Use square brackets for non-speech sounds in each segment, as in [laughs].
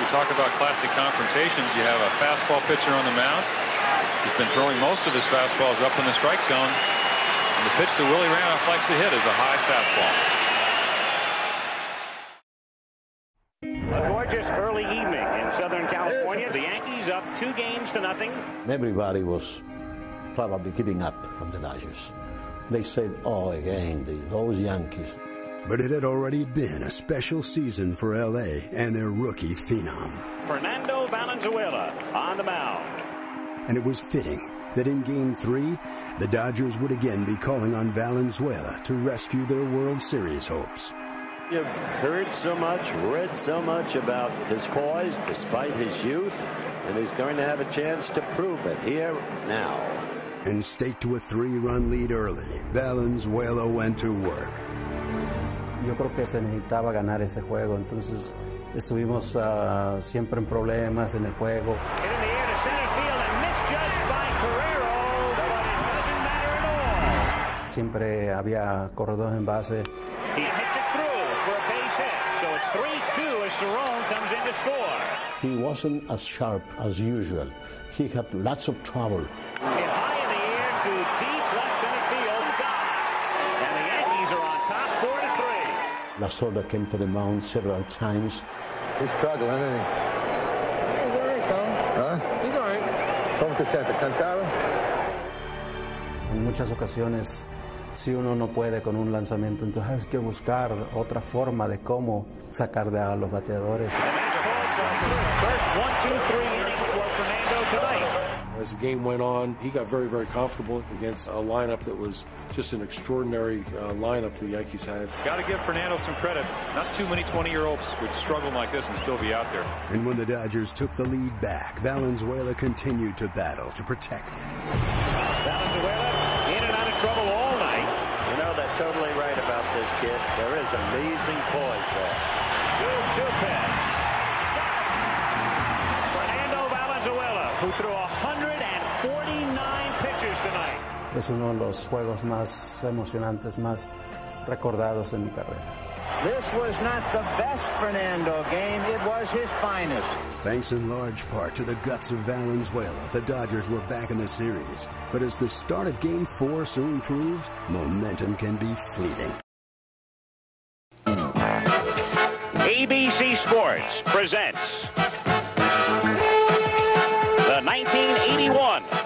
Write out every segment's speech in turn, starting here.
we talk about classic confrontations. You have a fastball pitcher on the mound. He's been throwing most of his fastballs up in the strike zone. And the pitch that Willie Randolph likes to hit is a high fastball. A gorgeous early evening in Southern California. The Yankees up two games to nothing. Everybody was probably giving up on the Dodgers. They said, oh, again, the, those Yankees. But it had already been a special season for LA and their rookie phenom. Fernando Valenzuela on the mound. And it was fitting that in game three, the Dodgers would again be calling on Valenzuela to rescue their World Series hopes. You've heard so much, read so much about his poise despite his youth, and he's going to have a chance to prove it here now. And staked to a three-run lead early, Valenzuela went to work. Yo creo que se necesitaba ganar ese juego, entonces estuvimos uh, siempre en problemas en el juego. Siempre había corredores en base. He wasn't as sharp as usual. He had lots of trouble. Lasorda came to the mound several times. He's struggling, isn't he? He's all right, Tom. Huh? He's all right. ¿Cómo te sientes? ¿Cansado? En muchas ocasiones, si uno no puede con un lanzamiento, entonces hay que buscar otra forma de cómo sacar de a los bateadores. As the game went on, he got very, very comfortable against a lineup that was just an extraordinary uh, lineup the Yankees had. Got to give Fernando some credit. Not too many 20-year-olds would struggle like this and still be out there. And when the Dodgers took the lead back, Valenzuela continued to battle to protect it. Valenzuela in and out of trouble all night. You know, they're totally right about this kid. There is amazing poise there. Two, two pitch. Fernando Valenzuela, who threw 149 Es uno de los juegos más emocionantes, más recordados en mi carrera. This was not the best Fernando game. It was his finest. Thanks in large part to the guts of Valenzuela, the Dodgers were back in the series. But as the start of Game 4 soon proved, momentum can be fleeting. ABC Sports presents the 1981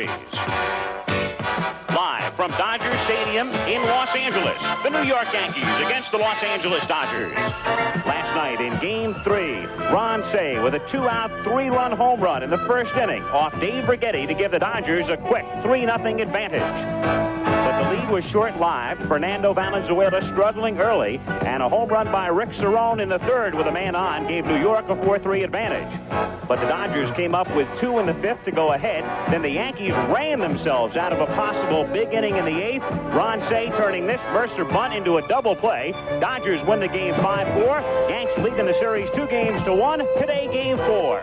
Series. Live from Dodger Stadium in Los Angeles, the New York Yankees against the Los Angeles Dodgers. Last night in Game 3, Ron Cey with a two-out, three-run home run in the first inning off Dave Righetti to give the Dodgers a quick 3-0 advantage. The lead was short-lived. Fernando Valenzuela struggling early, and a home run by Rick Cerone in the third with a man on gave New York a 4-3 advantage. But the Dodgers came up with two in the fifth to go ahead. Then the Yankees ran themselves out of a possible big inning in the eighth. Ron Cey turning this Mercer bunt into a double play. Dodgers win the game 5-4. Yanks lead in the series two games to one. Today, game four.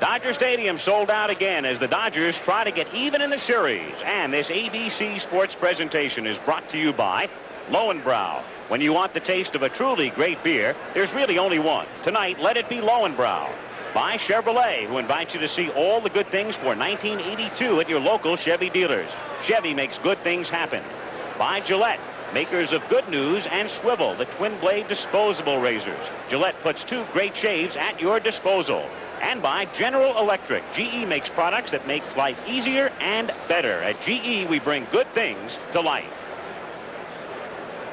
Dodger Stadium sold out again as the Dodgers try to get even in the series. And this ABC Sports presentation is brought to you by Löwenbräu. When you want the taste of a truly great beer, there's really only one. Tonight, let it be Löwenbräu. By Chevrolet, who invites you to see all the good things for 1982 at your local Chevy dealers. Chevy makes good things happen. By Gillette, makers of Good News and Swivel, the twin-blade disposable razors. Gillette puts two great shaves at your disposal and by General Electric. GE makes products that make life easier and better. At GE, we bring good things to life.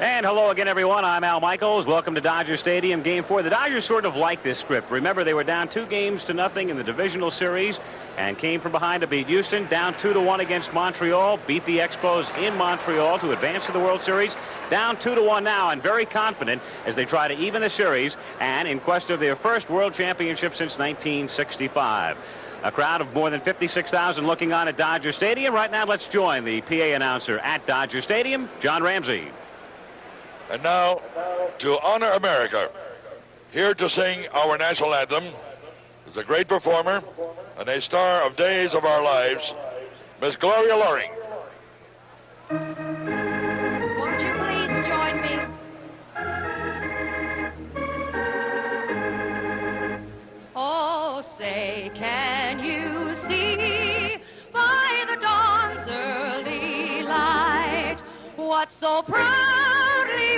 And hello again, everyone. I'm Al Michaels. Welcome to Dodger Stadium, Game 4. The Dodgers sort of like this script. Remember, they were down two games to nothing in the divisional series and came from behind to beat Houston, down 2 to 1 against Montreal, beat the Expos in Montreal to advance to the World Series, down 2 to 1 now, and very confident as they try to even the series and in quest of their first World Championship since 1965. A crowd of more than 56,000 looking on at Dodger Stadium. Right now, let's join the PA announcer at Dodger Stadium, John Ramsey. And now, to honor America, here to sing our national anthem, is a great performer and a star of Days of Our Lives, Miss Gloria Loring. Won't you please join me? Oh, say, can you see by the dawn's early light what so proudly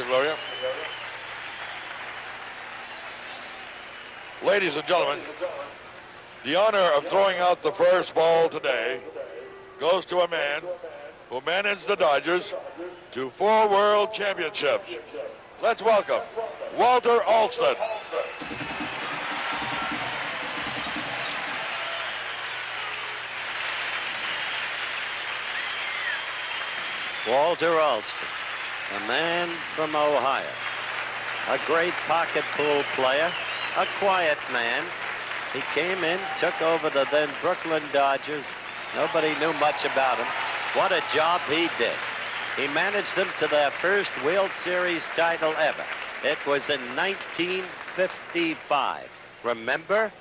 you, Gloria. Ladies and gentlemen, the honor of throwing out the first ball today goes to a man who managed the Dodgers to four world championships. Let's welcome Walter Alston. Walter Alston, a man from Ohio, a great pocket pool player, a quiet man. He came in, took over the then Brooklyn Dodgers. Nobody knew much about him. What a job he did. He managed them to their first World Series title ever. It was in 1955. Remember?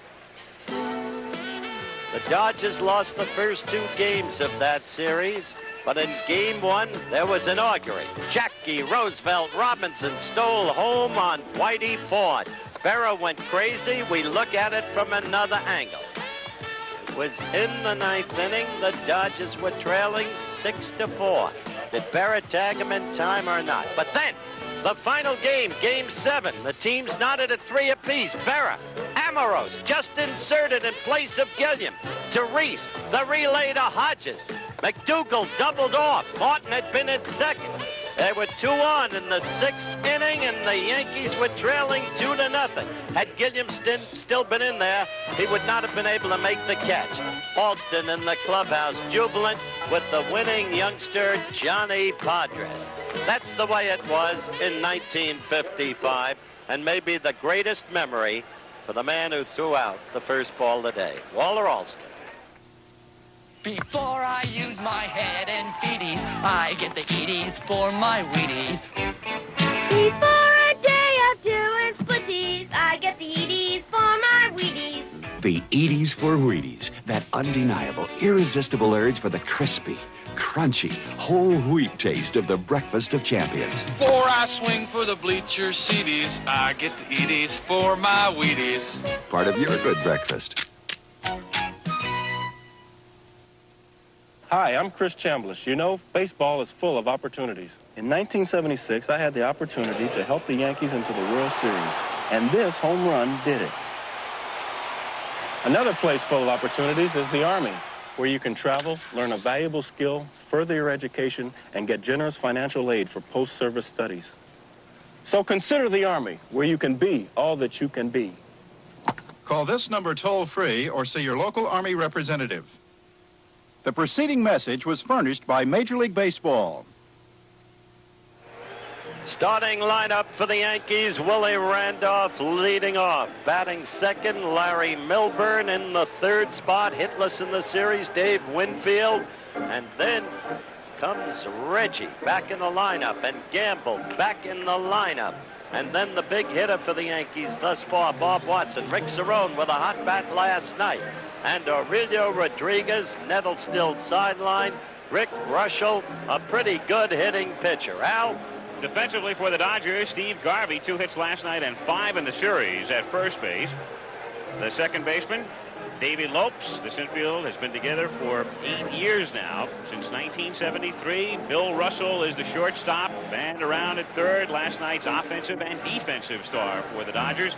The Dodgers lost the first two games of that series, but in game one, there was an augury. Jackie Roosevelt Robinson stole home on Whitey Ford. Berra went crazy. We look at it from another angle. It was in the ninth inning. The Dodgers were trailing six to four. Did Berra tag him in time or not? But then, the final game, game seven, the teams knotted at three apiece. Berra, Amoros just inserted in place of Gilliam. To Reese, the relay to Hodges. McDougald doubled off. Martin had been at second. They were two on in the sixth inning, and the Yankees were trailing two to nothing. Had Gilliam st still been in there, he would not have been able to make the catch. Alston in the clubhouse, jubilant with the winning youngster Johnny Podres. That's the way it was in 1955, and maybe the greatest memory for the man who threw out the first ball today, Walter Alston. Before I use my head and feeties, I get the Eaties for my Wheaties. Before a day of doing splitties, I get the Eaties for my Wheaties. The Eaties for Wheaties, that undeniable, irresistible urge for the crispy, crunchy, whole wheat taste of the breakfast of champions. Before I swing for the bleacher seaties, I get the Eaties for my Wheaties. Part of your good breakfast. Hi, I'm Chris Chambliss. You know, baseball is full of opportunities. In 1976, I had the opportunity to help the Yankees into the World Series, and this home run did it. Another place full of opportunities is the Army, where you can travel, learn a valuable skill, further your education, and get generous financial aid for post-service studies. So consider the Army, where you can be all that you can be. Call this number toll-free or see your local Army representative. The preceding message was furnished by Major League Baseball. Starting lineup for the Yankees, Willie Randolph leading off. Batting second, Larry Milbourne in the third spot. Hitless in the series, Dave Winfield. And then comes Reggie back in the lineup and Gamble back in the lineup. And then the big hitter for the Yankees thus far, Bob Watson. Rick Cerone with a hot bat last night. And Aurelio Rodriguez, Nettles still sideline. Rick Reuschel, a pretty good hitting pitcher. Al? Defensively for the Dodgers, Steve Garvey, two hits last night and five in the series at first base. The second baseman, Davy Lopes. This infield has been together for eight years now, since 1973. Bill Russell is the shortstop, and around at third, last night's offensive and defensive star for the Dodgers,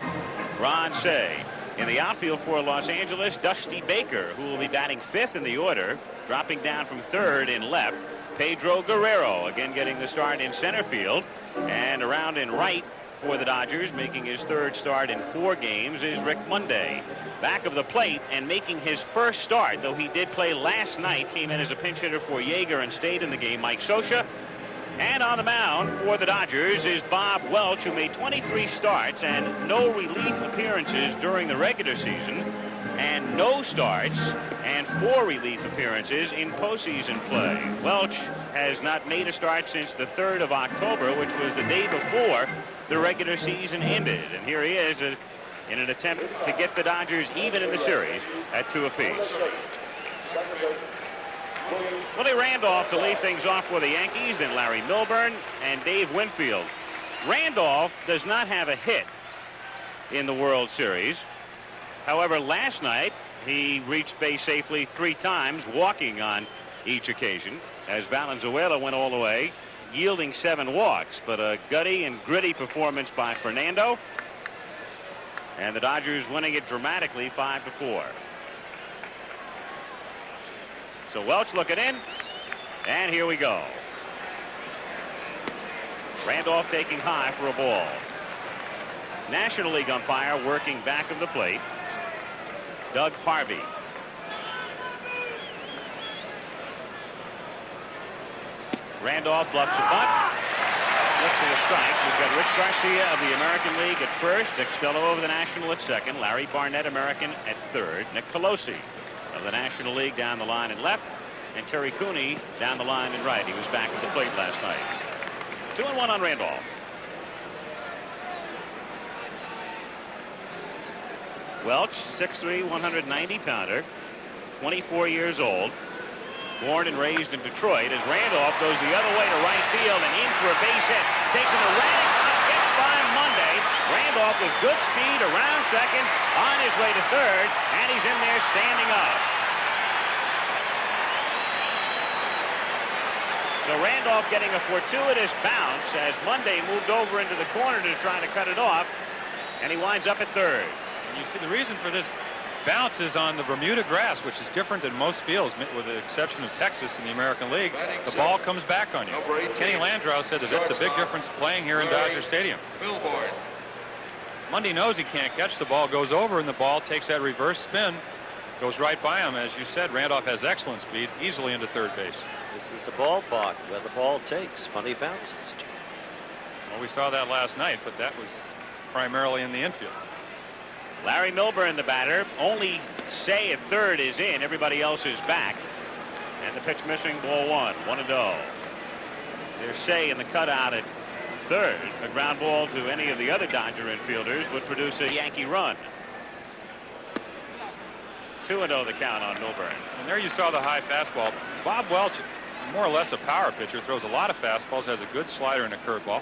Ron Cey. In the outfield for Los Angeles, Dusty Baker, who will be batting fifth in the order, dropping down from third in left. Pedro Guerrero again getting the start in center field. And around in right for the Dodgers, making his third start in four games, is Rick Monday. Back of the plate and making his first start, though he did play last night, came in as a pinch hitter for Yeager and stayed in the game. Mike Scioscia. And on the mound for the Dodgers is Bob Welch, who made 23 starts and no relief appearances during the regular season and no starts and four relief appearances in postseason play. Welch has not made a start since the 3rd of October, which was the day before the regular season ended. And here he is in an attempt to get the Dodgers even in the series at two apiece. Willie Randolph to lead things off for the Yankees, then Larry Milbourne and Dave Winfield. Randolph does not have a hit in the World Series. However, last night he reached base safely three times, walking on each occasion, as Valenzuela went all the way, yielding seven walks. But a gutty and gritty performance by Fernando. And the Dodgers winning it dramatically, five to four. So Welch looking in, and here we go. Randolph taking high for a ball. National League umpire working back of the plate. Doug Harvey. Randolph bluffs a bunt. Looks at a strike. We've got Rich Garcia of the American League at first. Dick Stello of the National at second. Larry Barnett, American, at third. Nick Colosi of the National League down the line and left. And Terry Cooney down the line and right. He was back at the plate last night. Two and one on Randolph. Welch, 6'3", 190 pounder, 24 years old, born and raised in Detroit, as Randolph goes the other way to right field and in for a base hit. Takes an erratic pitch by Monday. Randolph with good speed around second, on his way to third, and he's in there standing up. So Randolph getting a fortuitous bounce as Monday moved over into the corner to try to cut it off, and he winds up at third. And you see the reason for this bounce is on the Bermuda grass, which is different than most fields, with the exception of Texas in the American League. The ball comes back on you. Kenny Landreaux said that it's a big difference playing here in Dodger Stadium. Monday knows he can't catch the ball, goes over, and the ball takes that reverse spin, goes right by him. As you said, Randolph has excellent speed, easily into third base. This is the ballpark where the ball takes funny bounces. Well, we saw that last night, but that was primarily in the infield. Larry Milbourne, the batter. Only Cey at third is in. Everybody else is back. And the pitch missing, ball one. One to oh. go. There's Cey in the cutout at third. A ground ball to any of the other Dodger infielders would produce a Yankee run. 2 and 0 the count on Milbourne. And there you saw the high fastball. Bob Welch, more or less a power pitcher, throws a lot of fastballs, has a good slider and a curveball.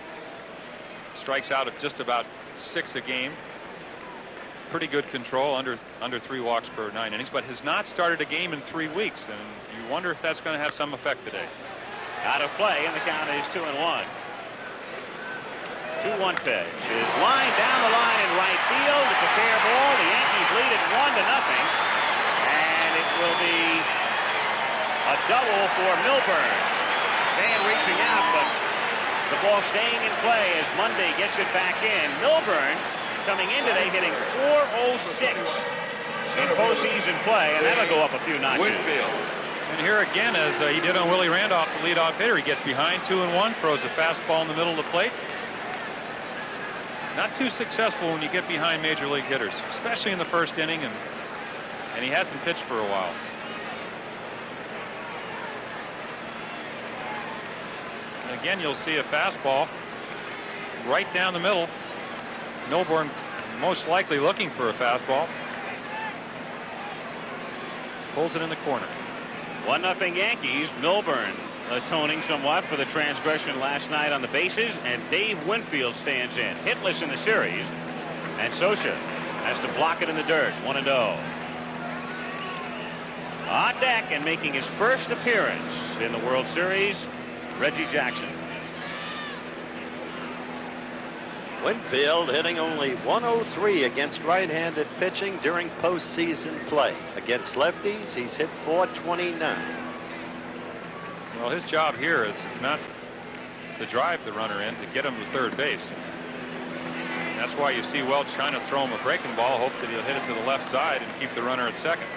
Strikes out at just about six a game pretty good control under under three walks per nine innings, but has not started a game in three weeks, and you wonder if that's going to have some effect today. Out of play, and the count is two and one. Two one pitch is lined down the line in right field. It's a fair ball. The Yankees lead it one to nothing, and it will be a double for Milbourne. Man reaching out, but the ball staying in play as Monday gets it back in. Milbourne coming in today hitting 406 in postseason play, and that'll go up a few notches. Winfield. And here again, as uh, he did on Willie Randolph, the leadoff hitter, he gets behind two and one, throws a fastball in the middle of the plate. Not too successful when you get behind major league hitters, especially in the first inning, and and he hasn't pitched for a while. And again, you'll see a fastball right down the middle. Milbourne most likely looking for a fastball. Pulls it in the corner. One nothing Yankees. Milbourne atoning somewhat for the transgression last night on the bases, and Dave Winfield stands in, hitless in the series, and Scioscia has to block it in the dirt, 1 and 0. On deck and making his first appearance in the World Series, Reggie Jackson. Winfield hitting only 103 against right-handed pitching during postseason play. Against lefties, he's hit 429. Well, his job here is not to drive the runner in, to get him to third base. That's why you see Welch trying to throw him a breaking ball, hope that he'll hit it to the left side and keep the runner at second.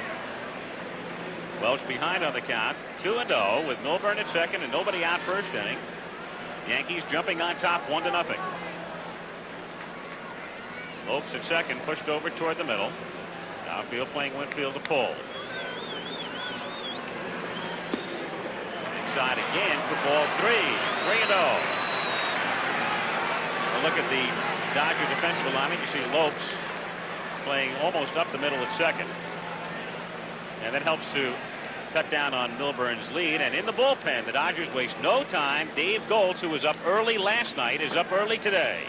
Welch behind on the count, 2 and 0 with Milbourne at second and nobody out first inning. Yankees jumping on top, 1 to nothing. Lopes at second, pushed over toward the middle. Outfield playing Winfield to pull. Inside again for ball three. 3 and 0. A look at the Dodger defensive alignment. You see Lopes playing almost up the middle at second. And that helps to cut down on Milbourne's lead. And in the bullpen, the Dodgers waste no time. Dave Goltz, who was up early last night, is up early today.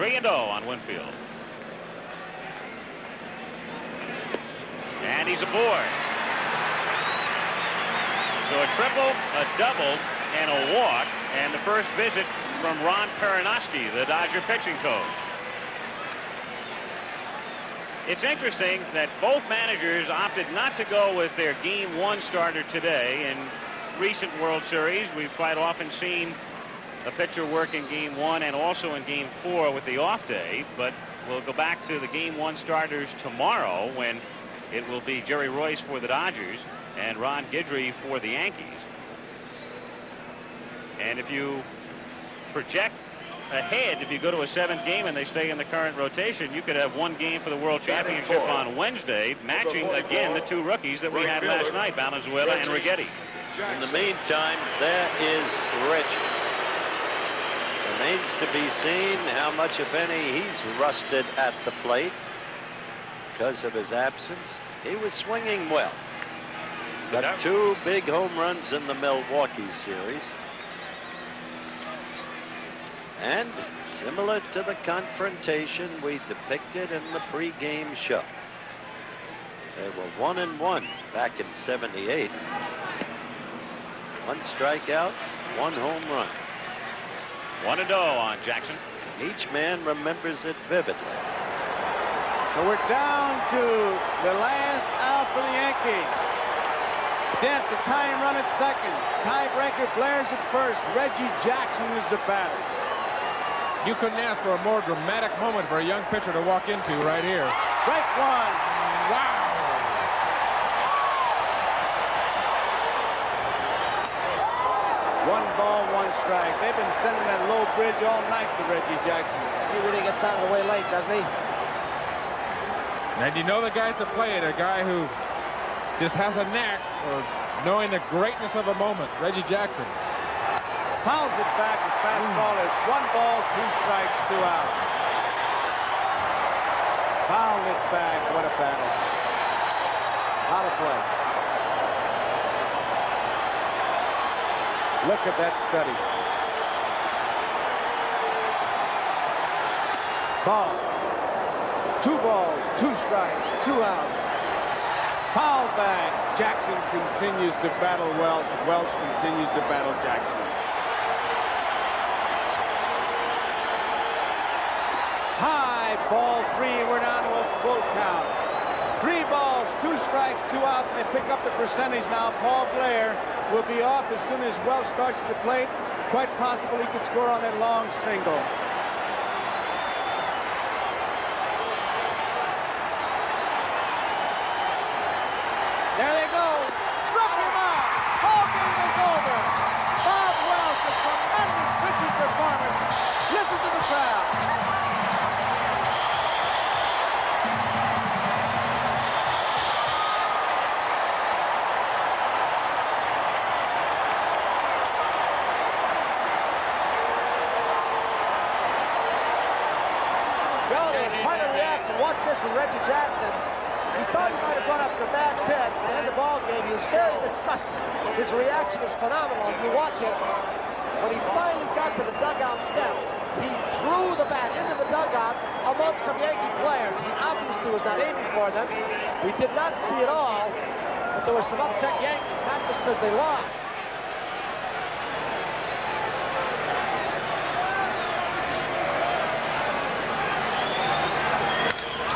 Three and 0 on Winfield. And he's aboard. So a triple, a double, and a walk, and the first visit from Ron Perranoski, the Dodger pitching coach. It's interesting that both managers opted not to go with their game one starter today. In recent World Series, we've quite often seen a pitcher work in game one and also in game four with the off day. But we'll go back to the game one starters tomorrow when it will be Jerry Reuss for the Dodgers and Ron Guidry for the Yankees. And if you project ahead, if you go to a seventh game and they stay in the current rotation, you could have one game for the World Championship on Wednesday, matching again the two rookies that we had last night, Valenzuela and Righetti. In the meantime, there is Reggie. Remains to be seen how much, if any, he's rusted at the plate because of his absence. He was swinging well. Got two big home runs in the Milwaukee series. And similar to the confrontation we depicted in the pregame show. They were one and one back in 78. One strikeout, one home run. One and 0 on Jackson. Each man remembers it vividly. So we're down to the last out for the Yankees. Dent, the tying run at second. Tiebreaker Blair's at first. Reggie Jackson is the batter. You couldn't ask for a more dramatic moment for a young pitcher to walk into right here. Strike one. Wow. One ball, one strike. They've been sending that low bridge all night to Reggie Jackson. He really gets out of the way late, doesn't he? And you know the guy at the plate, a guy who just has a knack for knowing the greatness of a moment, Reggie Jackson. Fouls it back. The fastball mm. is one ball, two strikes, two outs. Fouled it back. What a battle. Out of play. Look at that study. Ball. Two balls, two strikes, two outs. Foul back. Jackson continues to battle Welsh. Welch continues to battle Jackson. High ball three. We're down to a full count. Three balls, two strikes, two outs, and they pick up the percentage now. Paul Blair will be off as soon as Welch starts at the plate. Quite possible he could score on that long single. There they go. Struck him out. Ball game is over. Bob Welch, a tremendous pitching performance. Listen to the crowd. fist with Reggie Jackson. He thought he might have run up the bad pitch to end the ball game. He was very disgusted. His reaction is phenomenal. You watch it. When he finally got to the dugout steps, he threw the bat into the dugout among some Yankee players. He obviously was not aiming for them. We did not see it all, but there were some upset Yankees, not just because they lost.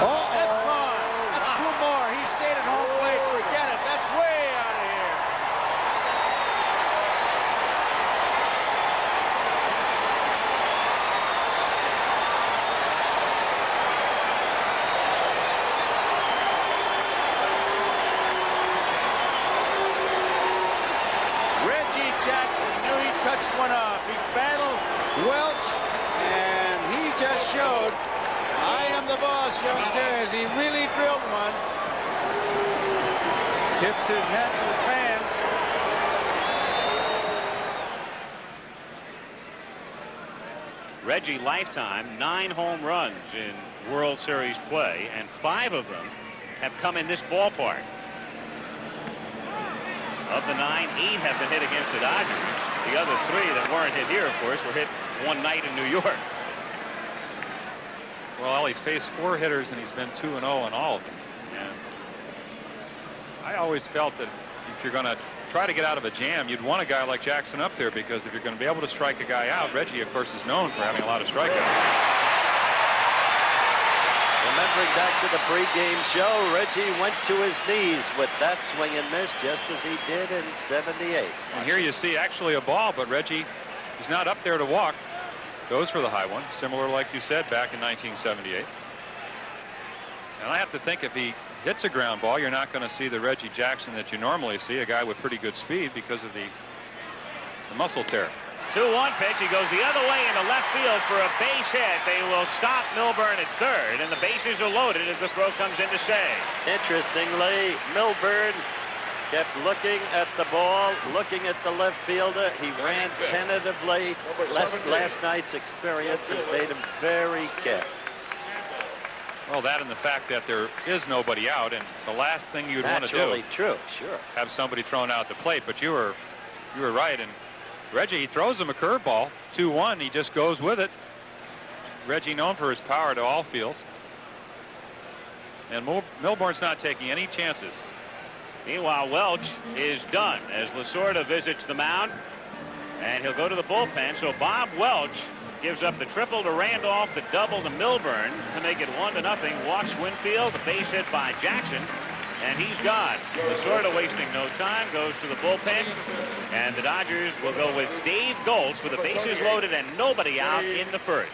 Oh, that's gone. That's two more. He stayed at home plate. Forget it. That's way out of here. Reggie Jackson knew he touched one off. He's battled Welch, and he just showed I am the boss, youngsters. He really drilled one. Tips his hat to the fans. Reggie lifetime, nine home runs in World Series play, and five of them have come in this ballpark. Of the nine, eight have been hit against the Dodgers. The other three that weren't hit here, of course, were hit one night in New York. Well, he's faced four hitters and he's been 2 and 0 on all of them. And I always felt that if you're going to try to get out of a jam, you'd want a guy like Jackson up there because if you're going to be able to strike a guy out, Reggie, of course, is known for having a lot of strikeouts. Remembering back to the pregame show, Reggie went to his knees with that swing and miss just as he did in 78. And here you see actually a ball, but Reggie is not up there to walk. Goes for the high one, similar like you said back in 1978. And I have to think if he hits a ground ball, you're not going to see the Reggie Jackson that you normally see, a guy with pretty good speed because of the, the muscle tear. 2-1 pitch. He goes the other way into left field for a base hit. They will stop Milbourne at third, and the bases are loaded as the throw comes into Cey. Interestingly, Milbourne kept looking at the ball, looking at the left fielder. He ran tentatively. Last, last night's experience has made him very careful. Well, that and the fact that there is nobody out, and the last thing you'd want to do. Naturally true, sure. Have somebody thrown out the plate, but you were, you were right. And Reggie, he throws him a curveball, 2-1. He just goes with it. Reggie known for his power to all fields. And Mil Milbourne's not taking any chances. Meanwhile, Welch is done as Lasorda visits the mound, and he'll go to the bullpen. So Bob Welch gives up the triple to Randolph, the double to Milbourne to make it one to nothing. Walks Winfield, the base hit by Jackson, and he's gone. Lasorda wasting no time goes to the bullpen, and the Dodgers will go with Dave Goltz with the bases loaded and nobody out in the first.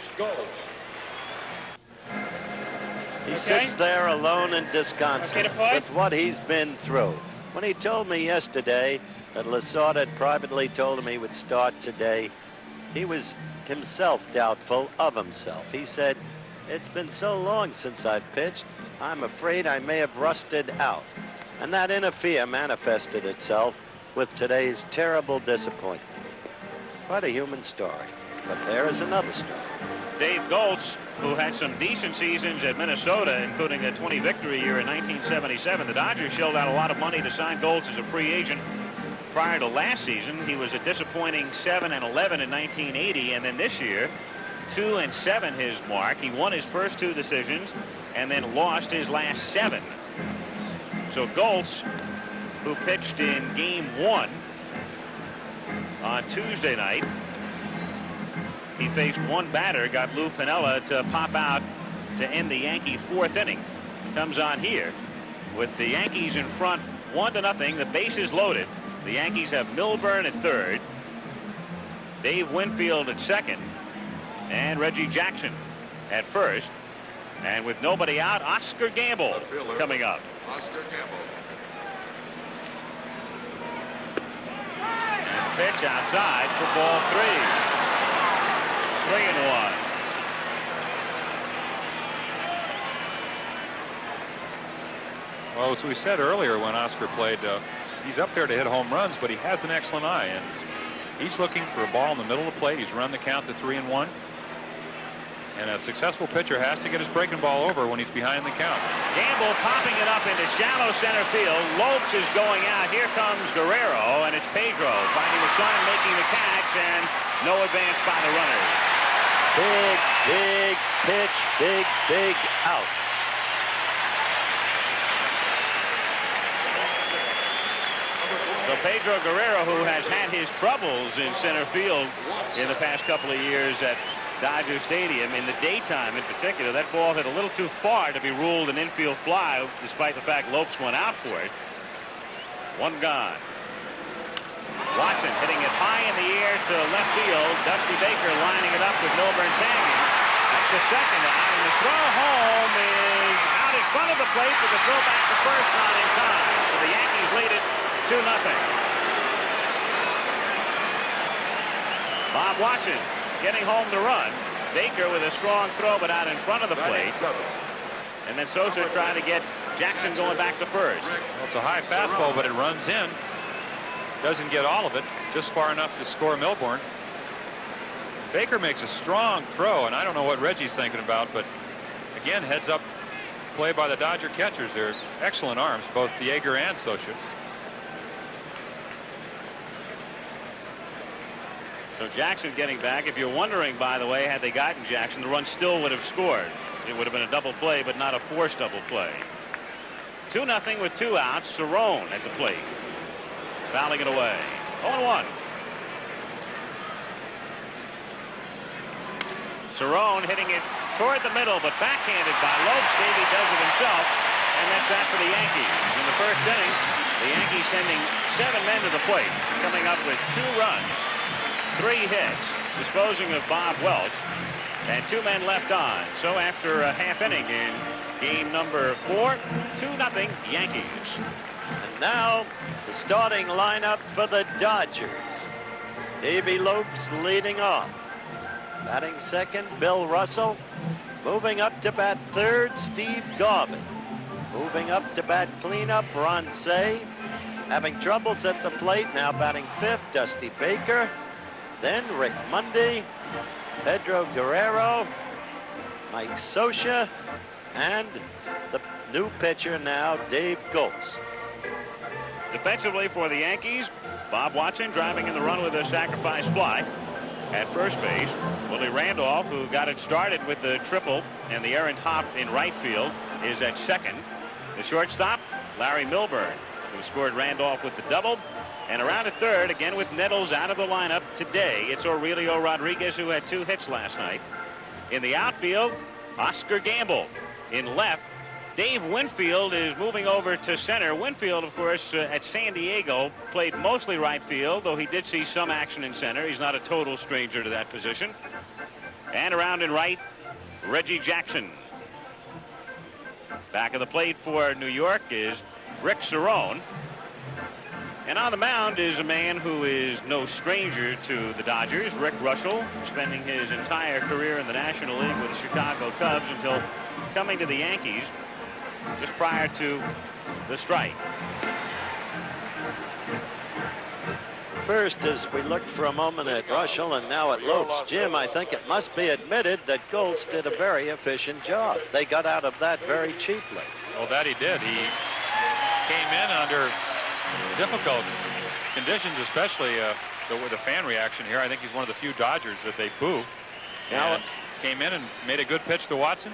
He sits there alone and disconsolate with what he's been through. When he told me yesterday that Lasorda had privately told him he would start today, he was himself doubtful of himself. He said, it's been so long since I've pitched, I'm afraid I may have rusted out. And that inner fear manifested itself with today's terrible disappointment. Quite a human story. But there is another story. Dave Goltz, who had some decent seasons at Minnesota, including a 20 victory year in 1977. The Dodgers shelled out a lot of money to sign Goltz as a free agent prior to last season. He was a disappointing 7 and 11 in 1980, and then this year, 2 and 7 his mark. He won his first two decisions and then lost his last seven. So Goltz, who pitched in game one on Tuesday night, he faced one batter, got Lou Piniella to pop out to end the Yankee fourth inning. Comes on here with the Yankees in front, one to nothing. The bases loaded. The Yankees have Milbourne at third, Dave Winfield at second, and Reggie Jackson at first. And with nobody out, Oscar Gamble coming up. Oscar Gamble. And pitch outside for ball three. Three and one. Well, as we said earlier when Oscar played, uh, he's up there to hit home runs, but he has an excellent eye. And he's looking for a ball in the middle of the plate. He's run the count to three and one. And a successful pitcher has to get his breaking ball over when he's behind the count. Gamble popping it up into shallow center field. Lopes is going out. Here comes Guerrero, and it's Pedro finding the sun and making the catch, and no advance by the runners. Big, big pitch, big, big out. So Pedro Guerrero, who has had his troubles in center field in the past couple of years at Dodger Stadium, in the daytime in particular, that ball hit a little too far to be ruled an infield fly, despite the fact Lopes went out for it. One gone. Watson hitting it high in the air to left field. Dusty Baker lining it up with Milbourne tagging. That's the second out, and the throw home is out in front of the plate, but the throw back to first not in time. So the Yankees lead it 2 nothing. Bob Watson getting home to run. Baker with a strong throw, but out in front of the plate. And then Scioscia trying to get Jackson going back to first. Well, it's a high fastball, but it runs in. Doesn't get all of it, just far enough to score Milbourne. Baker makes a strong throw, and I don't know what Reggie's thinking about, but again, heads up play by the Dodger catchers. They're excellent arms, both Yeager and Scioscia. So Jackson getting back. If you're wondering, by the way, had they gotten Jackson, the run still would have scored. It would have been a double play, but not a forced double play. 2 nothing with two outs. Cerone at the plate. Fouling it away. 0-1. Cerone hitting it toward the middle, but backhanded by Lopes. Davey does it himself, and that's that for the Yankees. In the first inning, the Yankees sending seven men to the plate, coming up with two runs, three hits, disposing of Bob Welch, and two men left on. So after a half inning in game number four, 2 nothing Yankees. And now the starting lineup for the Dodgers. Davey Lopes leading off. Batting second, Bill Russell. Moving up to bat third, Steve Garvey. Moving up to bat cleanup, Ron Cey. Having troubles at the plate, now batting fifth, Dusty Baker. Then Rick Monday, Pedro Guerrero, Mike Scioscia, and the new pitcher now, Dave Goltz. Defensively for the Yankees, Bob Watson driving in the run with a sacrifice fly at first base. Willie Randolph, who got it started with the triple and the errant hop in right field, is at second. The shortstop, Larry Milbourne, who scored Randolph with the double. And around at third, again with Nettles out of the lineup today, it's Aurelio Rodriguez, who had two hits last night. In the outfield, Oscar Gamble. In left, Dave Winfield is moving over to center. Winfield, of course, uh, at San Diego, played mostly right field, though he did see some action in center. He's not a total stranger to that position. And around in right, Reggie Jackson. Back of the plate for New York is Rick Cerone. And on the mound is a man who is no stranger to the Dodgers, Rick Reuschel, spending his entire career in the National League with the Chicago Cubs until coming to the Yankees just prior to the strike. First, as we looked for a moment at Reuschel and now at Lopes, Jim, I think it must be admitted that Goltz did a very efficient job. They got out of that very cheaply. Well, that he did. He came in under difficult conditions, especially uh, the, with the fan reaction here. I think he's one of the few Dodgers that they boo. Now- And came in and made a good pitch to Watson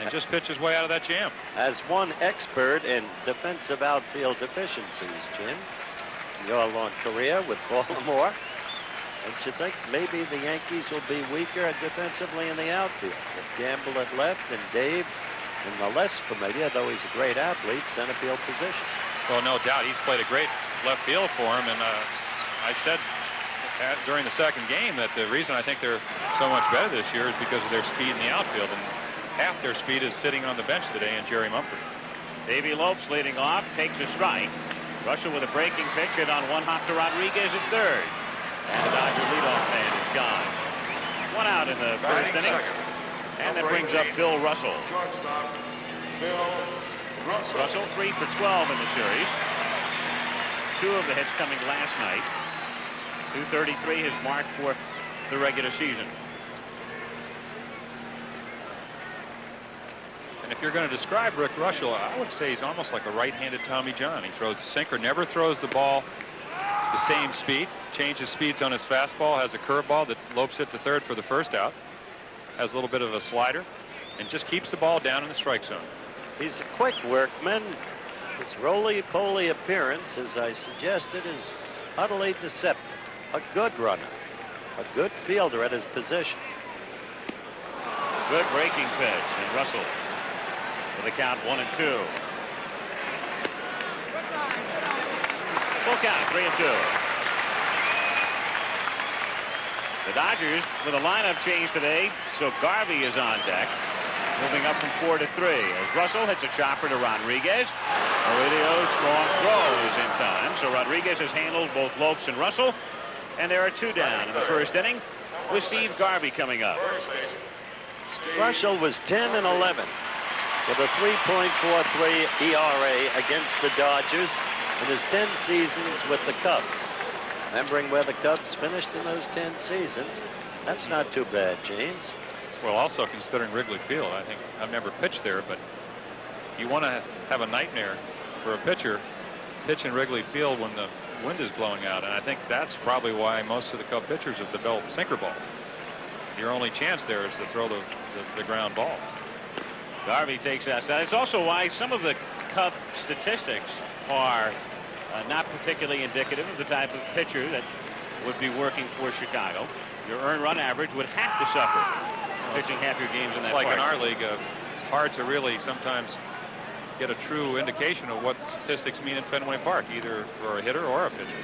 and just pitched his way out of that jam. As one expert in defensive outfield deficiencies, Jim, in your long career with [laughs] Baltimore, don't you think maybe the Yankees will be weaker defensively in the outfield? With Gamble at left and Dave in the less familiar, though he's a great athlete, center field position. Well, no doubt. He's played a great left field for him. And uh, I said at, during the second game that the reason I think they're so much better this year is because of their speed in the outfield. And half their speed is sitting on the bench today in Jerry Mumphrey. Davey Lopes leading off, takes a strike. Reuschel with a breaking pitch hit on one hop to Rodriguez at third. And the Dodger leadoff man is gone. One out in the first inning. And that brings up Bill Russell. Russell three for 12 in the series. Two of the hits coming last night. 233 his mark for the regular season. And if you're going to describe Rick Reuschel, I would say he's almost like a right-handed Tommy John. He throws a sinker, never throws the ball the same speed, changes speeds on his fastball, has a curveball that lopes it to third for the first out, has a little bit of a slider, and just keeps the ball down in the strike zone. He's a quick workman. His roly-poly appearance, as I suggested, is utterly deceptive. A good runner, a good fielder at his position. Good breaking pitch, and Russell with a count one and two. Full count, three and two. The Dodgers with a lineup change today, so Garvey is on deck. Moving up from four to three as Russell hits a chopper to Rodriguez. Aurelio's strong throw is in time, so Rodriguez has handled both Lopes and Russell. And there are two down in the first inning with Steve Garvey coming up. Reuschel was 10 and 11 with a 3.43 ERA against the Dodgers in his 10 seasons with the Cubs. Remembering where the Cubs finished in those 10 seasons, that's not too bad, James. Well, also considering Wrigley Field, I think I've never pitched there, but you want to have a nightmare for a pitcher pitch in Wrigley Field when the wind is blowing out. And I think that's probably why most of the Cub pitchers have developed sinker balls. Your only chance there is to throw the, the, the ground ball. Garvey takes that. It's also why some of the Cub statistics are uh, not particularly indicative of the type of pitcher that would be working for Chicago. Your earned run average would have to suffer pitching half your games in It's that like park. in our league, uh, it's hard to really sometimes get a true indication of what statistics mean in Fenway Park, either for a hitter or a pitcher.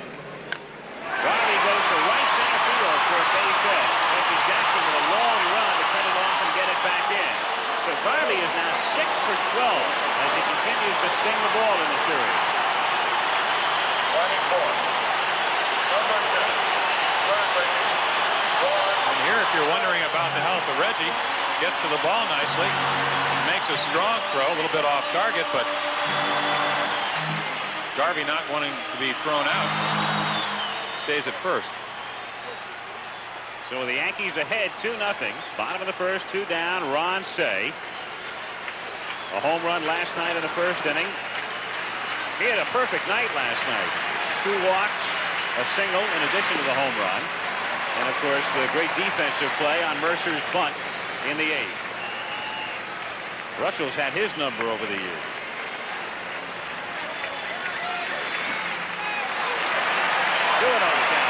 Garvey goes to right center field for a base hit. Reggie Jackson with a long run to cut it off and get it back in. So Garvey is now 6 for 12 as he continues to sting the ball in the series. And here, if you're wondering about the health of Reggie, gets to the ball nicely, makes a strong throw, a little bit off target, but Garvey not wanting to be thrown out, stays at first. So the Yankees ahead 2 nothing. Bottom of the first, two down. Ron Cey. A home run last night in the first inning. He had a perfect night last night. Two walks, a single in addition to the home run. And of course, the great defensive play on Murcer's bunt in the eighth. Reuschel's had his number over the years. It oh on the.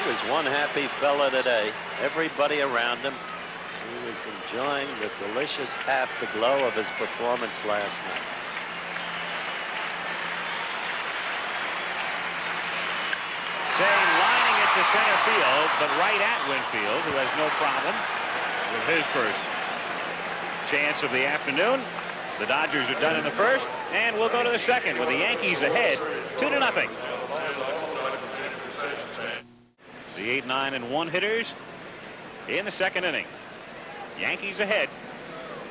He was one happy fella today. Everybody around him. He was enjoying the delicious afterglow of his performance last night. Cey lining it to center field, but right at Winfield, who has no problem with his first chance of the afternoon. The Dodgers are done in the first, and we'll go to the second with the Yankees ahead, two to nothing. The eight, nine, and one hitters in the second inning. Yankees ahead,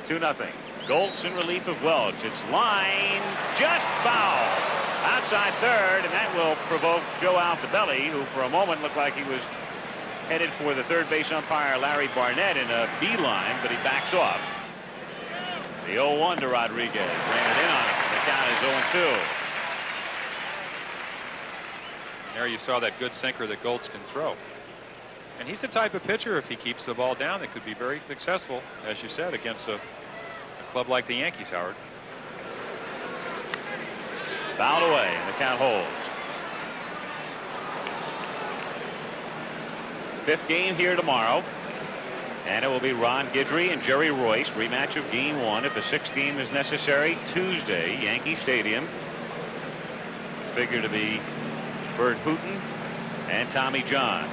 two nothing. Goltz in relief of Welch. It's line just foul outside third, and that will provoke Joe Altobelli, who for a moment looked like he was headed for the third base umpire Larry Barnett in a beeline, but he backs off. The 0-1 to Rodriguez. Ran it in on him. The count is 0-2. There you saw that good sinker that Goltz can throw. And he's the type of pitcher, if he keeps the ball down, that could be very successful, as you said, against a, a club like the Yankees, Howard. Fouled away, and the count holds. Fifth game here tomorrow. And it will be Ron Guidry and Jerry Reuss. Rematch of game one. If a sixth game is necessary, Tuesday, Yankee Stadium. Figure to be Burt Hooton and Tommy John.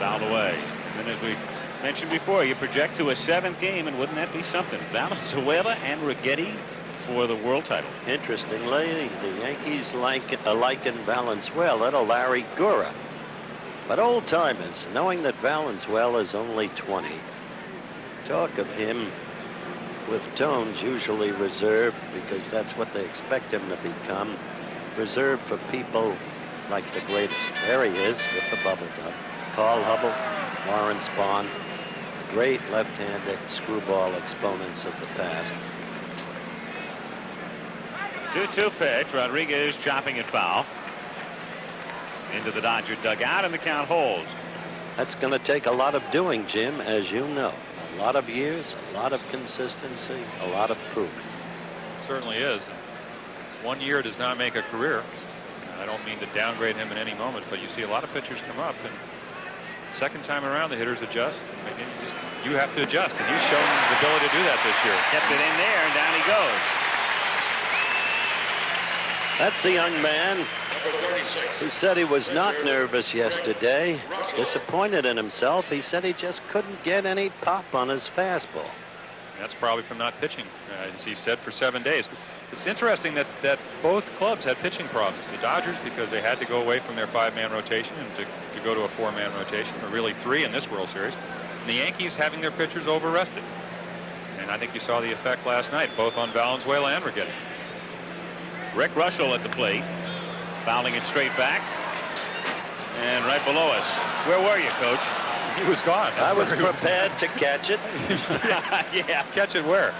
Fouled away. And as we mentioned before, you project to a seventh game, and wouldn't that be something? Valenzuela and Righetti for the world title. Interestingly, the Yankees like, uh, liken Valenzuela to Larry Gura. But old timers, knowing that Valenzuela is only 20, talk of him with tones usually reserved because that's what they expect him to become. Reserved for people like the greatest. There he is with the bubble gum. Carl Hubbell. Lawrence Bond, great left-handed screwball exponents of the past. 2-2 pitch. Rodriguez chopping it foul. Into the Dodger dugout, and the count holds. That's going to take a lot of doing, Jim, as you know. A lot of years, a lot of consistency, a lot of proof. certainly is. One year does not make a career. I don't mean to downgrade him in any moment, but you see a lot of pitchers come up, and second time around, the hitters adjust. I mean, you, just, you have to adjust, and he's shown the ability to do that this year. Kept it in there, and down he goes. That's the young man who said he was not nervous yesterday, disappointed in himself. He said he just couldn't get any pop on his fastball. That's probably from not pitching, uh, as he said, for seven days. It's interesting that, that both clubs had pitching problems. The Dodgers, because they had to go away from their five-man rotation and to, to go to a four-man rotation, or really three in this World Series. And the Yankees having their pitchers over-rested. And I think you saw the effect last night, both on Valenzuela and Righetti. Rick Reuschel at the plate. Fouling it straight back. And right below us. Where were you, Coach? [laughs] He was gone. I was prepared to catch it. [laughs] [laughs] yeah. Catch it where?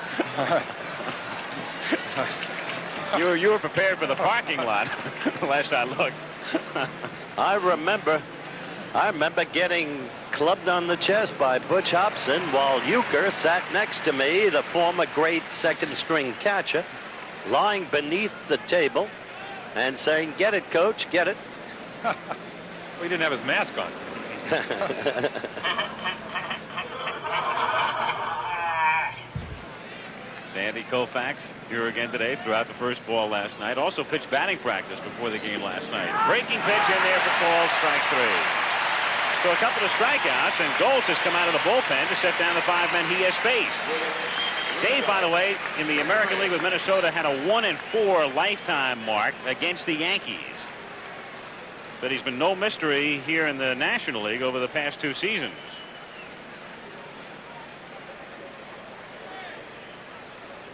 you were you were prepared for the parking lot last I looked. I remember I remember getting clubbed on the chest by Butch Hobson while Uecker sat next to me, the former great second string catcher, lying beneath the table and saying, get it, coach, get it. [laughs] well, he didn't have his mask on. [laughs] Sandy Koufax here again today throughout the first ball last night. Also pitched batting practice before the game last night. Breaking pitch in there for called strike three. So a couple of strikeouts and Goltz has come out of the bullpen to set down the five men he has faced. Dave, by the way, in the American League with Minnesota had a one and four lifetime mark against the Yankees. But he's been no mystery here in the National League over the past two seasons.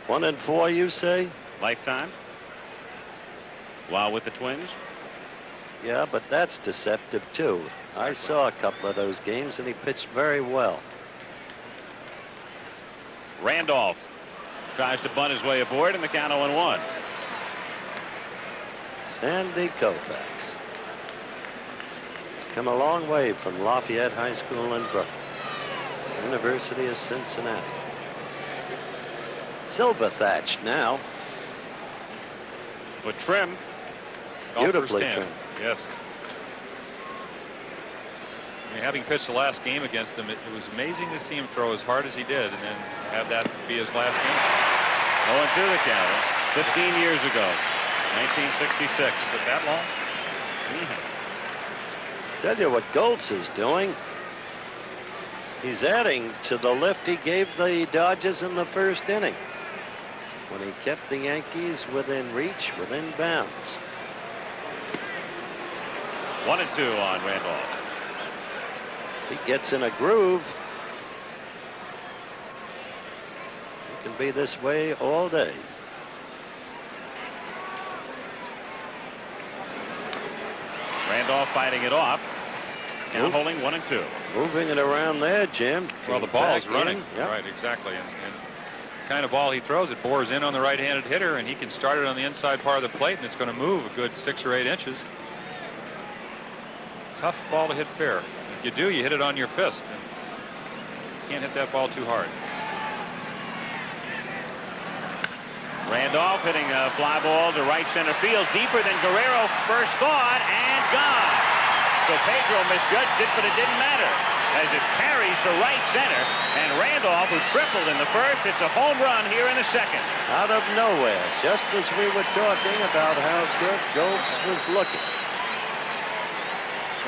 One and four, you say? Lifetime. While with the Twins? Yeah, but that's deceptive, too. I saw a couple of those games, and he pitched very well. Randolph tries to bunt his way aboard, and the count 0 1. Sandy Koufax. He's come a long way from Lafayette High School in Brooklyn. University of Cincinnati. Silver thatched now. But trim. Beautifully trimmed. Yes. I mean, having pitched the last game against him, it, it was amazing to see him throw as hard as he did and then have that be his last game. 0 2 the counter. 15 years ago. 1966. Is it that long? Tell you what Goltz is doing. He's adding to the lift he gave the Dodgers in the first inning when he kept the Yankees within reach, within bounds. One and two on Randolph. He gets in a groove. It can be this way all day. Randolph fighting it off. Count holding one and two. Moving it around there, Jim. Well, the ball's back running. Yep. Right, exactly. And, and kind of ball he throws, it bores in on the right-handed hitter, and he can start it on the inside part of the plate, and it's going to move a good six or eight inches. Tough ball to hit fair. If you do, you hit it on your fist. And can't hit that ball too hard. Randolph hitting a fly ball to right center field, deeper than Guerrero first thought, and gone. So Pedro misjudged it, but it didn't matter as it carries to right center. And Randolph, who tripled in the first, it's a home run here in the second. Out of nowhere, just as we were talking about how good Goltz was looking.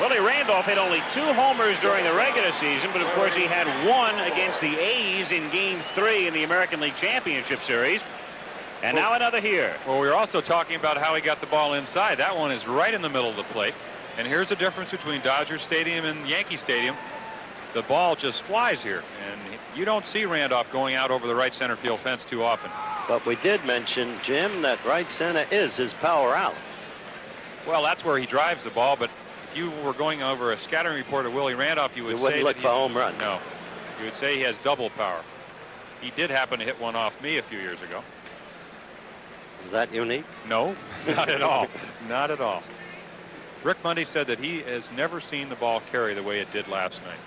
Willie Randolph hit only two homers during the regular season, but of course he had one against the A's in Game 3 in the American League Championship Series. And now another here. Well, we were also talking about how he got the ball inside. That one is right in the middle of the plate. And here's the difference between Dodger Stadium and Yankee Stadium. The ball just flies here. And you don't see Randolph going out over the right center field fence too often. But we did mention, Jim, that right center is his power out. Well, that's where he drives the ball, but if you were going over a scattering report of Willie Randolph, you would You say wouldn't that look he- for home runs. No, you would say he has double power. He did happen to hit one off me a few years ago. Is that unique? No, [laughs] not at all. Not at all. Rick Monday said that he has never seen the ball carry the way it did last night.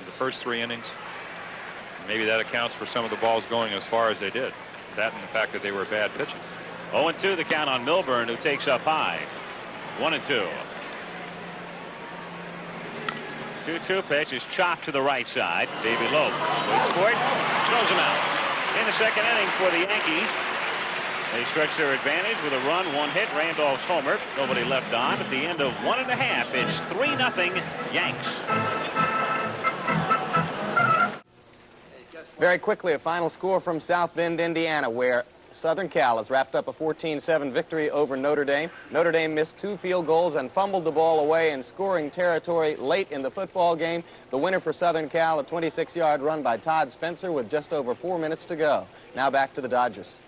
In the first three innings, maybe that accounts for some of the balls going as far as they did. That and the fact that they were bad pitches. 0 and 2 the count on Milbourne, who takes up high. 1 and 2. 2 2 pitch is chopped to the right side. Davy Lopes waits for it, throws him out. In the second inning for the Yankees, they stretch their advantage with a run, one hit, Randolph's homer. Nobody left on. At the end of one and a half, it's 3 nothing Yanks. Very quickly, a final score from South Bend, Indiana, where Southern Cal has wrapped up a 14-7 victory over Notre Dame. Notre Dame missed two field goals and fumbled the ball away in scoring territory late in the football game. The winner for Southern Cal, a 26-yard run by Todd Spencer with just over four minutes to go. Now back to the Dodgers.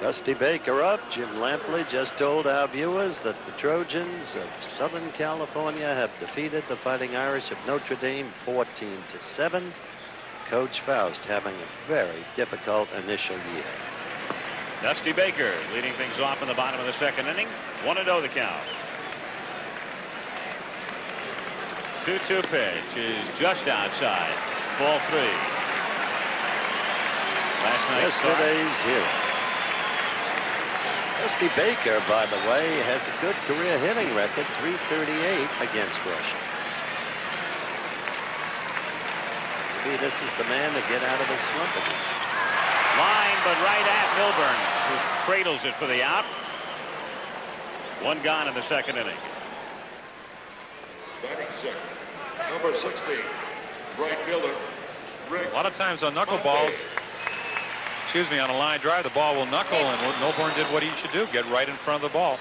Dusty Baker up. Jim Lampley just told our viewers that the Trojans of Southern California have defeated the Fighting Irish of Notre Dame 14 to 7. Coach Faust having a very difficult initial year. Dusty Baker leading things off in the bottom of the second inning. 1 0 the count. 2 2 pitch is just outside. Ball three. Last night's start. Yesterday's hero. Dusty Baker, by the way, has a good career hitting record, 338 against Reuschel. Maybe this is the man to get out of the slump against. Line, but right at Milbourne, who cradles it for the out. One gone in the second inning. Batting second, number 16, right fielder, Rick. A lot of times on knuckleballs, excuse me, on a line drive, the ball will knuckle, and what Milbourne did what he should do, get right in front of the ball.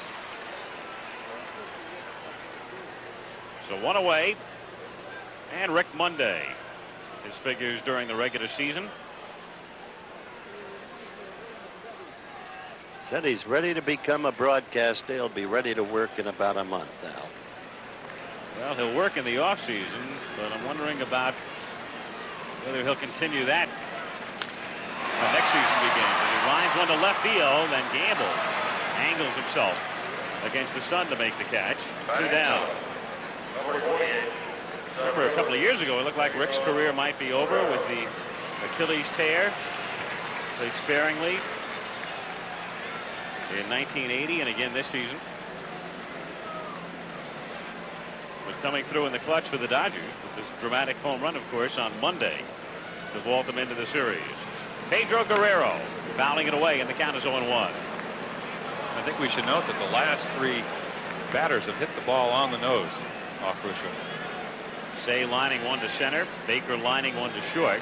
So one away. And Rick Monday. His figures during the regular season. Said he's ready to become a broadcaster. He'll be ready to work in about a month, Al. Well, he'll work in the offseason, but I'm wondering about whether he'll continue that when next season begins. As he lines one to left field, then Gamble angles himself against the sun to make the catch. Two down. Remember a couple of years ago, it looked like Rick's career might be over with the Achilles tear. Played sparingly in 1980 and again this season. But coming through in the clutch for the Dodgers with the dramatic home run, of course, on Monday to vault them into the series. Pedro Guerrero fouling it away, and the count is 0 1. I think we should note that the last three batters have hit the ball on the nose off Reuschel. Cey lining one to center, Baker lining one to short,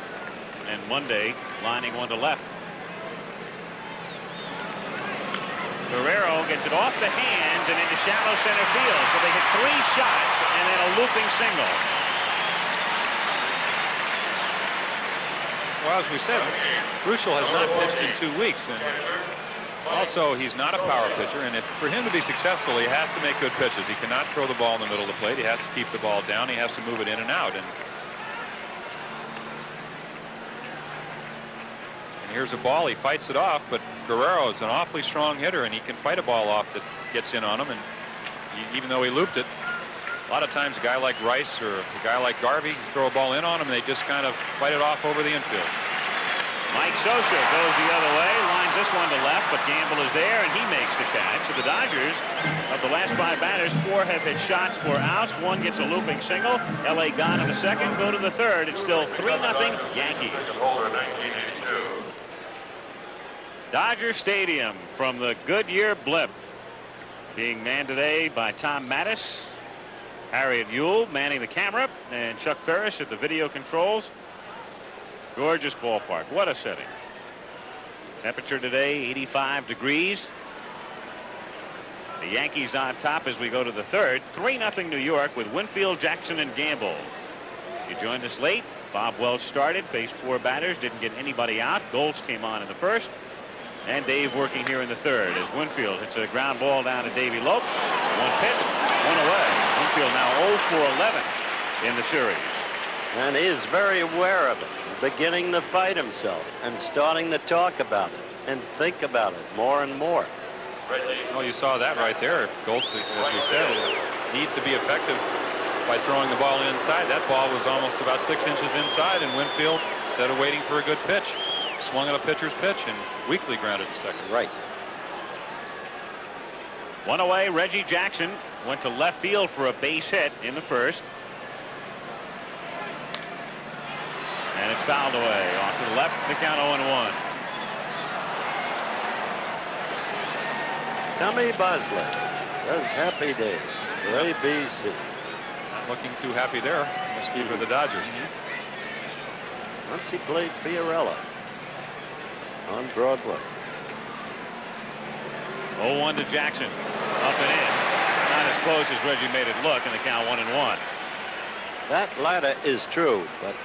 and Monday lining one to left. Guerrero gets it off the hands and into shallow center field. So they hit three shots and then a looping single. Well, as we said, Reuschel has not pitched in two weeks, and also he's not a power pitcher. And if for him to be successful, he has to make good pitches. He cannot throw the ball in the middle of the plate. He has to keep the ball down. He has to move it in and out. And, and here's a ball. He fights it off, but Guerrero is an awfully strong hitter, and he can fight a ball off that gets in on him. And he, even though he looped it, a lot of times a guy like Rice or a guy like Garvey throw a ball in on him, and they just kind of fight it off over the infield. Mike Scioscia goes the other way, lines this one to left, but Gamble is there, and he makes the catch. So the Dodgers, of the last five batters, four have hit shots for outs. One gets a looping single. L.A. gone in the second. Go to the third. It's still 3-0 Yankees. Dodger Stadium from the Goodyear Blip. Being manned today by Tom Mattis, Harriet Yule manning the camera, and Chuck Ferris at the video controls. Gorgeous ballpark. What a setting. Temperature today 85 degrees. The Yankees on top as we go to the third. 3-0 New York with Winfield, Jackson, and Gamble. You joined us late. Bob Welch started, faced four batters, didn't get anybody out. Goltz came on in the first. And Dave working here in the third as Winfield hits a ground ball down to Davy Lopes. One pitch, one away. Winfield now 0 for 11 in the series. And he is very aware of it, beginning to fight himself and starting to talk about it and think about it more and more. Well, you saw that right there. Goltz, as you said, needs to be effective by throwing the ball inside. That ball was almost about six inches inside, and Winfield, instead of waiting for a good pitch, swung at a pitcher's pitch and weakly grounded to second. Right. One away, Reggie Jackson went to left field for a base hit in the first. And it's fouled away. Off to the left, the count 0-1. Tommy Bosley does happy days for ABC. Not looking too happy there. Must be for the Dodgers. Mm-hmm. Once he played Fiorello on Broadway. 0-1 to Jackson. Up and in. Close as Reggie made it look, in the count 1 and 1. That latter is true, but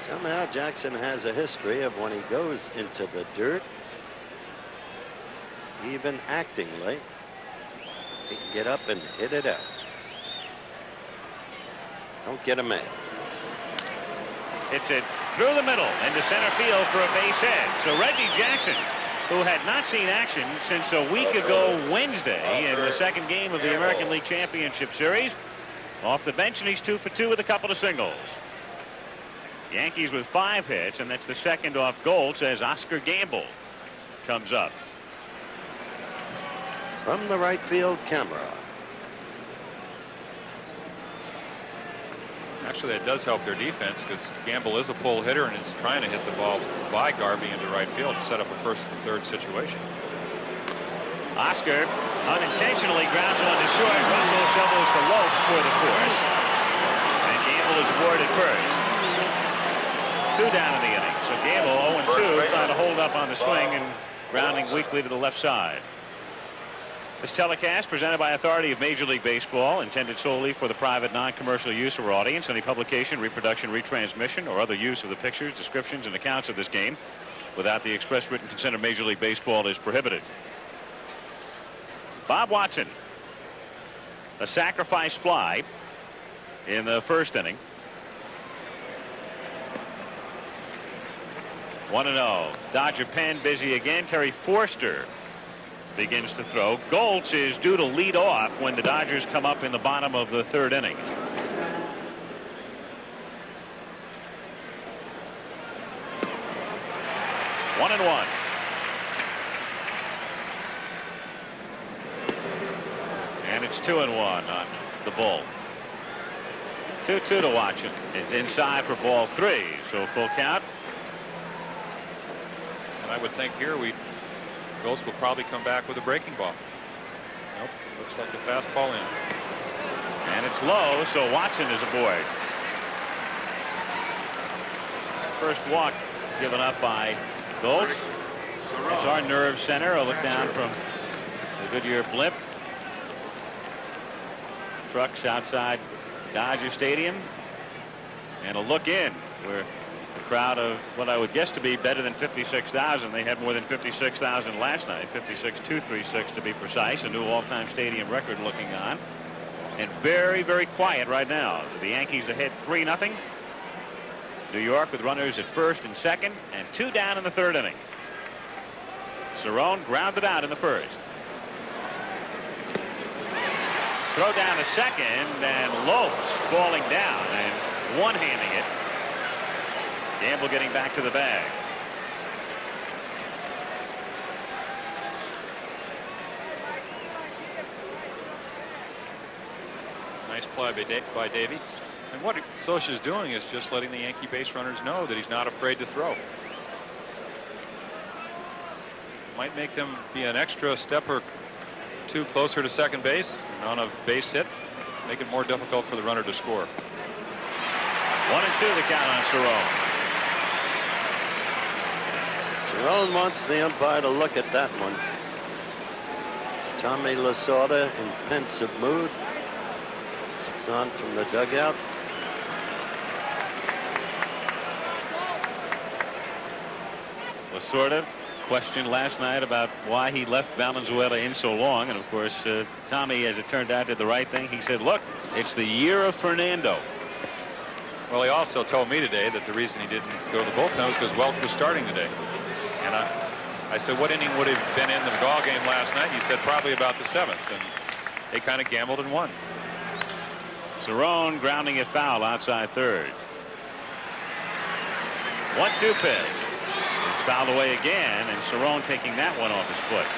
somehow Jackson has a history of when he goes into the dirt, even actingly, he can get up and hit it out. Don't get him mad. Hits it through the middle into center field for a base hit. So Reggie Jackson, who had not seen action since a week ago Wednesday in the second game of the American League Championship Series, off the bench, and he's two for two with a couple of singles. Yankees with five hits, and that's the second off Goltz as Oscar Gamble comes up. From the right field camera. Actually, that does help their defense because Gamble is a pull hitter and is trying to hit the ball by Garvey into right field to set up a first and third situation. Oscar unintentionally grounds one to short. Russell shovels to Lopes for the force. And Gamble is aboard at first. Two down in the inning. So Gamble 0-2 trying to hold up on the swing and grounding weakly to the left side. This telecast presented by authority of Major League Baseball intended solely for the private non-commercial use of our audience. Any publication, reproduction, retransmission, or other use of the pictures, descriptions, and accounts of this game without the express written consent of Major League Baseball is prohibited. Bob Watson. A sacrifice fly in the first inning. 1-0. Dodger pen busy again. Terry Forster begins to throw. Goltz is due to lead off when the Dodgers come up in the bottom of the third inning. One and one. And it's two and one on the bull. 2 2 to Watson is inside for ball three. So full count. And I would think here we Goltz will probably come back with a breaking ball. Nope. Looks like the fastball in. And it's low, so Watson is aboard. First walk given up by Goltz. It's our nerve center. A look down from the Goodyear blimp. Trucks outside Dodger Stadium. And a look in where a crowd of what I would guess to be better than 56,000. They had more than 56,000 last night, 56,236 to be precise, a new all-time stadium record looking on. And very, very quiet right now. The Yankees ahead 3 nothing. New York with runners at first and second, and two down in the third inning. Cerone grounded out in the first. Throw down to second, and Lopes falling down and one-handing it. Gamble getting back to the bag. Nice play by, da by Davy. And what Scioscia is doing is just letting the Yankee base runners know that he's not afraid to throw. Might make them be an extra step or two closer to second base on a base hit. Make it more difficult for the runner to score. One and two the count on Cerone. Cerone wants the umpire to look at that one. It's Tommy Lasorda in pensive mood. It's on from the dugout. Lasorda questioned last night about why he left Valenzuela in so long. And of course, uh, Tommy, as it turned out, did the right thing. He said, look, it's the year of Fernando. Well, he also told me today that the reason he didn't go to the bullpen was because Welch was starting today. And I, I said, what inning would have been in the ball game last night? He said probably about the seventh. And they kind of gambled and won. Cerone grounding it foul outside third. One two pitch. It's fouled away again and Cerone taking that one off his foot.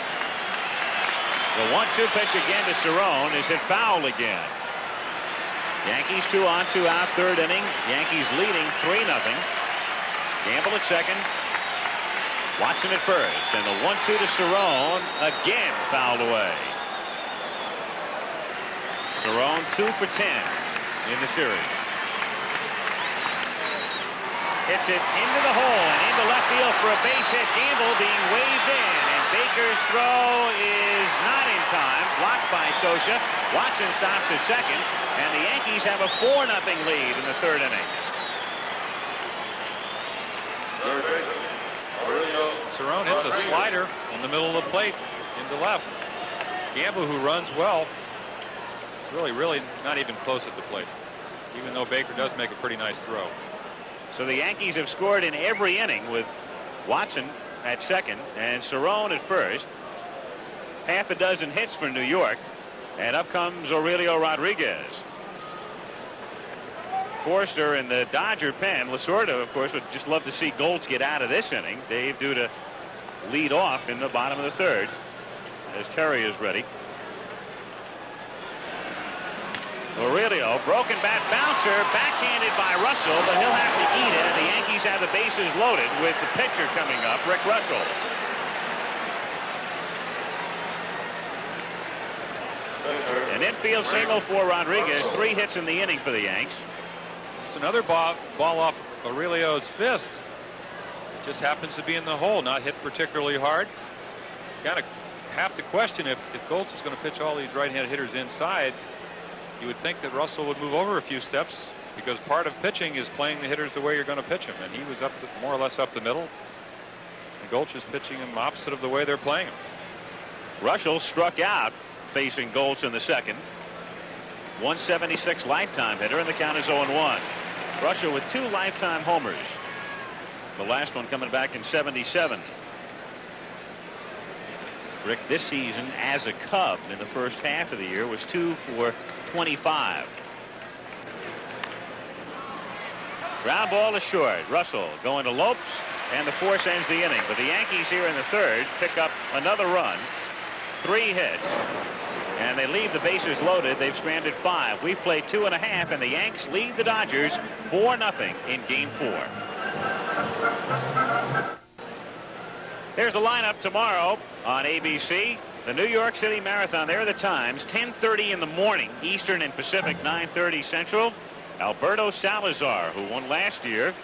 The one two pitch again to Cerone is hit foul again. Yankees two on two out third inning. Yankees leading three nothing. Gamble at second. Watson at first and the one two to Cerone again fouled away. Cerone two for ten in the series. Hits it into the hole and into left field for a base hit. Gamble being waved in and Baker's throw is not in time. Blocked by Scioscia. Watson stops at second and the Yankees have a 4 nothing lead in the third inning. Cerone hits a slider in the middle of the plate into left. Gamble, who runs well, really, really not even close at the plate, even though Baker does make a pretty nice throw. So the Yankees have scored in every inning with Watson at second and Cerone at first. Half a dozen hits for New York. And up comes Aurelio Rodriguez. Forster in the Dodger pen. Lasorda, of course, would just love to see Goltz get out of this inning. Dave due to lead off in the bottom of the third as Terry is ready. Aurelio, broken bat bouncer, backhanded by Russell, but he'll have to eat it, and the Yankees have the bases loaded with the pitcher coming up, Rick Reuschel. An infield single for Rodriguez, three hits in the inning for the Yanks. Another ball, ball off Aurelio's fist. Just happens to be in the hole, not hit particularly hard. Kind of have to question if, if Goltz is going to pitch all these right-hand hitters inside. You would think that Russell would move over a few steps because part of pitching is playing the hitters the way you're going to pitch them. And he was up the, more or less up the middle. And Goltz is pitching him opposite of the way they're playing him. Reuschel struck out facing Goltz in the second. 176 lifetime hitter and the count is 0-1. Reuschel with two lifetime homers. The last one coming back in 77. Rick this season as a Cub in the first half of the year was two for 25. Ground ball is short. Russell going to Lopes and the force ends the inning. But the Yankees here in the third pick up another run. Three hits. And they leave the bases loaded. They've stranded five. We've played two and a half, and the Yanks lead the Dodgers 4 nothing in game four. Here's the lineup tomorrow on ABC. The New York City Marathon. There are the times. 10.30 in the morning, Eastern and Pacific, 9.30 Central. Alberto Salazar, who won last year,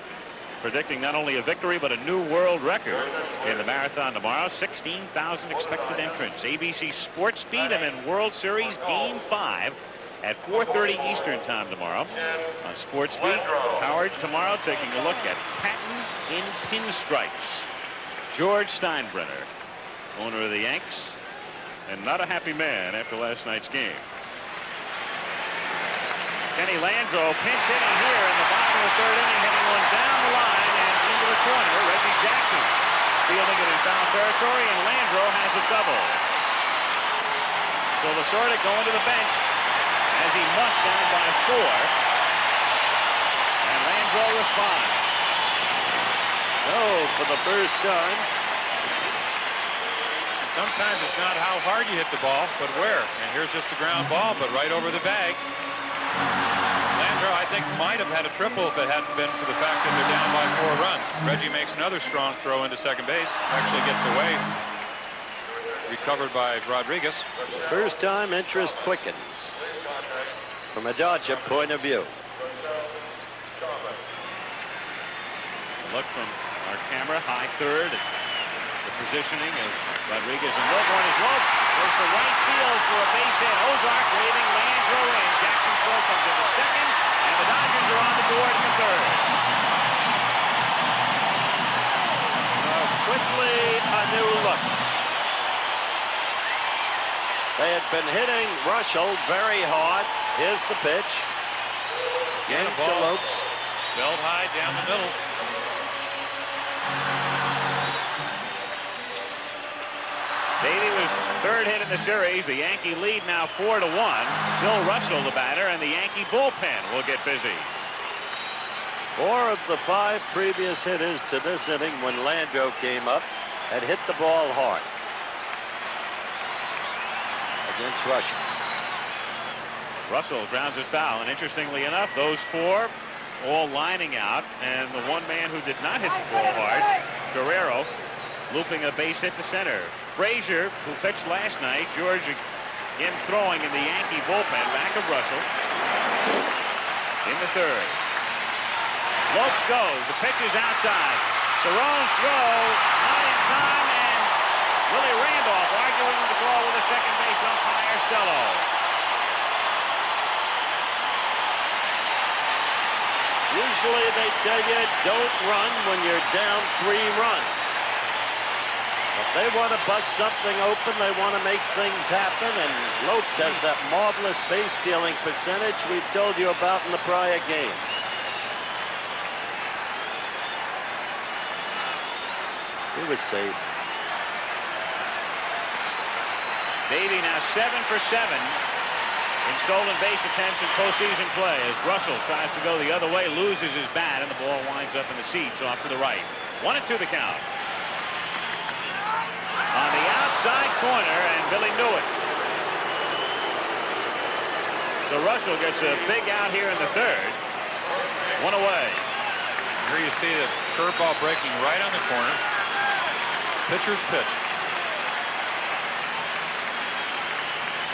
predicting not only a victory but a new world record in the marathon tomorrow. 16,000 expected entrants. ABC Sports Speed and then World Series Game 5 at 4.30 Eastern Time tomorrow on Sports Beat. Howard tomorrow taking a look at Patton in pinstripes. George Steinbrenner, owner of the Yanks, and not a happy man after last night's game. Kenny Landreaux pinch hitting here in the bottom of the third inning, hitting one down the line and into the corner. Reggie Jackson fielding it in foul territory, and Landreaux has a double. So Lasorda going to the bench as he must down by four. And Landreaux responds. So for the first time. And sometimes it's not how hard you hit the ball, but where. And here's just a ground ball, but right over the bag. Landreaux, I think, might have had a triple if it hadn't been for the fact that they're down by four runs. Reggie makes another strong throw into second base. Actually gets away. Recovered by Rodriguez. First time interest quickens from a Dodger point of view. Look from our camera, high third. The positioning of Rodriguez and Milbourne is low. Goes to right field for a base hit. Ozark waving Landreaux in. Jackson Crow comes in the second, and the Dodgers are on the board in the third. Uh, quickly, a new look. They had been hitting Reuschel very hard. Here's the pitch. and Lopes. Belt high down the middle. Third hit in the series. The Yankee lead now four to one. Bill Russell, the batter, and the Yankee bullpen will get busy. Four of the five previous hitters to this inning when Landreaux came up had hit the ball hard against Reuschel. Russell grounds his foul, and interestingly enough, those four all lining out, and the one man who did not hit the ball hard, Guerrero, looping a base hit to center. Frazier, who pitched last night, George again throwing in the Yankee bullpen, back of Reuschel. In the third. Lopes goes. The pitch is outside. Cerone's throw, not in time, and Willie Randolph arguing the call with the second base umpire, Stello. Usually they tell you don't run when you're down three runs. But they want to bust something open. They want to make things happen. And Lopes has that marvelous base stealing percentage we've told you about in the prior games. He was safe. Davey now seven for seven in stolen base attempts in postseason play as Russell tries to go the other way, loses his bat, and the ball winds up in the seats off to the right. One and two the count. On the outside corner, and Billy knew it. So Reuschel gets a big out here in the third. One away. Here you see the curveball breaking right on the corner. Pitcher's pitch.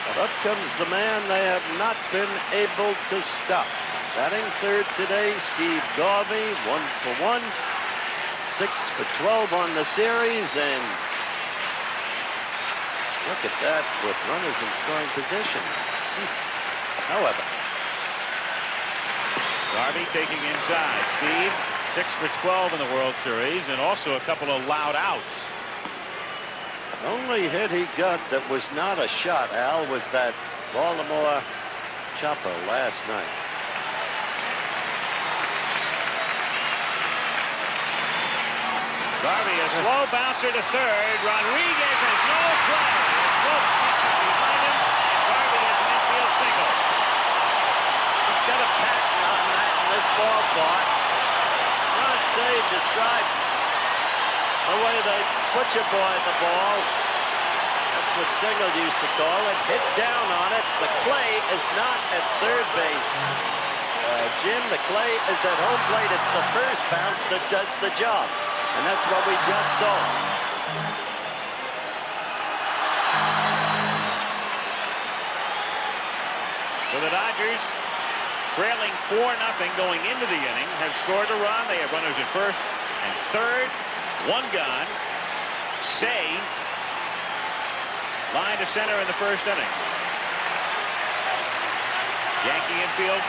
But up comes the man they have not been able to stop. Batting third today, Steve Garvey, one for one. Six for 12 on the series, and look at that with runners in scoring position. Hmm. However, Garvey taking inside. Steve, six for 12 in the World Series, and also a couple of loud outs. the only hit he got that was not a shot, Al, was that Baltimore chopper last night. Garvey, a slow bouncer to third. Rodriguez has no play. Behind him. Garvey has an infield single. He's got a patent on that in this ballpark. Ron Cey describes the way they put butcher boy at the ball. That's what Stengel used to call it. Hit down on it. The clay is not at third base. Uh, Jim, the clay is at home plate. It's the first bounce that does the job. And that's what we just saw. So the Dodgers, trailing 4 nothing going into the inning, have scored a run. They have runners at first and third. One gone. Cey line to center in the first inning. Yankee infield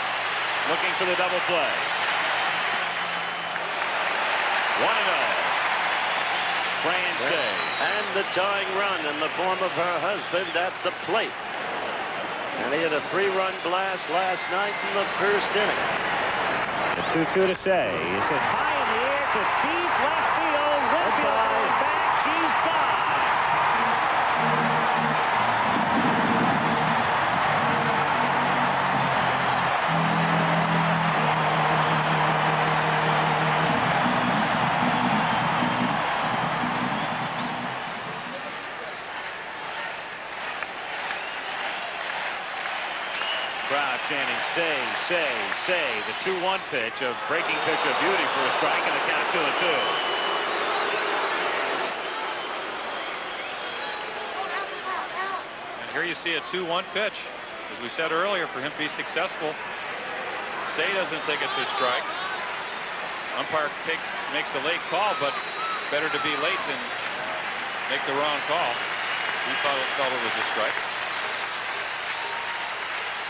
looking for the double play. 1 0. Fran Cey. And the tying run in the form of her husband at the plate. And he had a three-run blast last night in the first inning. The 2-2 to Cey. Hit high in the air to say. The 2-1 pitch, a breaking pitch of beauty for a strike, and the count 2 and 2. And here you see a 2-1 pitch. As we said earlier, for him to be successful, Cey doesn't think it's a strike. Umpire takes makes a late call, but it's better to be late than make the wrong call. He thought, thought it was a strike.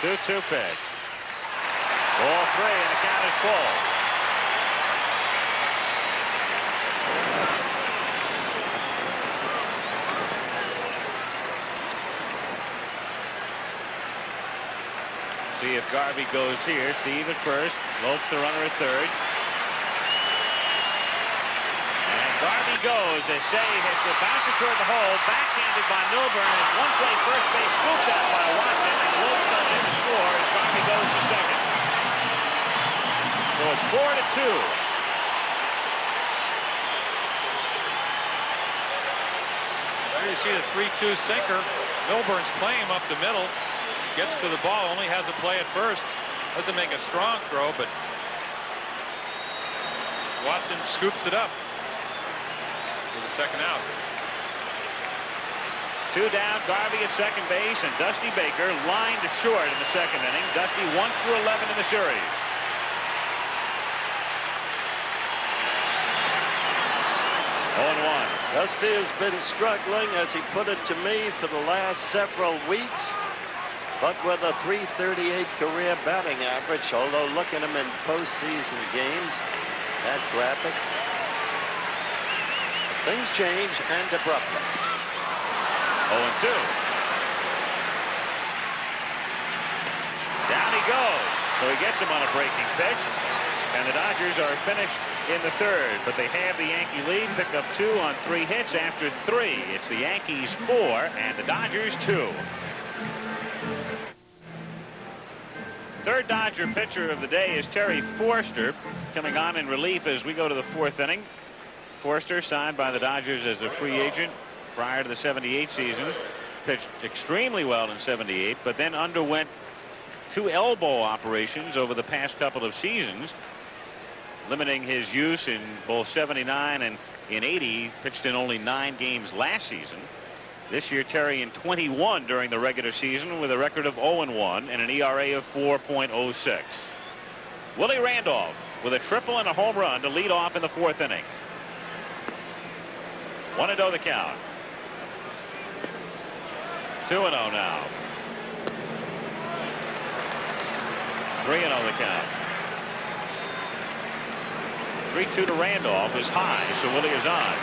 2-2 pitch. Ball three, and the count is full. see if Garvey goes here. Steve at first. Lopes the runner at third. And Garvey goes as Cey hits it, bouncing toward the hole, backhanded by Milbourne as one play first base scooped out by Watson, and Lopes comes in to score as Garvey goes to second. So it's four to two. There you see the 3-2 sinker. Milbourne's playing up the middle. Gets to the ball, only has a play at first. Doesn't make a strong throw, but Watson scoops it up for the second out. Two down, Garvey at second base, and Dusty Baker lined to short in the second inning. Dusty 1 through 11 in the series. Oh, one. Dusty has been struggling, as he put it to me, for the last several weeks. But with a 338 career batting average, although look at him in postseason games, that graphic, things change and abruptly. 0 and 2. Down he goes. So he gets him on a breaking pitch. And the Dodgers are finished in the third, but they have the Yankee lead. Pick up two on three hits after three. It's the Yankees four and the Dodgers two. Third Dodger pitcher of the day is Terry Forster coming on in relief as we go to the fourth inning. Forster signed by the Dodgers as a free agent prior to the 78 season. Pitched extremely well in 78, but then underwent two elbow operations over the past couple of seasons limiting his use in both 79 and in 80 pitched in only nine games last season. This year Terry in 21 during the regular season with a record of 0-1 and an ERA of 4.06 Willie Randolph with a triple and a home run to lead off in the fourth inning. 1 0 the count. 2 0 now. 3 0 the count 3-2 to Randolph is high, so Willie is on.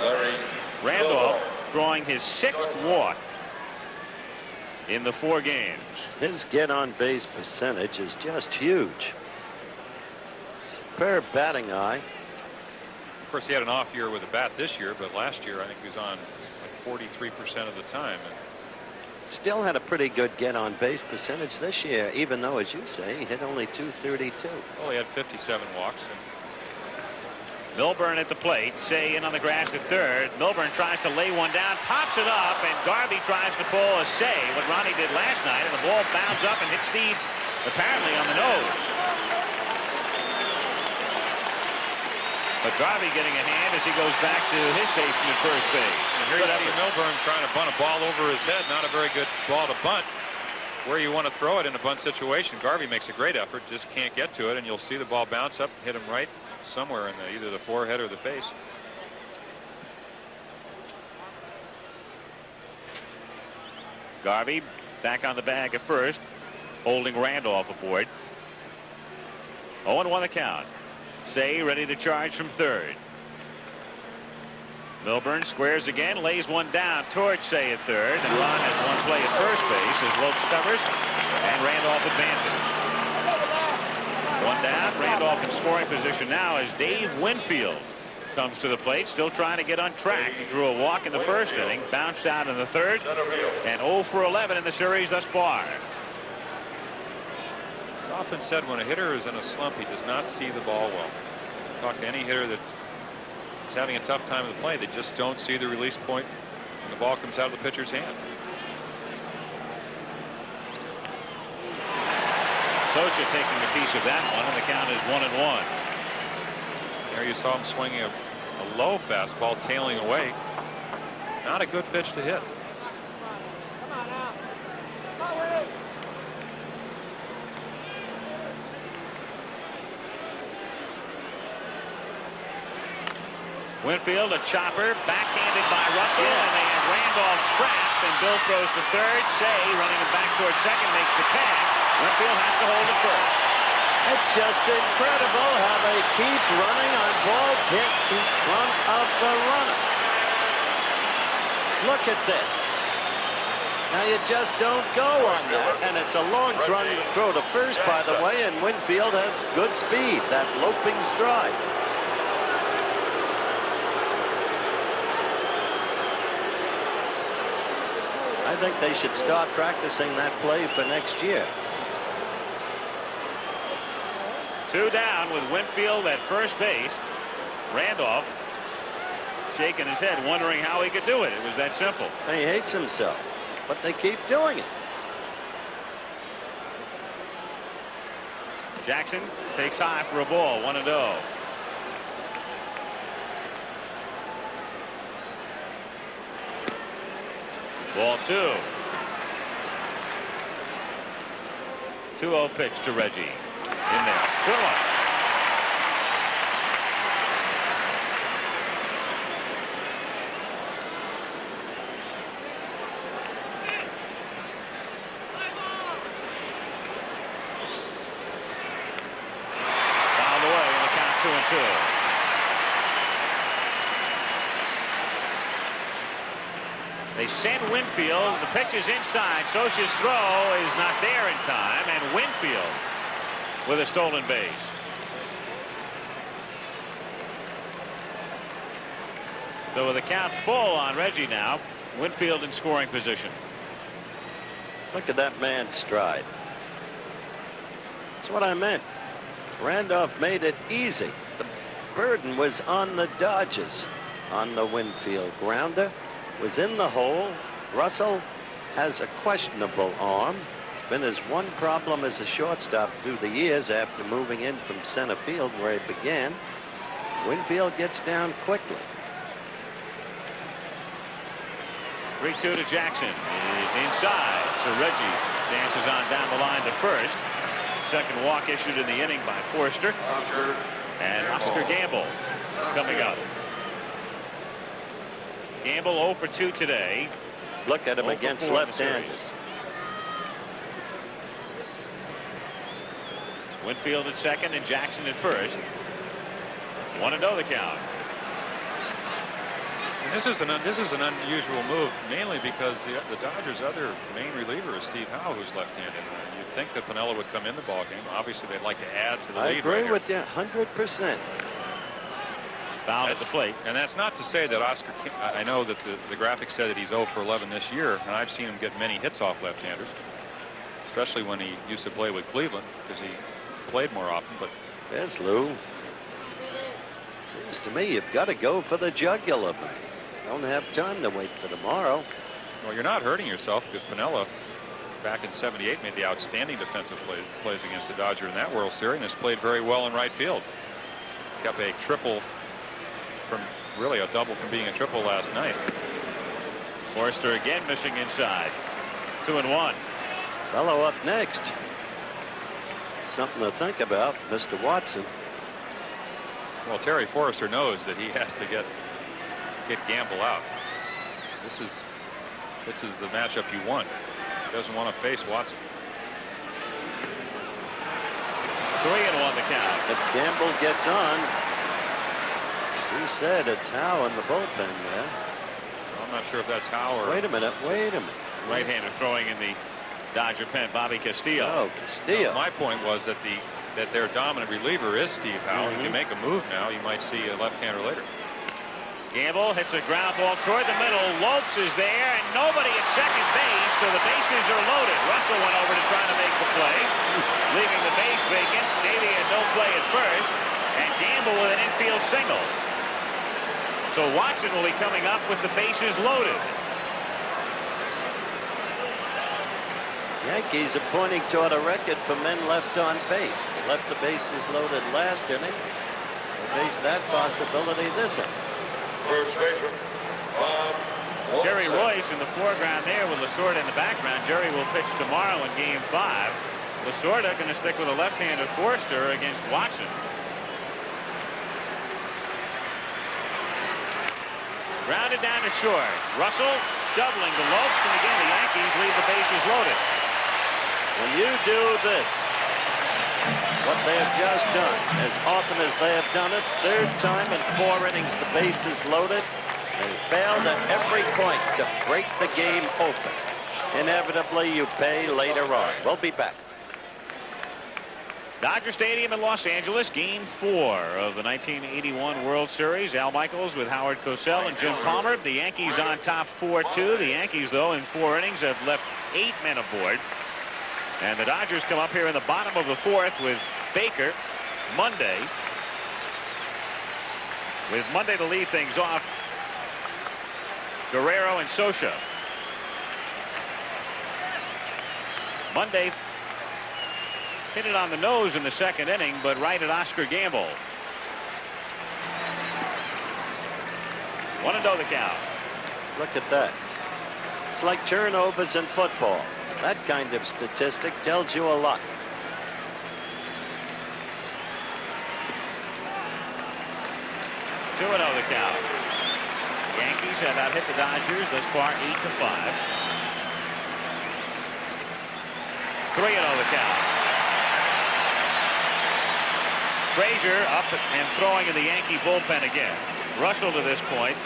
Larry Randolph drawing his sixth walk in the four games. His get on base percentage is just huge. Superb batting eye. Of course, he had an off year with a bat this year, but last year I think he was on like 43% of the time. And Still had a pretty good get on base percentage this year, even though, as you say, he hit only 232. Well, he had 57 walks. And... Milbourne at the plate. Cey in on the grass at third. Milbourne tries to lay one down, pops it up, and Garvey tries to pull a Cey, what Ronnie did last night, and the ball bounds up and hits Steve apparently on the nose. But Garvey getting a hand as he goes back to his station at first base. And here you see Milbourne trying to bunt a ball over his head. Not a very good ball to bunt. Where you want to throw it in a bunt situation, Garvey makes a great effort, just can't get to it, and you'll see the ball bounce up, hit him right somewhere in the, either the forehead or the face. Garvey back on the bag at first, holding Randolph aboard. 0-1 the count. Cey ready to charge from third. Milbourne squares again, lays one down towards Cey at third, and Ron has one play at first base as Lopes covers, and Randolph advances. One down, Randolph in scoring position now as Dave Winfield comes to the plate, still trying to get on track. He drew a walk in the first inning, bounced out in the third, and 0 for 11 in the series thus far. It's often said when a hitter is in a slump, he does not see the ball well. Talk to any hitter that's, that's having a tough time of the play. They just don't see the release point when the ball comes out of the pitcher's hand. Sosa taking a piece of that one, and the count is one and one. There you saw him swinging a, a low fastball, tailing away. Not a good pitch to hit. Winfield, a chopper, backhanded by Russell, and they have Randolph trapped, and Bill throws to third. Cey running him back toward second, makes the catch. Winfield has to hold it first. It's just incredible how they keep running on balls hit in front of the runner. Look at this. Now you just don't go on that. And it's a long throw, throw to first, by the way, and Winfield has good speed, that loping stride. Think they should start practicing that play for next year. Two down with Winfield at first base. Randolph shaking his head, wondering how he could do it. It was that simple. He hates himself, but they keep doing it. Jackson takes high for a ball, 1 and 0. Ball two. 2-0 pitch to Reggie. In there. Good one. Fouled away in the count two and two. They send Winfield. The pitch is inside. Scioscia's throw is not there in time, and Winfield with a stolen base. So with the count full on Reggie now, Winfield in scoring position. Look at that man's stride. That's what I meant. Randolph made it easy. The burden was on the Dodgers. On the Winfield grounder was in the hole. Russell has a questionable arm. It's been his one problem as a shortstop through the years after moving in from center field where he began. Winfield gets down quickly. 3-2 to Jackson is inside. So Reggie dances on down the line to first. Second walk issued in the inning by Forster. And Oscar Gamble coming up. Gamble 0 for 2 today. Look at him oh against 4 left-handers. Winfield at second and Jackson at first. 1 0 the count. And this is an un- this is an unusual move, mainly because the the Dodgers' other main reliever is Steve Howe, who's left-handed. You'd think that Piniella would come in the ballgame. Obviously, they'd like to add to the I lead. agree right here. with you 100%. Foul at the plate. And that's not to say that Oscar. Ki- I I know that the the graphic said that he's 0 for 11 this year, and I've seen him get many hits off left-handers, especially when he used to play with Cleveland because he played more often. But There's Lou. Seems to me you've got to go for the jugular, man. Don't have time to wait for tomorrow. Well, you're not hurting yourself because Piniella, back in 78, made the outstanding defensive play, plays against the Dodger in that World Series and has played very well in right field. Kept a triple from really a double from being a triple last night. Forster again missing inside. Two and one. Fellow up next. Something to think about, Mr. Watson. Well, Terry Forster knows that he has to get get Gamble out. This is this is the matchup you want. He doesn't want to face Watson. Three and one the count. If Gamble gets on, as he said, it's Howe in the bullpen there. I'm not sure if that's Howe or. Wait a minute, wait a minute. Right-hander throwing in the Dodger pen, Bobby Castillo. Oh, Castillo. my point was that the that their dominant reliever is Steve Howe. If you Mhm. make a move now, you might see a left-hander later. Gamble hits a ground ball toward the middle. Lopes is there, and nobody at second base, so the bases are loaded. Russell went over to try to make the play, [laughs] leaving the base vacant. Davey had no play at first, and Gamble with an infield single. So Watson will be coming up with the bases loaded. Yankees are pointing toward a record for men left on base. They left the bases loaded last inning. They face that possibility this inning. First baseman, Bob Jerry Reuss in the foreground there with Lasorda in the background. Jerry will pitch tomorrow in game five. Lasorda going to stick with a left-handed Forster against Watson. Grounded down to short. Russell shoveling the Lopes, and again the Yankees leave the bases loaded. When you do this, what they have just done, as often as they have done it, third time in four innings, the bases loaded, they failed at every point to break the game open. inevitably you pay later on. We'll be back. Dodger Stadium in Los Angeles, game four of the 1981 World Series. Al Michaels with Howard Cosell and Jim Palmer. The Yankees on top 4-2. The Yankees, though, in four innings have left eight men aboard. And the Dodgers come up here in the bottom of the fourth with Baker, Monday. With Monday to lead things off, Guerrero and Scioscia. Monday hit it on the nose in the second inning, but right at Oscar Gamble. One and oh the count. Look at that. It's like turnovers in football. That kind of statistic tells you a lot. Two and oh the count. Yankees have out hit the Dodgers thus far eight to five. Three and oh the count. Frazier up and throwing in the Yankee bullpen again. Reuschel to this point,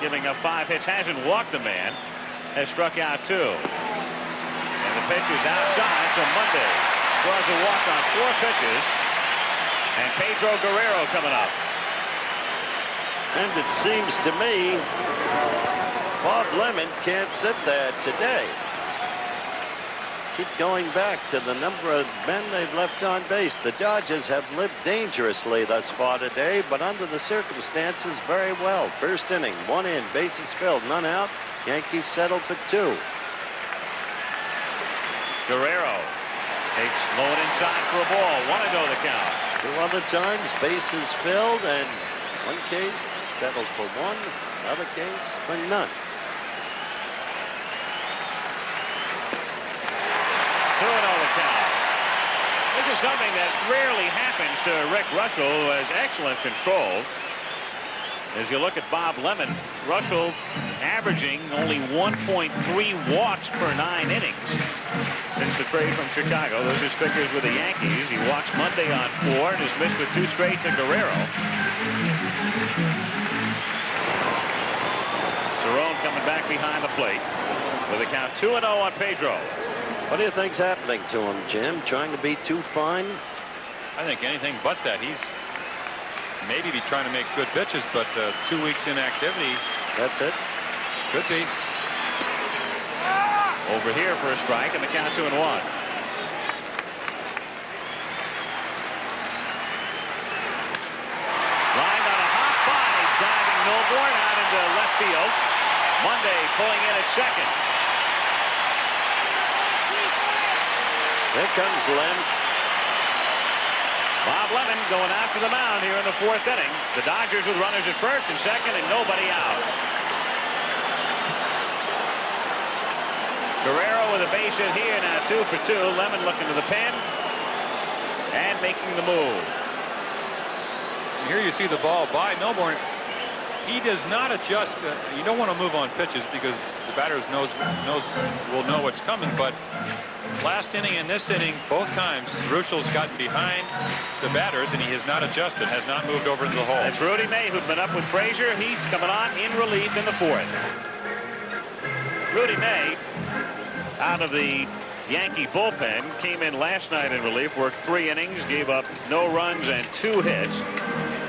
giving up five hits, hasn't walked a man, has struck out two. And the pitch is outside, so Monday draws a walk on four pitches. And Pedro Guerrero coming up. And it seems to me Bob Lemon can't sit there today. Keep going back to the number of men they've left on base. The Dodgers have lived dangerously thus far today, but under the circumstances, very well. First inning, one in, bases filled, none out. Yankees settled for two. Guerrero takes low and inside for a ball. One to go the count. Two other times, bases filled, and one case settled for one, another case for none. Two and oh the count. This is something that rarely happens to Rick Reuschel, who has excellent control. As you look at Bob Lemon, Reuschel averaging only 1.3 walks per nine innings since the trade from Chicago. Those are figures with the Yankees. He walks Monday on four and has missed with two straight to Guerrero. Cerone coming back behind the plate with a count 2-0 on Pedro. What do you think's happening to him, Jim? Trying to be too fine? I think anything but that. He's maybe be trying to make good pitches, but uh, two weeks inactivity. That's it. Could be. Over here for a strike and the count two and one. Line on a hot fly, driving Milbourne out into left field. Monday pulling in at second. There comes Lem. Bob Lemon going out to the mound here in the fourth inning. The Dodgers with runners at first and second and nobody out. Guerrero with a base hit here now two for two. Lemon looking to the pen and making the move. Here you see the ball by Milbourne. He does not adjust. Uh, you don't want to move on pitches because the batters knows knows will know what's coming. But last inning and this inning, both times, Reuschel's gotten behind the batters and he has not adjusted, has not moved over into the hole. That's Rudy May who's been up with Frazier. He's coming on in relief in the fourth. Rudy May out of the Yankee bullpen came in last night in relief, worked three innings, gave up no runs and two hits.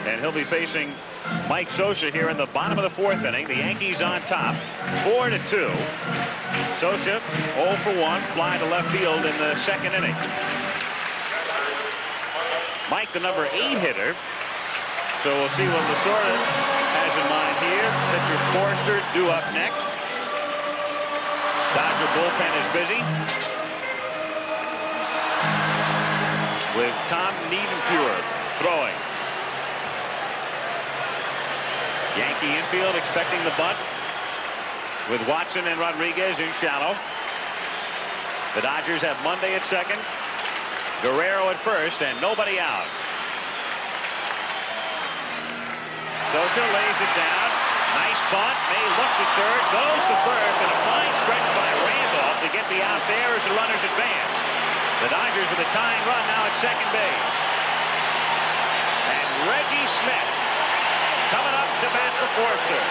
And he'll be facing Mike Scioscia here in the bottom of the fourth inning. The Yankees on top, four to two. Scioscia 0 for 1, fly to left field in the second inning. Mike, the number eight hitter. So we'll see what Lasorda has in mind here. Pitcher Forster due up next. Dodger bullpen is busy. With Tom Niedenfuer throwing. Yankee infield expecting the bunt with Watson and Rodriguez in shallow. The Dodgers have Monday at second, Guerrero at first, and nobody out. Scioscia lays it down. Nice bunt. May looks at third, goes to first, and a fine stretch by Randolph to get the out there as the runners advance. The Dodgers with a tying run now at second base. And Reggie Smith coming up to bat for Forster.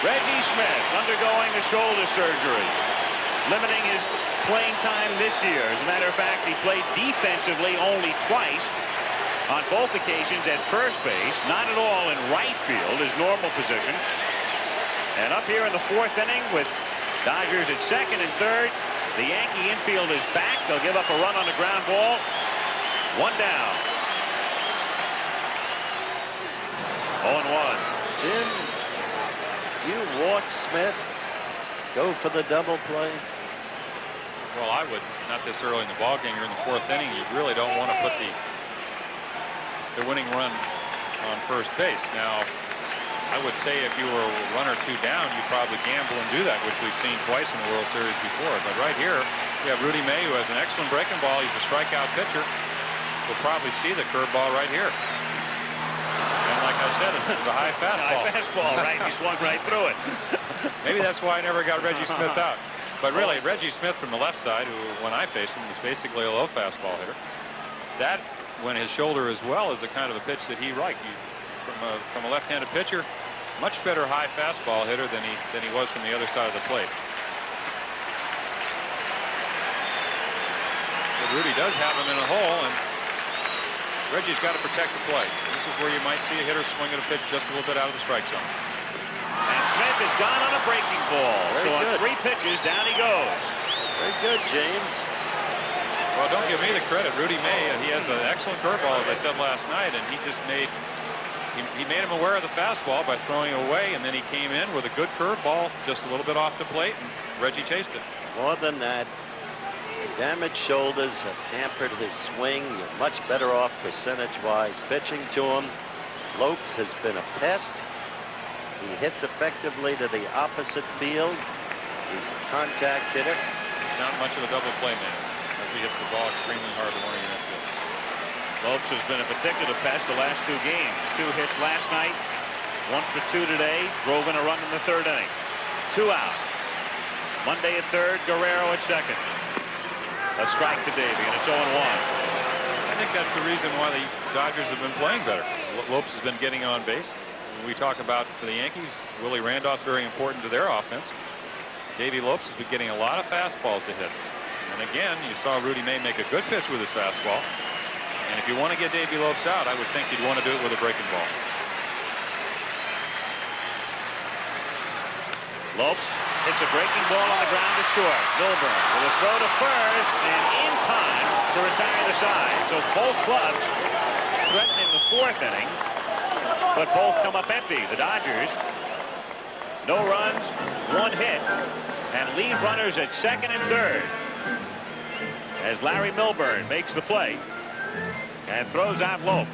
Reggie Smith undergoing a shoulder surgery, limiting his playing time this year. As a matter of fact, he played defensively only twice on both occasions at first base, not at all in right field, his normal position, and up here in the fourth inning with Dodgers at second and third, the Yankee infield is back. They'll give up a run on the ground ball. One down. 0 1. Jim, you walk Smith, go for the double play. Well, I would not this early in the ball game. You're in the fourth inning. You really don't want to put the the winning run on first base. Now, I would say if you were a run or two down, you'd probably gamble and do that, which we've seen twice in the World Series before. But right here, we have Rudy May, who has an excellent breaking ball. He's a strikeout pitcher. We'll probably see the curveball right here. And like I said, is a high [laughs] fastball. High fastball, right? He swung right through it. [laughs] Maybe that's why I never got Reggie [laughs] Smith out. But really, Reggie Smith from the left side, who when I faced him was basically a low fastball hitter. That, when his shoulder as well, is the kind of a pitch that he liked. You, from a, from a left-handed pitcher, much better high fastball hitter than he than he was from the other side of the plate. But Rudy does have him in a hole, and Reggie's got to protect the play. This is where you might see a hitter swing at a pitch just a little bit out of the strike zone. And Smith has gone on a breaking ball. Very so on good. three pitches, down he goes. Very good, James. Well, don't give me the credit. Rudy May, he has an excellent curveball, as I said last night, and he just made he, he made him aware of the fastball by throwing it away, and then he came in with a good curveball, just a little bit off the plate, and Reggie chased it. More than that, the damaged shoulders have hampered his swing. You're much better off percentage-wise pitching to him. Lopes has been a pest. He hits effectively to the opposite field. He's a contact hitter. Not much of a double play man, as he hits the ball extremely hard to one. Lopes has been a particular pest the last two games. Two hits last night, one for two today. Drove in a run in the third inning. Two out. Monday at third, Guerrero at second. A strike to Davy, and it's 0-1. I think that's the reason why the Dodgers have been playing better. Lo- Lopes has been getting on base. When we talk about for the Yankees, Willie Randolph's very important to their offense. Davy Lopes has been getting a lot of fastballs to hit. And again, you saw Rudy May make a good pitch with his fastball. And if you want to get Davy Lopes out, I would think you'd want to do it with a breaking ball. Lopes hits a breaking ball on the ground to short. Milbourne with a throw to first and in time to retire the side. So both clubs threaten in the fourth inning, but both come up empty. The Dodgers, no runs, one hit, and lead runners at second and third as Larry Milbourne makes the play and throws out Lopes.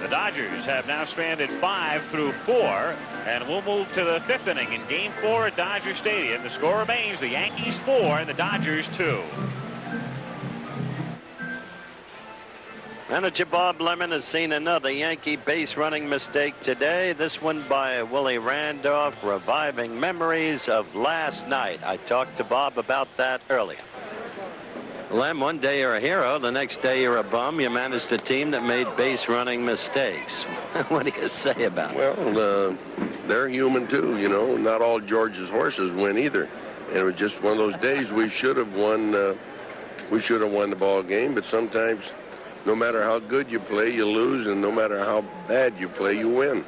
The Dodgers have now stranded five through four, and we'll move to the fifth inning in Game Four at Dodger Stadium. The score remains: the Yankees four and the Dodgers two. Manager Bob Lemon has seen another Yankee base running mistake today. This one by Willie Randolph, reviving memories of last night. I talked to Bob about that earlier. Lem, one day you're a hero, the next day you're a bum. You managed a team that made base running mistakes. [laughs] what do you say about it? Well, uh, they're human too, you know. Not all George's horses win either. And it was just one of those days we should have won. Uh, we should have won the ball game, but sometimes, no matter how good you play, you lose, and no matter how bad you play, you win.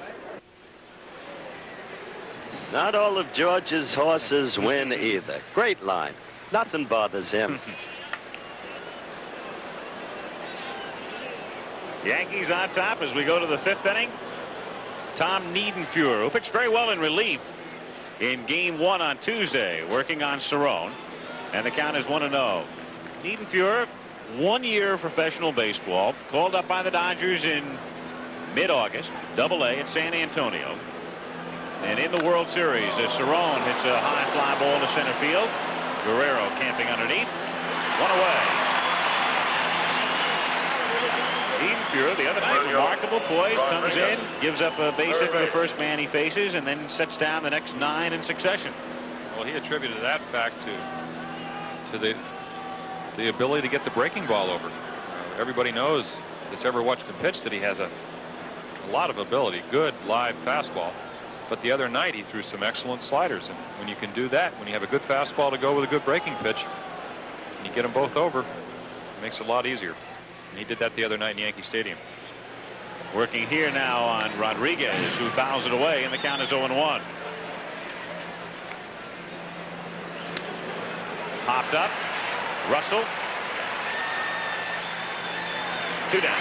Not all of George's horses win either. Great line. Nothing bothers him. [laughs] Yankees on top as we go to the fifth inning. Tom Niedenfuer, who pitched very well in relief in game one on Tuesday, working on Cerone. And the count is 1 0. Niedenfuer, one year of professional baseball, called up by the Dodgers in mid August, double A at San Antonio. And in the World Series, as Cerone hits a high fly ball to center field, Guerrero camping underneath, one away. Niedenfuer, the other night, remarkable poise, comes in, gives up a base hit to the first man he faces, and then sets down the next nine in succession. Well, he attributed that fact to to the the ability to get the breaking ball over. Uh, everybody knows that's ever watched him pitch that he has a, a lot of ability, good live fastball. But the other night he threw some excellent sliders. And when you can do that, when you have a good fastball to go with a good breaking pitch, and you get them both over, it makes it a lot easier. And he did that the other night in Yankee Stadium. Working here now on Rodriguez, who fouls it away, and the count is 0-1. Popped up. Russell. Two down.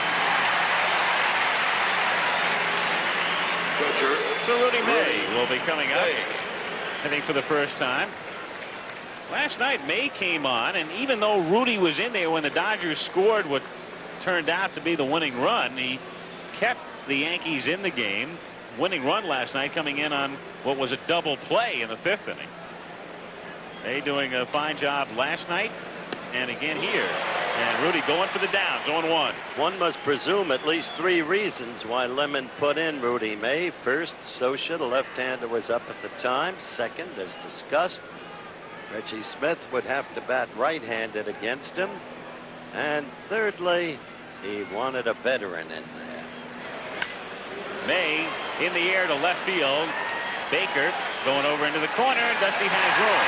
So Rudy May will be coming up, I think, for the first time. Last night, May came on, and even though Rudy was in there when the Dodgers scored what turned out to be the winning run, he kept the Yankees in the game. Winning run last night coming in on what was a double play in the fifth inning. They doing a fine job last night and again here. And Rudy going for the downs, 0-1. One must presume at least three reasons why Lemon put in Rudy May. First, Scioscia, the left-hander, was up at the time. Second, as discussed, Reggie Smith would have to bat right-handed against him. And thirdly, he wanted a veteran in there. May in the air to left field. Baker going over into the corner. Dusty has room.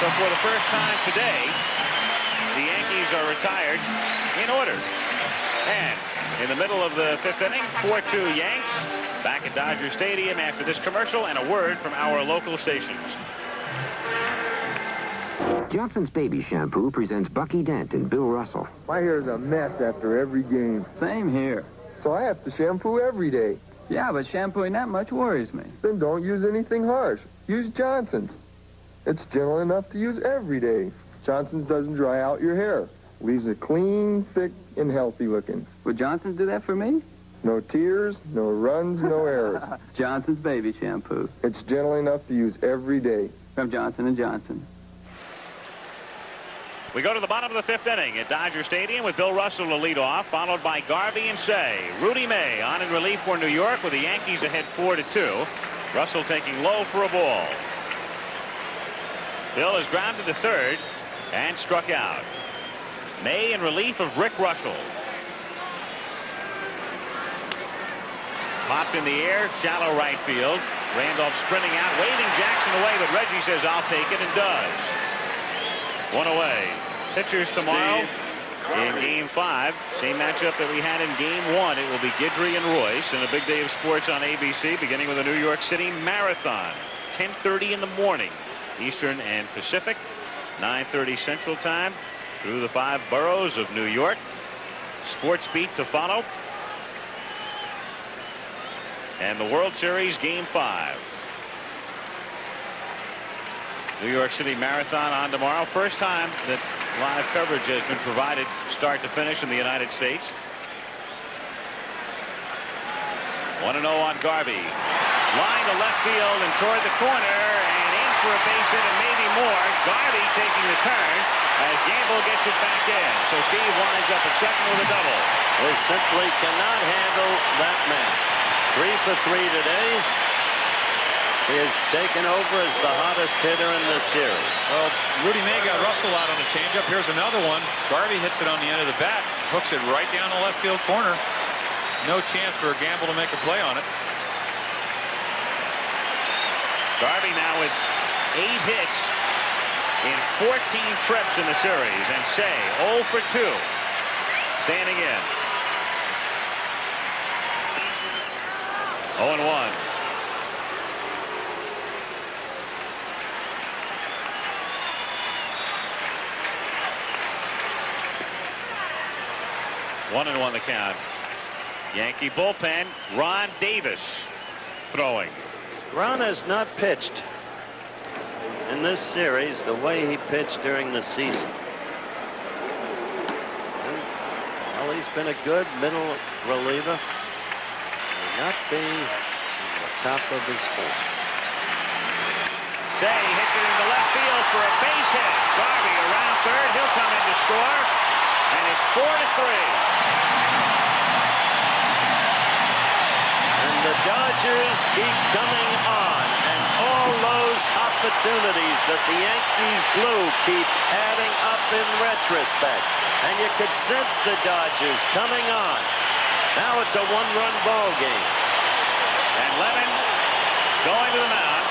So for the first time today, the Yankees are retired in order. And in the middle of the fifth inning, 4-2 Yanks back at Dodger Stadium after this commercial and a word from our local stations. Johnson's Baby Shampoo presents Bucky Dent and Bill Russell. My hair's a mess after every game. Same here. So I have to shampoo every day. Yeah, but shampooing that much worries me. Then don't use anything harsh. Use Johnson's. It's gentle enough to use every day. Johnson's doesn't dry out your hair. Leaves it clean, thick, and healthy looking. Would Johnson's do that for me? No tears, no runs, no errors. [laughs] Johnson's Baby Shampoo. It's gentle enough to use every day. From Johnson & Johnson. We go to the bottom of the fifth inning at Dodger Stadium with Bill Russell to lead off, followed by Garvey and Cey. Rudy May on in relief for New York with the Yankees ahead 4 to 2. Russell taking low for a ball. Bill is grounded to third and struck out. May in relief of Rick Reuschel. Popped in the air, shallow right field. Randolph sprinting out, waving Jackson away, but Reggie says, I'll take it, and does. One away. Pitchers tomorrow in game five. Same matchup that we had in game one. It will be Guidry and Reuss and a big day of sports on ABC beginning with the New York City Marathon. 10.30 in the morning, Eastern and Pacific. 9.30 Central Time through the five boroughs of New York. Sports beat to follow. And the World Series game five. New York City Marathon on tomorrow. First time that live coverage has been provided start to finish in the United States. 1-0 on Garvey. Line to left field and toward the corner and in for a base hit and maybe more. Garvey taking the turn as Gamble gets it back in. So Steve winds up at second with a double. They simply cannot handle that man. Three for three today. He has taken over as the hottest hitter in the series. Well, Rudy May got Russell out on a changeup. Here's another one. Garvey hits it on the end of the bat, hooks it right down the left field corner. No chance for a gamble to make a play on it. Garvey now with eight hits in 14 trips in the series. And Cey 0 for 2. Standing in. 0 and 1. One and one the count. Yankee bullpen, Ron Davis throwing. Ron has not pitched in this series the way he pitched during the season. Well, he's been a good middle reliever. May not be in the top of his form. Cey hits it into left field for a base hit. Garvey around third. He'll come in to score. And it's four to three. And the Dodgers keep coming on. And all those opportunities that the Yankees blew keep adding up in retrospect. And you could sense the Dodgers coming on. Now it's a one-run ball game. And Lemon going to the mound.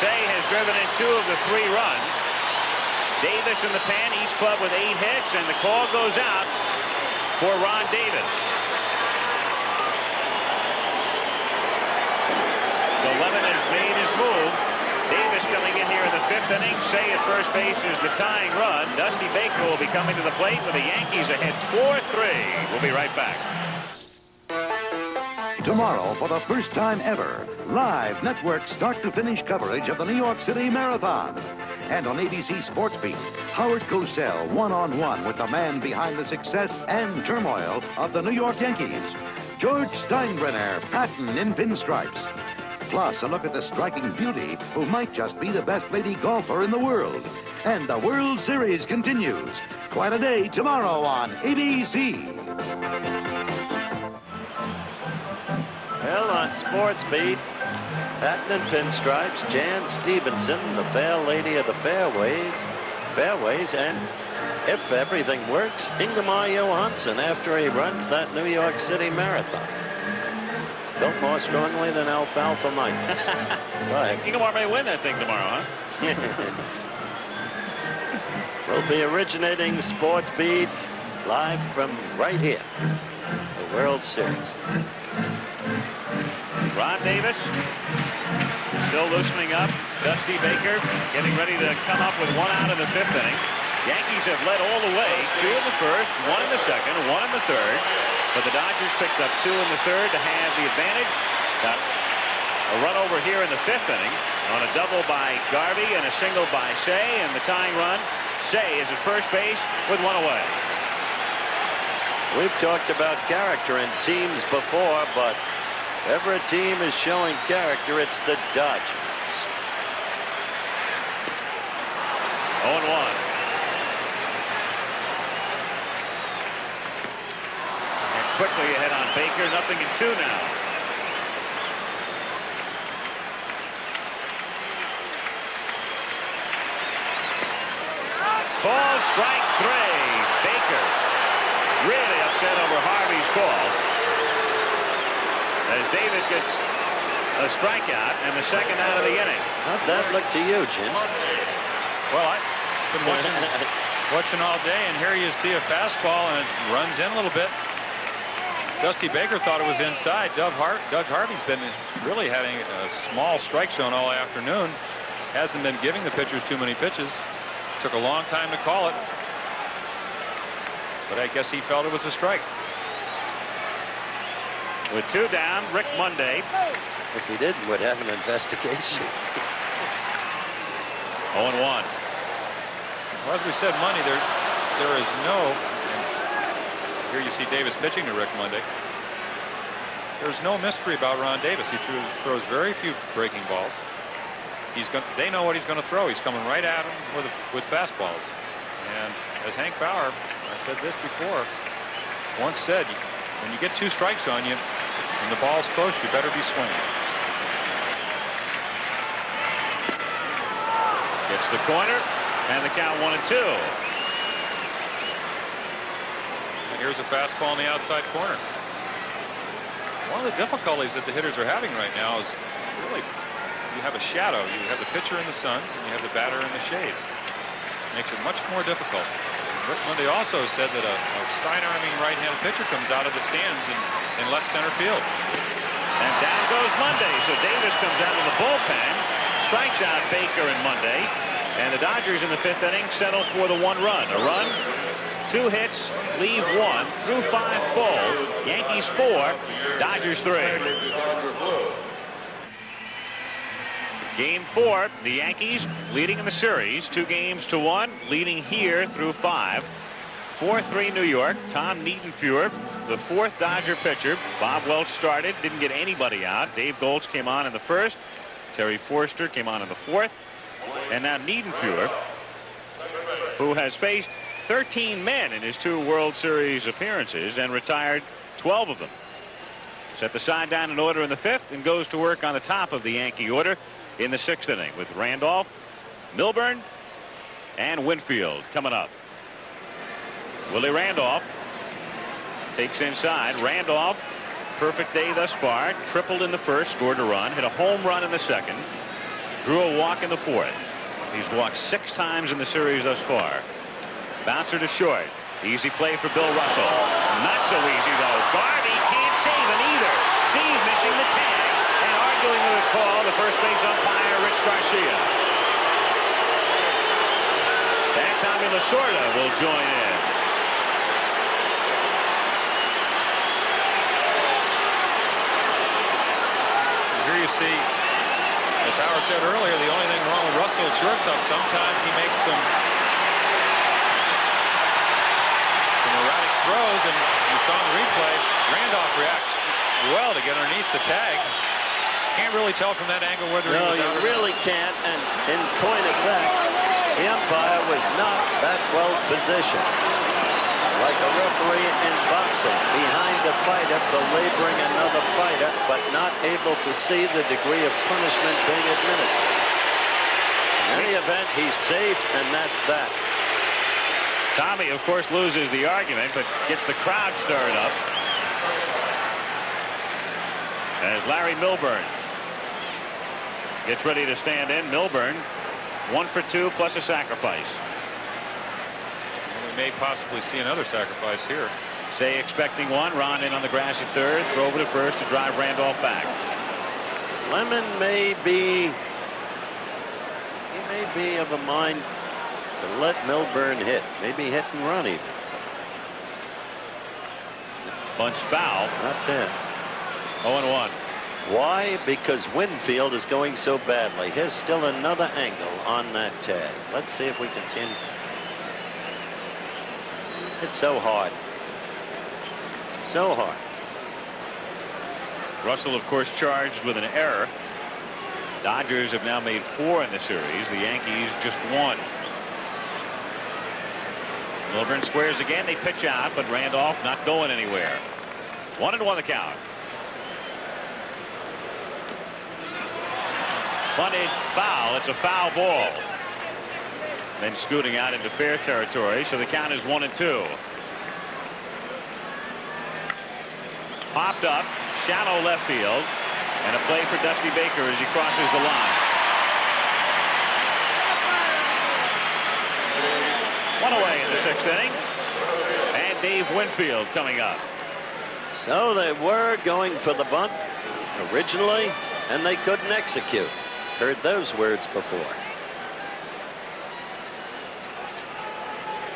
Cey has driven in two of the three runs. Davis in the pen, each club with eight hits, and the call goes out for Ron Davis. So Lemon has made his move. Davis coming in here in the fifth inning. Cey at first base is the tying run. Dusty Baker will be coming to the plate with the Yankees ahead 4-3. We'll be right back. Tomorrow, for the first time ever, live network start-to-finish coverage of the New York City Marathon. And on ABC Sports Beat, Howard Cosell one-on-one with the man behind the success and turmoil of the New York Yankees, George Steinbrenner, Patton in pinstripes. Plus, a look at the striking beauty who might just be the best lady golfer in the world. And the World Series continues. Quite a day tomorrow on ABC. Sports Beat, Patton and Pinstripes, Jan Stephenson, the fair lady of the fairways, fairways, and if everything works, Ingemar Johansson after he runs that New York City Marathon. It's built more strongly than Alfalfa Mike. [laughs] right. Ingemar may win that thing tomorrow, huh? [laughs] we'll be originating Sports Beat live from right here, the World Series. Ron Davis still loosening up. Dusty Baker getting ready to come up with one out in the fifth inning. Yankees have led all the way. Two in the first, one in the second, one in the third. But the Dodgers picked up two in the third to have the advantage. Got a run over here in the fifth inning on a double by Garvey and a single by Cey. And the tying run, Cey is at first base with one away. We've talked about character in teams before, but ever a team is showing character, it's the Dodgers. 0-1. And quickly ahead on Baker, nothing in two now. Ball strike three. Baker really upset over Harvey's call. As Davis gets a strikeout and the second out of the inning. How'd that look to you, Jim? Well, I've been watching, [laughs] watching all day, and here you see a fastball, and it runs in a little bit. Dusty Baker thought it was inside. Doug, Har Doug Harvey's been really having a small strike zone all afternoon. Hasn't been giving the pitchers too many pitches. Took a long time to call it. But I guess he felt it was a strike. With two down, Rick Monday. If he didn't, would have an investigation. 0-1. Well, as we said, Monday, there, there is no. Here you see Davis pitching to Rick Monday. There's no mystery about Ron Davis. He threw, throws very few breaking balls. He's going. They know what he's going to throw. He's coming right at him with with fastballs. And as Hank Bauer, I said this before, once said, when you get two strikes on you and the ball's close, you better be swinging. Gets the corner and the count one and two. And here's a fastball in the outside corner. One of the difficulties that the hitters are having right now is really you have a shadow. You have the pitcher in the sun, and you have the batter in the shade. Makes it much more difficult. Rick Monday also said that a, a side-arming right-handed pitcher comes out of the stands in, in left center field. And down goes Monday. So Davis comes out of the bullpen, strikes out Baker and Monday. And the Dodgers in the fifth inning settle for the one run. A run, two hits, leave one, through five full. Yankees four, Dodgers three. Game four, the Yankees leading in the series, two games to one, leading here through five. 4-3 New York, Tom Niedenfuer, the fourth Dodger pitcher. Bob Welch started, didn't get anybody out. Dave Goltz came on in the first. Terry Forster came on in the fourth. And now Niedenfuer, who has faced 13 men in his two World Series appearances and retired 12 of them. Set the side down in order in the fifth and goes to work on the top of the Yankee order in the sixth inning with Randolph, Milbourne, and Winfield coming up. Willie Randolph takes inside. Randolph perfect day thus far. Tripled in the first, scored a run, hit a home run in the second, drew a walk in the fourth. He's walked six times in the series thus far. Bouncer to short. Easy play for Bill Russell. Not so easy, though. Garvey can't save him either. Steve missing the tag. And arguing with the call, the first base umpire, Rich Garcia. And Tommy Lasorda will join in. Here you see, as Howard said earlier, the only thing wrong with Russell at shortstop, sometimes he makes some, some erratic throws, and you saw in the replay, Randolph reacts well to get underneath the tag. Can't really tell from that angle whether No, you really can't. And in point of fact, the umpire was not that well positioned. Like a referee in boxing, behind a fighter, belaboring another fighter, but not able to see the degree of punishment being administered. In any event, he's safe, and that's that. Tommy, of course, loses the argument, but gets the crowd stirred up. As Larry Milbourne gets ready to stand in. Milbourne, one for two plus a sacrifice. We may possibly see another sacrifice here. Say expecting one. Ron in on the grass at third. Throw over to first to drive Randolph back. Lemon may be, he may be of a mind to let Milbourne hit, maybe hit and run even. Bunch foul. Not there. 0-1. Why? Because Winfield is going so badly. Here's still another angle on that tag. Let's see if we can see him. It's so hard. So hard. Russell, of course, charged with an error. Dodgers have now made four in the series. The Yankees just one. Milbourne squares again. They pitch out, but Randolph not going anywhere. One and one the count. Bunted foul. It's a foul ball. Then scooting out into fair territory, so the count is one and two. Popped up, shallow left field, and a play for Dusty Baker as he crosses the line. One away in the sixth inning. And Dave Winfield coming up. So they were going for the bunt originally, and they couldn't execute. Heard those words before.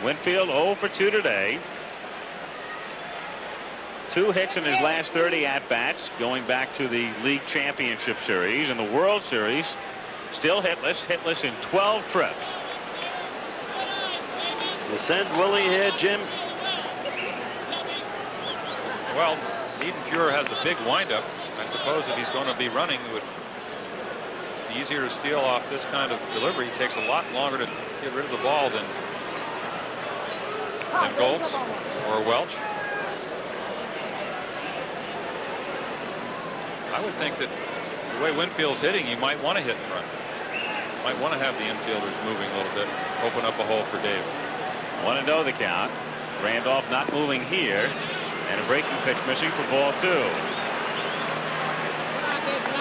Winfield 0 for 2 today. Two hits in his last 30 at-bats going back to the league championship series and the World Series. Still hitless, hitless in 12 trips. You send Willie here, Jim? Well, Niedenfuer has a big windup. I suppose if he's going to be running, it would be easier to steal off this kind of delivery. It takes a lot longer to get rid of the ball than, than Goltz or Welch. I would think that the way Winfield's hitting, you might want to hit in front. Might want to have the infielders moving a little bit, open up a hole for Dave. One and know the count. Randolph not moving here. And a breaking pitch missing for ball two.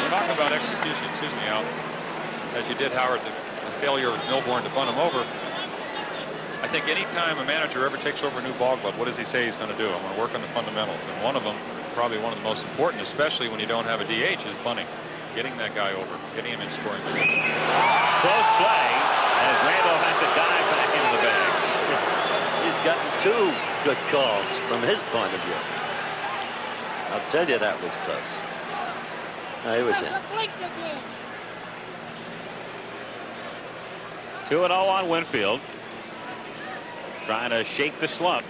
We're talking about execution, excuse me, Al. As you did, Howard, the, the failure of Milbourne to bunt him over. I think anytime a manager ever takes over a new ball club, what does he say he's going to do? I'm going to work on the fundamentals. And one of them, probably one of the most important, especially when you don't have a DH, is bunting. Getting that guy over, getting him in scoring position. Close play as Randolph has to dive back into the bag. [laughs] He's gotten two good calls from his point of view. I'll tell you that was close. No, he was in. 2 and 0 on Winfield. Trying to shake the slump.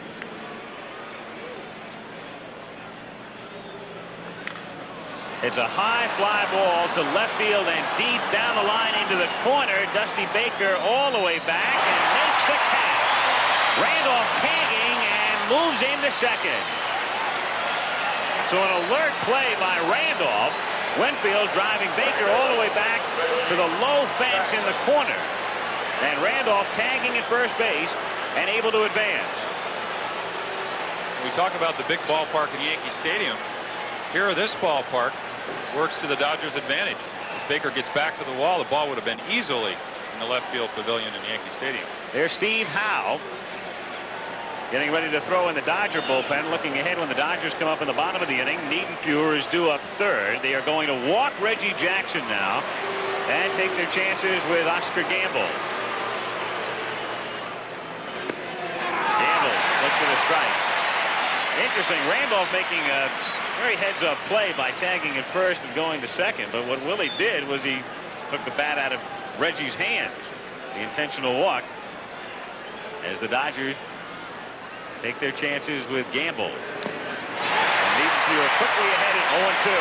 It's a high fly ball to left field and deep down the line into the corner. Dusty Baker all the way back and makes the catch. Randolph tagging and moves into second. So an alert play by Randolph. Winfield driving Baker all the way back to the low fence in the corner. And Randolph tagging at first base and able to advance. We talk about the big ballpark in Yankee Stadium. Here, this ballpark works to the Dodgers' advantage. As Baker gets back to the wall, the ball would have been easily in the left field pavilion in Yankee Stadium. There's Steve Howe getting ready to throw in the Dodger bullpen. Looking ahead when the Dodgers come up in the bottom of the inning. Niedenfuer is due up third. They are going to walk Reggie Jackson now and take their chances with Oscar. Gamble looks at a strike. Interesting. Randolph making a very heads-up play by tagging at first and going to second. But what Willie did was he took the bat out of Reggie's hands. The intentional walk as the Dodgers take their chances with Gamble. And Niedenfuer quickly ahead at 0-2.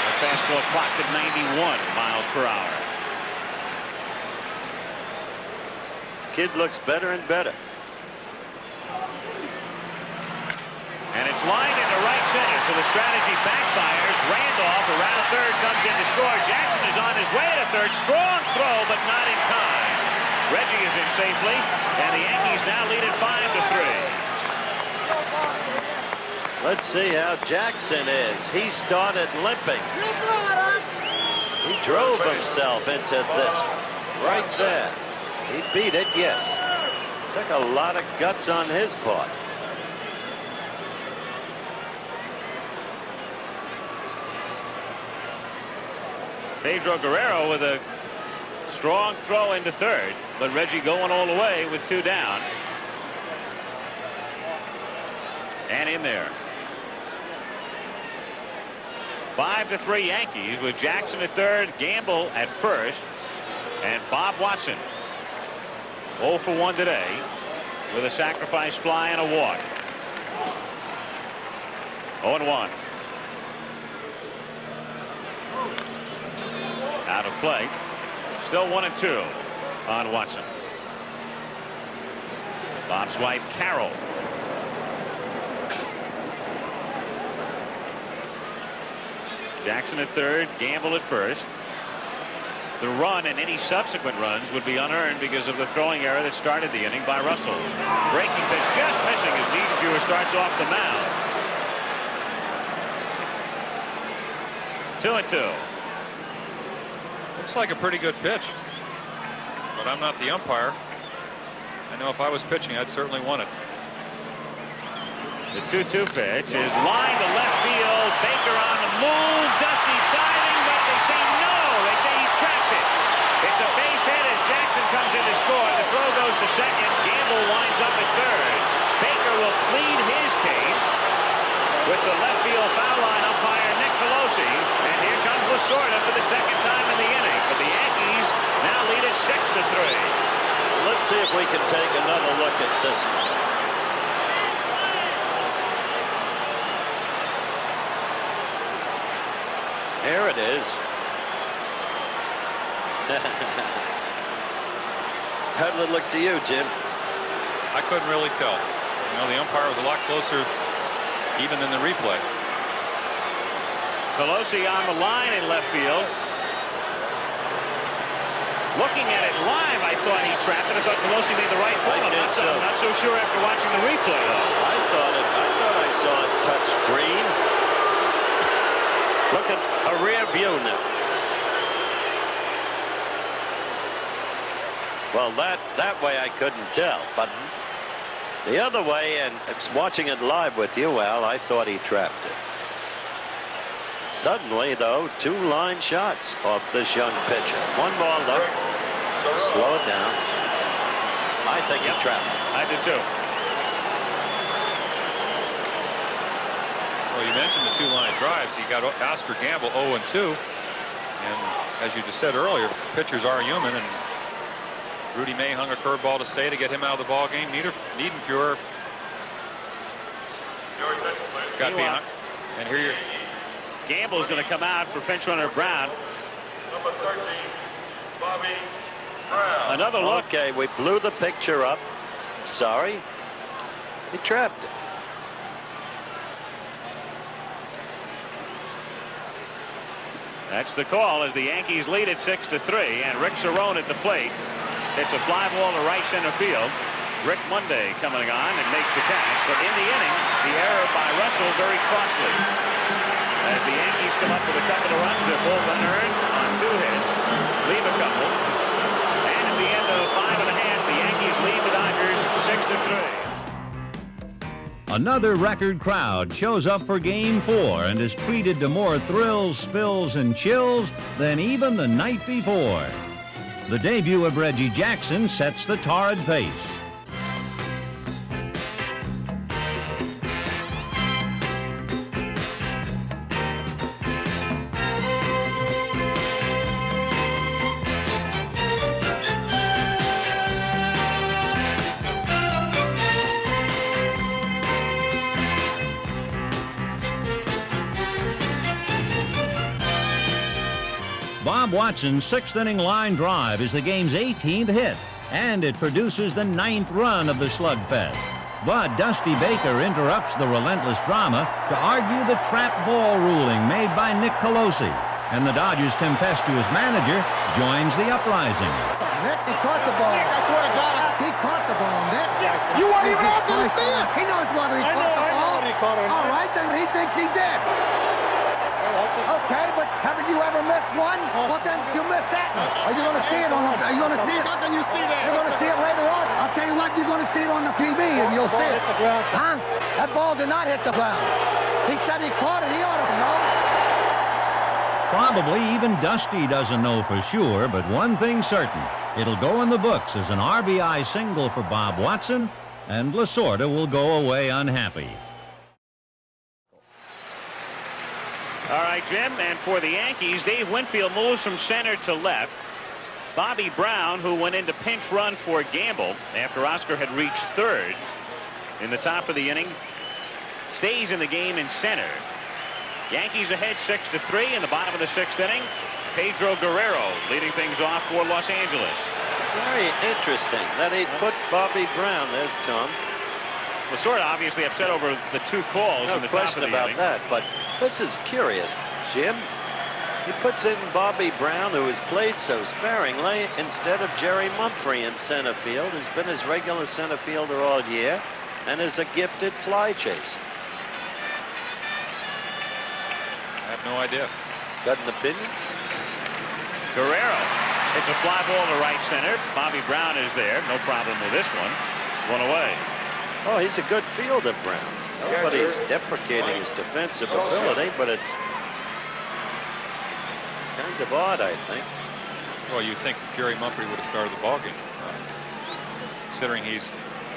The fastball clocked at 91 miles per hour. This kid looks better and better. And it's lined into right center, so the strategy backfires. Randolph around third comes in to score. Jackson is on his way to third. Strong throw, but not in time. Reggie is in safely, and the Yankees now lead it 5 to 3. Let's see how Jackson is. He started limping. He drove himself into this right there. He beat it, yes. Took a lot of guts on his part. Pedro Guerrero with a strong throw into third, but Reggie going all the way with two down. And in there. Five to three Yankees with Jackson at third, Gamble at first, and Bob Watson 0 for 1 today with a sacrifice fly and a walk. 0 and 1. Out of play. Still 1 and 2 on Watson. Bob's wife Carol Jackson at third, Gamble at first. The run and any subsequent runs would be unearned because of the throwing error that started the inning by Russell. Breaking pitch just missing as Niedenfuer starts off the mound. Two and two. Looks like a pretty good pitch. But I'm not the umpire. I know if I was pitching, I'd certainly want it. The 2-2 pitch is lined to left field. Baker on the move. Dusty diving, but they say no. They say he trapped it. It's a base hit as Jackson comes in to score. The throw goes to second. Gamble winds up at third. Baker will plead his case with the left field foul line umpire Nick Colosi. And here comes Lasorda for the second time in the inning. But the Yankees now lead at 6 to 3. Let's see if we can take another look at this one. There it is. [laughs] How did it look to you, Jim? I couldn't really tell. You know, the umpire was a lot closer even in the replay. Colosi on the line in left field. Looking at it live, I thought he trapped it. I thought Colosi made the right call. I'm not, so. I'm not so sure after watching the replay, though. I thought it. I thought I saw it touch green. Look at a rear view now. Well, that, that way I couldn't tell, but the other way, and watching it live with you, Al, I thought he trapped it. Suddenly, though, two line shots off this young pitcher. One ball, though. Slow it down. I think he trapped it. I did, too. Well, you mentioned the two-line drives. You got Oscar Gamble 0 and 2, and as you just said earlier, pitchers are human, and Rudy May hung a curveball to say to get him out of the ball game. Nieder, Niedenfuer got behind, and here you're. Gamble is going to come out for pinch runner Brown. Number 13, Bobby Brown. Another look. Okay, we blew the picture up. Sorry. He trapped it. That's the call as the Yankees lead at 6 to 3 and Rick Cerone at the plate. It's a fly ball to right center field. Rick Monday coming on and makes a catch, but in the inning, the error by Russell very costly. As the Yankees come up with a couple of runs, they're both unearned on two hits, leave a couple, and at the end of five and a half, the Yankees lead the Dodgers six to three. Another record crowd shows up for Game 4 and is treated to more thrills, spills, and chills than even the night before. The debut of Reggie Jackson sets the torrid pace. Bob sixth inning line drive is the game's 18th hit, and it produces the ninth run of the slugfest. But Dusty Baker interrupts the relentless drama to argue the trap ball ruling made by Nick Colosi, and the Dodgers' tempestuous manager joins the uprising. Nick, he caught the ball. Nick, I swear to God, he caught the ball, Nick. You weren't even out there to see it. He knows whether he I caught know, the I know ball. what he caught it. All right, then he thinks he did. Okay, but haven't you ever missed one? Well, then you missed that one. [laughs] Are you going to see it on the? Are you going to see it? How can you see that? You're going to see it later on. I'll tell you what, you're going to see it on the TV, and you'll see it. Huh? That ball did not hit the ground. He said he caught it. He ought to know. Probably even Dusty doesn't know for sure, but one thing's certain. It'll go in the books as an RBI single for Bob Watson, and Lasorda will go away unhappy. All right, Jim, and for the Yankees, Dave Winfield moves from center to left. Bobby Brown, who went into pinch run for Gamble after Oscar had reached third in the top of the inning, stays in the game in center. Yankees ahead six to three in the bottom of the sixth inning. Pedro Guerrero leading things off for Los Angeles. Very interesting that he put Bobby Brown. There's Tom. Lasorda obviously upset over the two calls No in the top of question the about inning. that, but this is curious, Jim. He puts in Bobby Brown, who has played so sparingly, instead of Jerry Mumphrey in center field, who's been his regular center fielder all year, and is a gifted fly chaser. I have no idea. Got an opinion? Guerrero. It's a fly ball to right center. Bobby Brown is there. No problem with this one. One away. Oh, he's a good fielder, Brown. Nobody's deprecating his defensive ability, but it's kind of odd, I think. Well, you think Jerry Mumphrey would have started the ball game, considering he's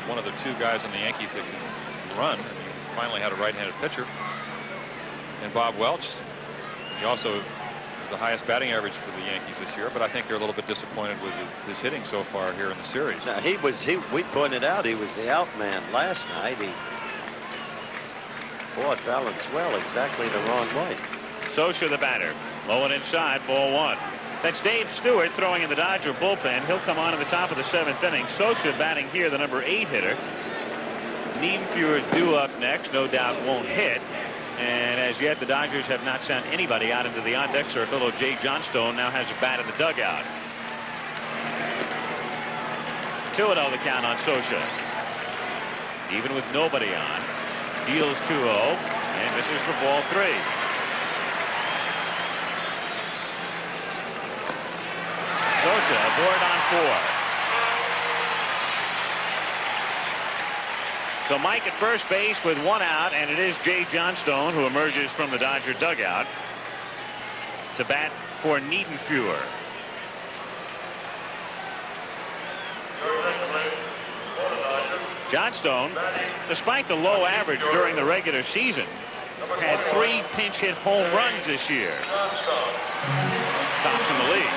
one of the two guys on the Yankees that can run. Finally had a right-handed pitcher, and Bob Welch. He also is the highest batting average for the Yankees this year, but I think they're a little bit disappointed with his hitting so far here in the series. Now, he was, he, we pointed out he was the out man last night. He fought well exactly the wrong way. Scioscia the batter. Low and inside, ball one. That's Dave Stewart throwing in the Dodger bullpen. He'll come on in the top of the seventh inning. Scioscia batting here, the number eight hitter. Niedenfuer due up next. No doubt won't hit. And as yet, the Dodgers have not sent anybody out into the on-deck circle, though Jay Johnstone now has a bat in the dugout. 2-0 the count on Scioscia. Even with nobody on. Deals 2-0 and misses for ball three. Scioscia aboard on four. So Mike at first base with one out, and it is Jay Johnstone who emerges from the Dodger dugout to bat for Niedenfuer. Johnstone, despite the low average during the regular season, had three pinch hit home runs this year. Tops in the league.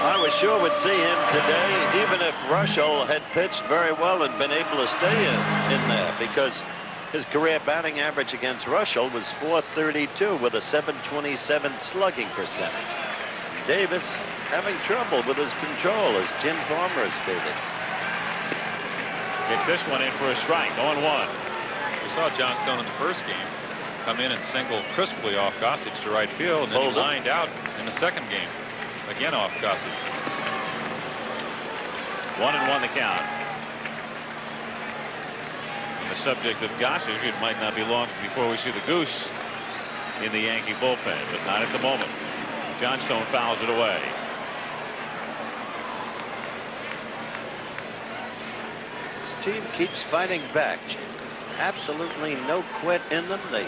I was sure we'd see him today, even if Reuschel had pitched very well and been able to stay in, in there, because his career batting average against Reuschel was 432 with a 727 slugging percentage. Davis having trouble with his control, as Jim Palmer has stated. Gets this one in for a strike, 0-1. We saw Johnstone in the first game come in and single crisply off Gossage to right field, and then Hold he lined out in the second game, again off Gossage. One and one the count. On the subject of Gossage, it might not be long before we see the goose in the Yankee bullpen, but not at the moment. Johnstone fouls it away. This team keeps fighting back, Jim. Absolutely no quit in them. They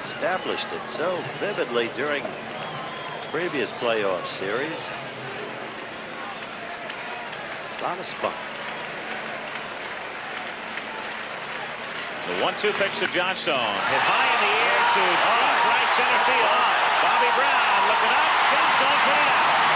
established it so vividly during previous playoff series. A lot of spunk. The one-two pitch to Johnstone. Hit high in the air to deep right center field. Bobby Brown looking up. Johnstone it out.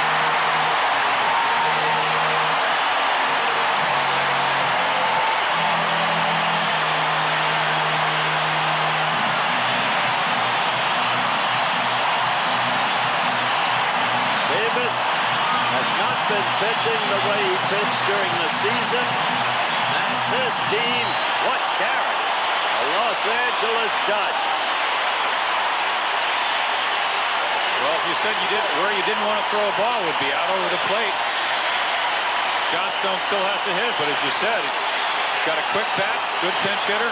Been pitching the way he pitched during the season. And this team, what character? The Los Angeles Dodgers. Well, if you said you didn't, where you didn't want to throw a ball would be out over the plate. Johnstone still has to hit, but as you said, he's got a quick bat, good pinch hitter.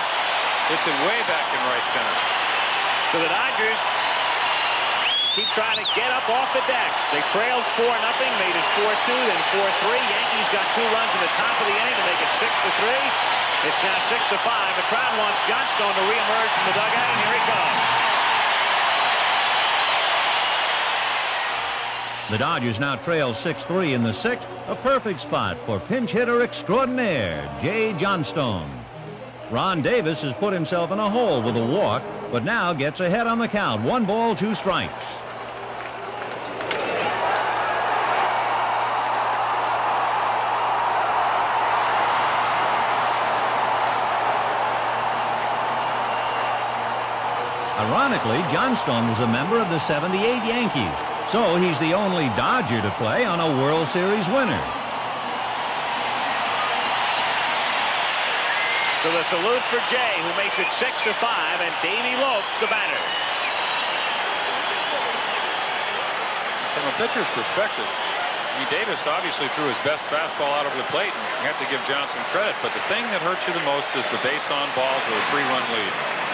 Hits it way back in right center. So the Dodgers keep trying to get up off the deck. They trailed 4 nothing, made it 4-2, then 4-3. Yankees got two runs in the top of the inning to make it 6 to 3. It's now 6 to 5. The crowd wants Johnstone to reemerge from the dugout, and here he comes. The Dodgers now trail 6-3 in the sixth, a perfect spot for pinch hitter extraordinaire Jay Johnstone. Ron Davis has put himself in a hole with a walk, but now gets ahead on the count. One ball, two strikes. Ironically, Johnstone was a member of the 78 Yankees, so he's the only Dodger to play on a World Series winner. So the salute for Jay, who makes it 6 to 5, and Davey Lopes, the batter. From a pitcher's perspective, I mean, Davis obviously threw his best fastball out over the plate, and you have to give Johnson credit. But the thing that hurts you the most is the base on ball for a three-run lead.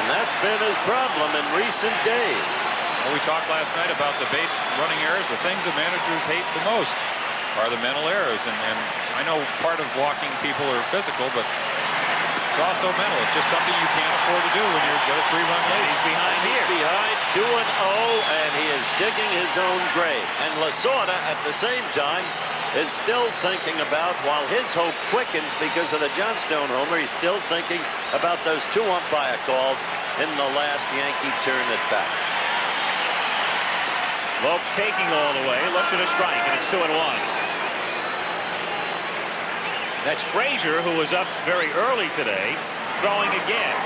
And that's been his problem in recent days. Well, we talked last night about the base running errors. The things that managers hate the most are the mental errors. And, and I know part of walking people are physical, but it's also mental. It's just something you can't afford to do when you're got a three-run lead. He's behind He's here. behind 2 and 0, and he is digging his own grave. And Lasorda, at the same time, is still thinking about, while his hope quickens because of the Johnstone homer, he's still thinking about those two umpire calls in the last Yankee turn at bat. Lopes taking all the way, looks at a strike, and it's 2 and 1. That's Frazier, who was up very early today, throwing again.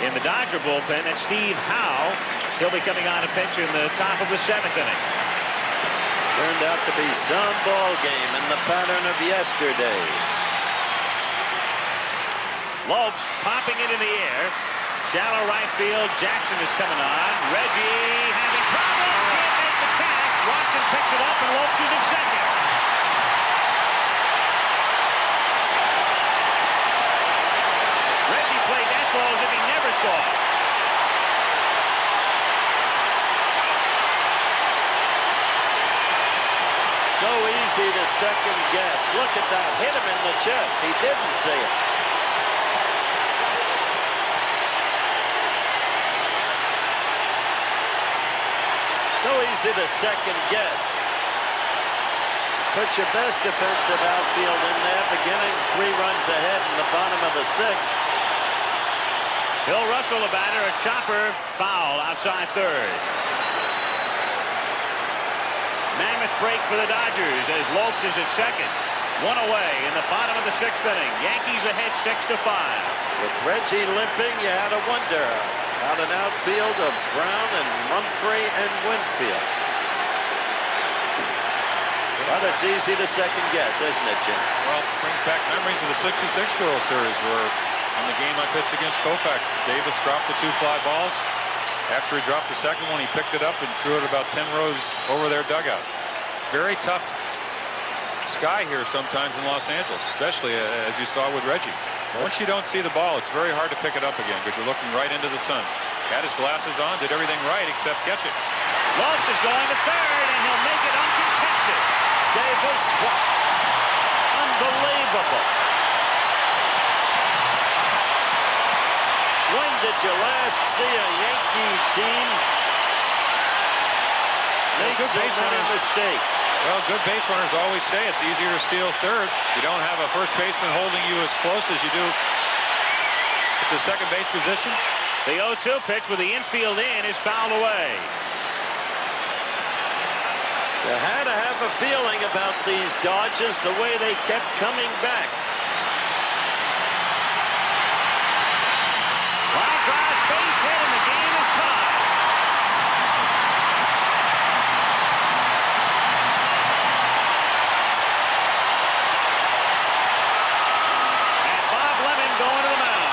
In the Dodger bullpen, that's Steve Howe. He'll be coming on to pitch in the top of the seventh inning. Turned out to be some ball game in the pattern of yesterdays. Lopes popping it in the air. Shallow right field. Jackson is coming on. Reggie having problems. Oh. Can't make the catch. Watson picks it up and Lopes is at second. Reggie played that ball as if he never saw it. So easy to second guess. Look at that. Hit him in the chest. He didn't see it. So easy to second guess. Put your best defensive outfield in there, beginning three runs ahead in the bottom of the sixth. Bill Russell, the batter, a chopper foul outside third. Mammoth break for the Dodgers as Lopes is at second. One away in the bottom of the sixth inning. Yankees ahead six to five. With Reggie limping, you had to wonder about an outfield of Brown and Mumphrey and Winfield. But it's easy to second guess, isn't it, Jim? Well, brings back memories of the 66 World Series where in the game I pitched against Koufax, Davis dropped the two fly balls. After he dropped the second one, he picked it up and threw it about 10 rows over their dugout. Very tough sky here sometimes in Los Angeles, especially uh, as you saw with Reggie. Once you don't see the ball, it's very hard to pick it up again because you're looking right into the sun. Had his glasses on, did everything right except catch it. Lopes is going to third, and he'll make it uncontested. Davis, what? unbelievable. Did you last see a Yankee team make good so base many runners. mistakes? Well, good base runners always say it's easier to steal third. You don't have a first baseman holding you as close as you do at the second base position. The 0-2 pitch with the infield in is fouled away. You had to have a feeling about these Dodgers the way they kept coming back. Line drive, base hit, and the game is tied. And Bob Lemon going to the mound.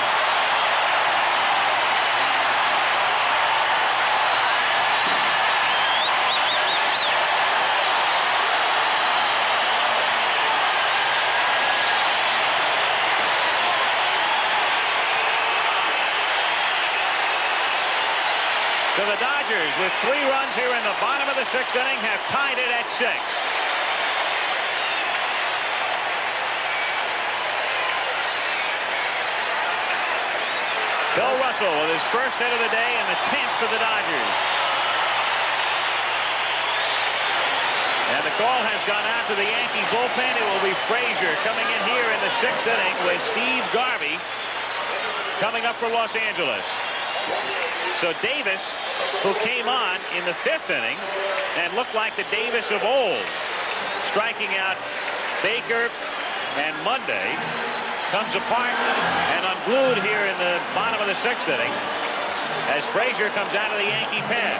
So the Dodgers, with three runs here in the sixth inning, have tied it at six. Bill Russell with his first hit of the day and the 10th for the Dodgers. And the call has gone out to the Yankee bullpen. It will be Frazier coming in here in the sixth inning with Steve Garvey coming up for Los Angeles. So Davis, who came on in the fifth inning and looked like the Davis of old, striking out Baker and Monday, comes apart and unglued here in the bottom of the sixth inning as Frazier comes out of the Yankee pen.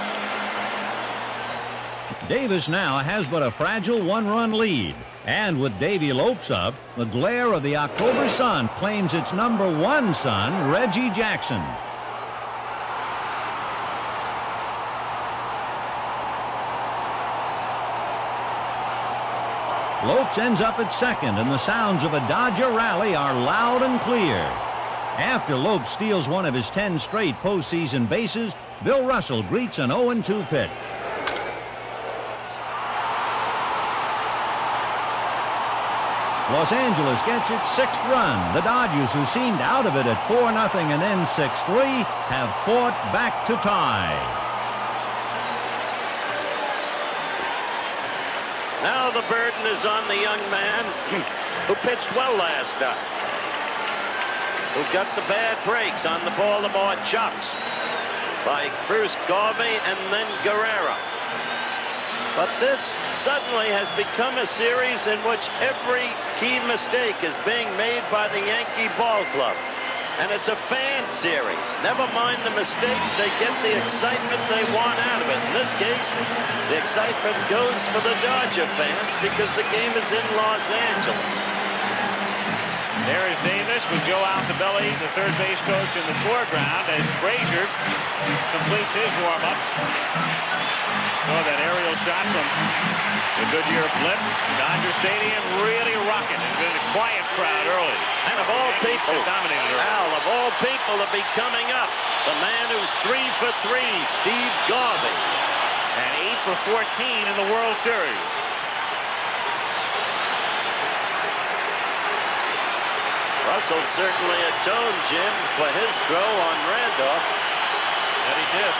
Davis now has but a fragile one-run lead. And with Davy Lopes up, the glare of the October sun claims its number one son, Reggie Jackson. Lopes ends up at second, and the sounds of a Dodger rally are loud and clear. After Lopes steals one of his 10 straight postseason bases, Bill Russell greets an 0-2 pitch. Los Angeles gets its sixth run. The Dodgers, who seemed out of it at 4-0 and then 6-3, have fought back to tie. Now the burden is on the young man [clears throat] who pitched well last night. Who got the bad breaks on the Baltimore chops by first Garvey and then Guerrero. But this suddenly has become a series in which every key mistake is being made by the Yankee ball club. And it's a fan series. Never mind the mistakes, they get the excitement they want out of it. In this case, the excitement goes for the Dodger fans because the game is in Los Angeles. There is Davis with Joe Altobelli, the third base coach, in the foreground as Frazier completes his warm-ups. Saw that aerial shot from the Goodyear blimp. Dodger Stadium really rocking. It's been a quiet crowd early. Of all people, oh. early. Al, of all people to be coming up, the man who's three for three, Steve Garvey. And eight for 14 in the World Series. Russell certainly atoned, Jim, for his throw on Randolph. That he did.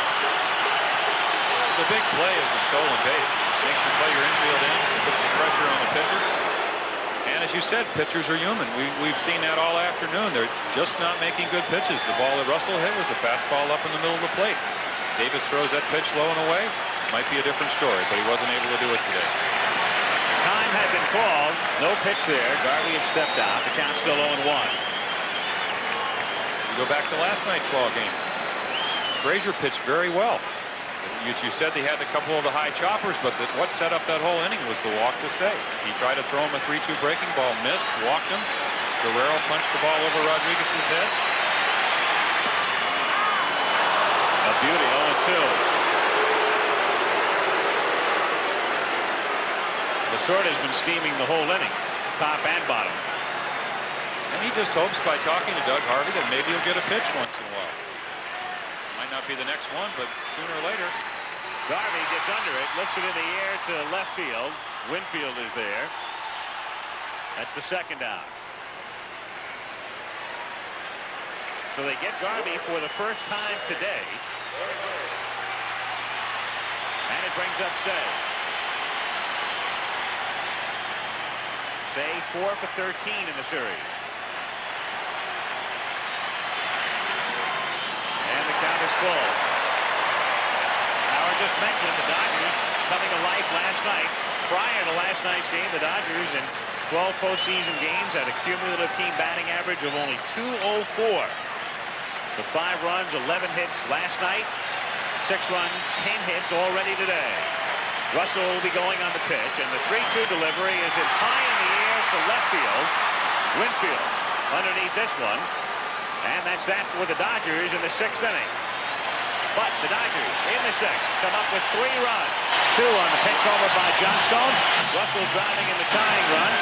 The big play is a stolen base. Makes you play your infield in, puts the pressure on the pitcher. And as you said, pitchers are human. We, we've seen that all afternoon. They're just not making good pitches. The ball that Russell hit was a fastball up in the middle of the plate. Davis throws that pitch low and away. Might be a different story, but he wasn't able to do it today. Time had been called. No pitch there. Garvey had stepped out. The count's still 0-1. You go back to last night's ball game. Frazier pitched very well. You, you said they had a couple of the high choppers, but the, what set up that whole inning was the walk to say. He tried to throw him a 3-2 breaking ball, missed, walked him. Guerrero punched the ball over Rodriguez's head. A beauty, 0-2. The Lasorda's been steaming the whole inning, top and bottom. And he just hopes by talking to Doug Harvey that maybe he'll get a pitch once in a while. Might not be the next one, but sooner or later. Garvey gets under it, lifts it in the air to left field. Winfield is there. That's the second out. So they get Garvey for the first time today. And it brings up Cey. Cey 4 for 13 in the series. And the count is full. Howard just mentioned the Dodgers coming to life last night. Prior to last night's game, the Dodgers in 12 postseason games had a cumulative team batting average of only 204. The five runs, 11 hits last night, six runs, 10 hits already today. Russell will be going on the pitch, and the 3-2 delivery is it high in the air to left field. Winfield underneath this one, and that's that for the Dodgers in the sixth inning. But the Dodgers in the sixth come up with three runs. Two on the pinch homer by Johnstone. Russell driving in the tying run.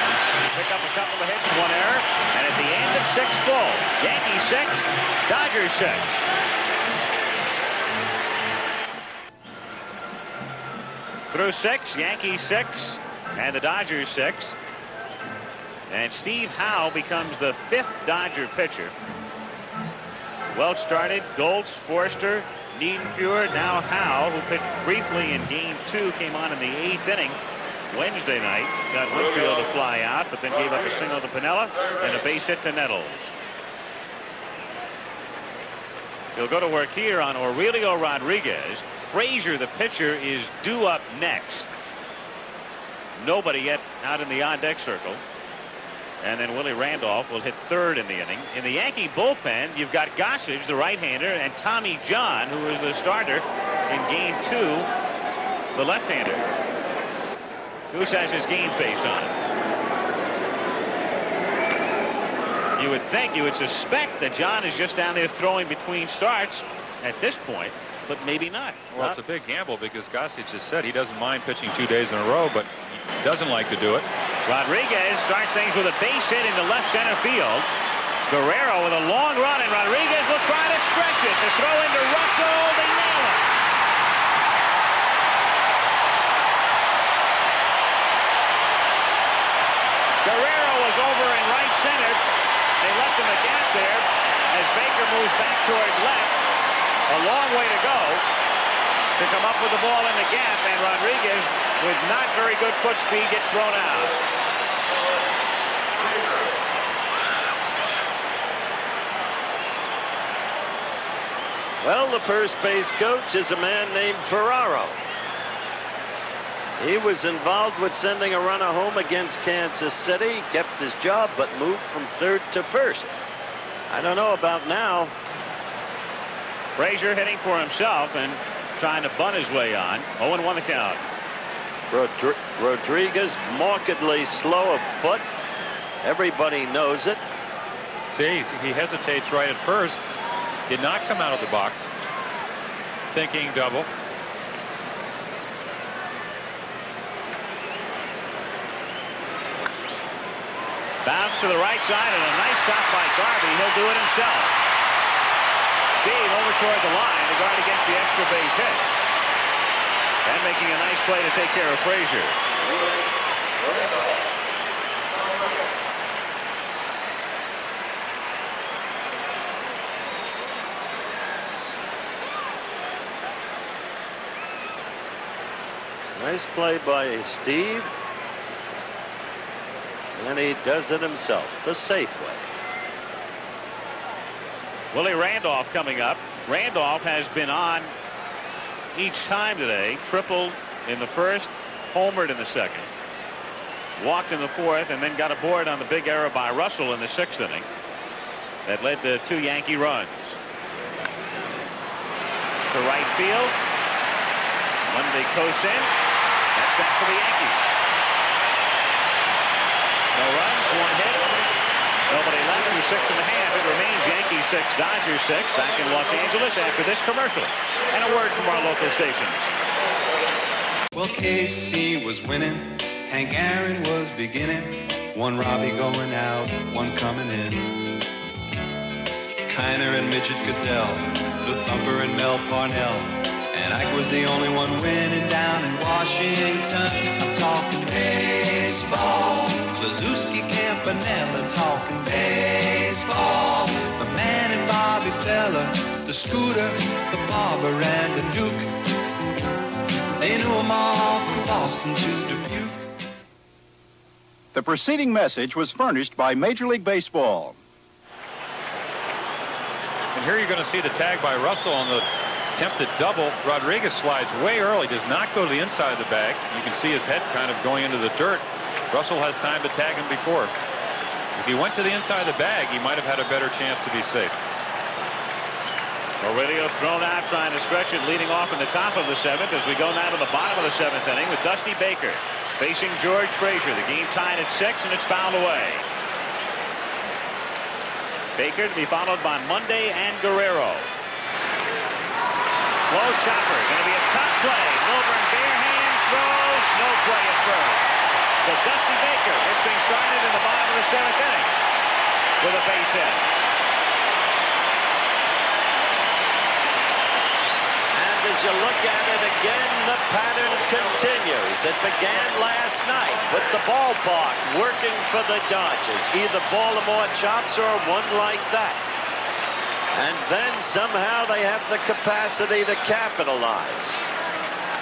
Pick up a couple of hits, one error. And at the end of six full, Yankees six, Dodgers six. Through six, Yankees six, and the Dodgers six. And Steve Howe becomes the fifth Dodger pitcher. Welch started, Goltz, Forster, Niedenfuer, now Howe, who pitched briefly in game two, came on in the eighth inning Wednesday night. Got Winfield to fly out, but then gave up a single to Piniella and a base hit to Nettles. He'll go to work here on Aurelio Rodriguez. Frazier, the pitcher, is due up next. Nobody yet out in the on-deck circle. And then Willie Randolph will hit third in the inning. In the Yankee bullpen, you've got Gossage, the right-hander, and Tommy John, who was the starter in game two, the left-hander. Goose has his game face on. You would think, you would suspect that John is just down there throwing between starts at this point, but maybe not. Well, Not- it's a big gamble because Gossage has said he doesn't mind pitching two days in a row, but he doesn't like to do it. Rodriguez starts things with a base hit into left center field. Guerrero with a long run, and Rodriguez will try to stretch it to throw into Russell. They nail it. Guerrero was over in right center. They left him a gap there as Baker moves back toward left. A long way to go to come up with the ball in the gap, and Rodriguez, with not very good foot speed, gets thrown out. Well, the first base coach is a man named Ferraro. He was involved with sending a runner home against Kansas City, kept his job, but moved from third to first. I don't know about now. Frazier hitting for himself and trying to bunt his way on. 0-1 the count. Rodri Rodriguez markedly slow of foot. Everybody knows it. See, he hesitates right at first. Did not come out of the box. Thinking double. Bounce to the right side and a nice stop by Garvey. He'll do it himself. Steve over toward the line. The guard against the extra base hit. And making a nice play to take care of Frazier. Nice play by Steve. And he does it himself, the safe way. Willie Randolph coming up. Randolph has been on each time today. Tripled in the first, homered in the second. Walked in the fourth, and then got aboard on the big error by Russell in the sixth inning. That led to two Yankee runs. To right field. Monday Cosin. That's that for the Yankees. No hit. Nobody left through six and a half. It remains Yankees six, Dodgers six. Back in Los Angeles after this commercial. And a word from our local stations. Well, Casey was winning Hank Aaron was beginning. One Robbie going out, one coming in. Kiner and Midget Gaedel, the Thumper and Mel Parnell. And Ike was the only one winning down in Washington. I'm talking baseball. Kluszewski Campanella talking baseball. The man and Bobby Feller, the Scooter, the Barber, and the Duke. They knew 'em all from Boston to Dubuque. The preceding message was furnished by Major League Baseball. And here you're going to see the tag by Russell on the attempted double. Rodriguez slides way early, does not go to the inside of the bag. You can see his head kind of going into the dirt. Russell has time to tag him before. If he went to the inside of the bag, he might have had a better chance to be safe. Aurelio thrown out trying to stretch it leading off in the top of the seventh as we go now to the bottom of the seventh inning with Dusty Baker facing George Frazier. The game tied at six and it's fouled away. Baker to be followed by Monday and Guerrero. Slow chopper. Going to be a tough play. Milbourne bare hands throws. No play at first. So Dusty Baker gets things started in the bottom of the seventh inning with a base hit. And as you look at it again, the pattern continues. It began last night with the ballpark working for the Dodgers. Either Baltimore chops or one like that. And then somehow they have the capacity to capitalize.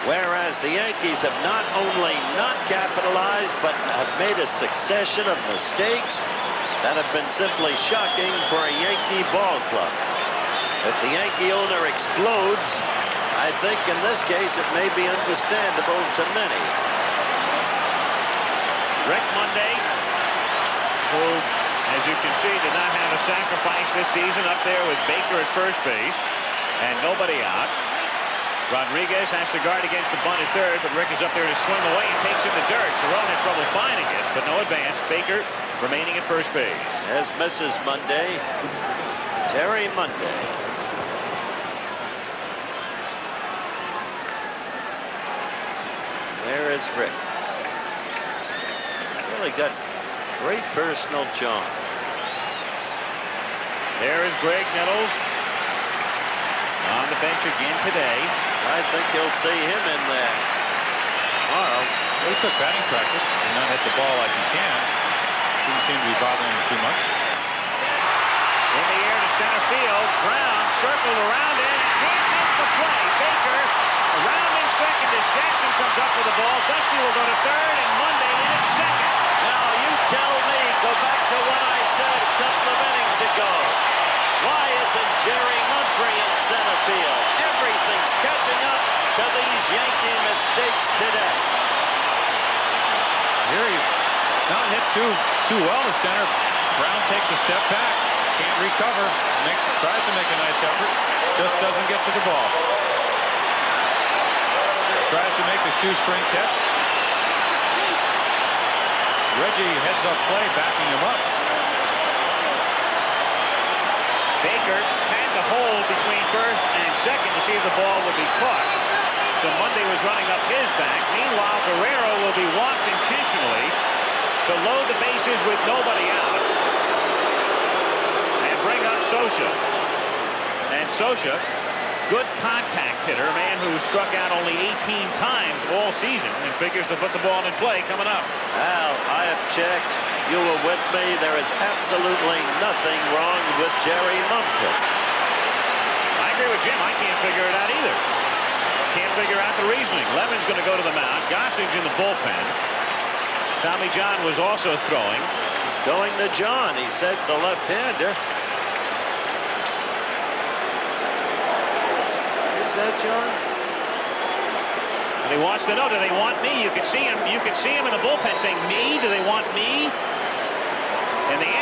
Whereas the Yankees have not only not capitalized, but have made a succession of mistakes that have been simply shocking for a Yankee ball club. If the Yankee owner explodes, I think in this case it may be understandable to many. Rick Monday, who, as you can see, did not have a sacrifice this season up there with Baker at first base and nobody out. Rodriguez has to guard against the bunt at third, but Rick is up there to swing away and takes in the dirt. Cerone had trouble finding it, but no advance. Baker remaining at first base. As Mrs. Monday, Terry Monday. There is Rick. Really got great personal charm. There is Greg Nettles on the bench again today. I think you'll see him in there tomorrow. Well, he took batting practice and not hit the ball like he can. Didn't seem to be bothering him too much. In the air to center field. Brown circled around it. Can't make the play. Baker rounding second as Jackson comes up with the ball. Dusty will go to third and Monday in at second. Now you tell me, go back to what I said a couple of innings ago. Why isn't Jerry Mumphrey in center field? Everything's catching up to these Yankee mistakes today. Here he, not hit too too well to center. Brown takes a step back, can't recover, makes tries to make a nice effort, just doesn't get to the ball. Tries to make a shoestring catch. Reggie heads up play, backing him up. Baker had to hold between first and second to see if the ball would be caught. So Monday was running up his back. Meanwhile, Guerrero will be walked intentionally to load the bases with nobody out and bring up Scioscia. And Scioscia, good contact hitter, a man who struck out only 18 times all season and figures to put the ball in play coming up. Al, I have checked. You were with me. There is absolutely nothing wrong with Jerry Mumphrey. I agree with Jim. I can't figure it out either. Can't figure out the reasoning. Lemon's going to go to the mound. Gossage in the bullpen. Tommy John was also throwing. He's going to John. He said the left-hander. Is that John? And he wants to know, do they want me? You can see him. You can see him in the bullpen saying, "Me? Do they want me?"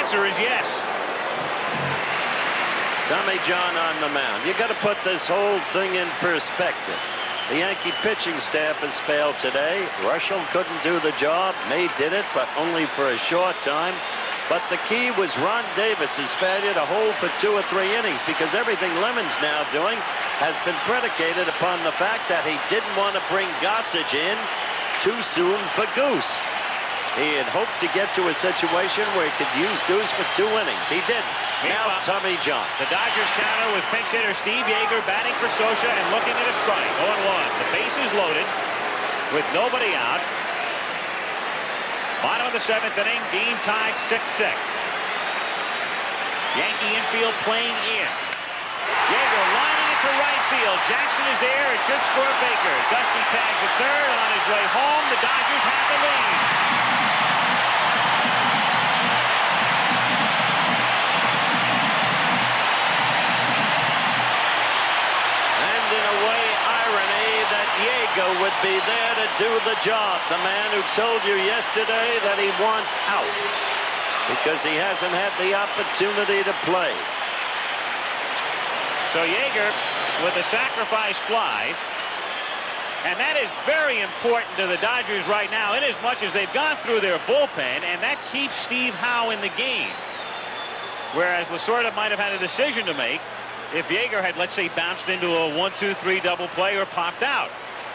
Answer is yes. Tommy John on the mound. You got to put this whole thing in perspective. The Yankee pitching staff has failed today. Reuschel couldn't do the job. May did it, but only for a short time. But the key was Ron Davis's failure to hold for two or three innings because everything Lemon's now doing has been predicated upon the fact that he didn't want to bring Gossage in too soon for Goose. He had hoped to get to a situation where he could use Goose for two innings. He didn't. Now Tommy John. The Dodgers counter with pinch hitter Steve Yeager batting for Scioscia and looking at a strike. 0-1. The base is loaded with nobody out. Bottom of the seventh inning, game tied 6-6. Yankee infield playing in. Yeager lining it to right field. Jackson is there. It should score Baker. Dusty tags at third. On his way home, the Dodgers have the lead. Would be there to do the job. The man who told you yesterday that he wants out because he hasn't had the opportunity to play. So Yeager with a sacrifice fly. And that is very important to the Dodgers right now, in as much as they've gone through their bullpen, and that keeps Steve Howe in the game. Whereas Lasorda might have had a decision to make if Yeager had, let's say, bounced into a one-two-three double play or popped out.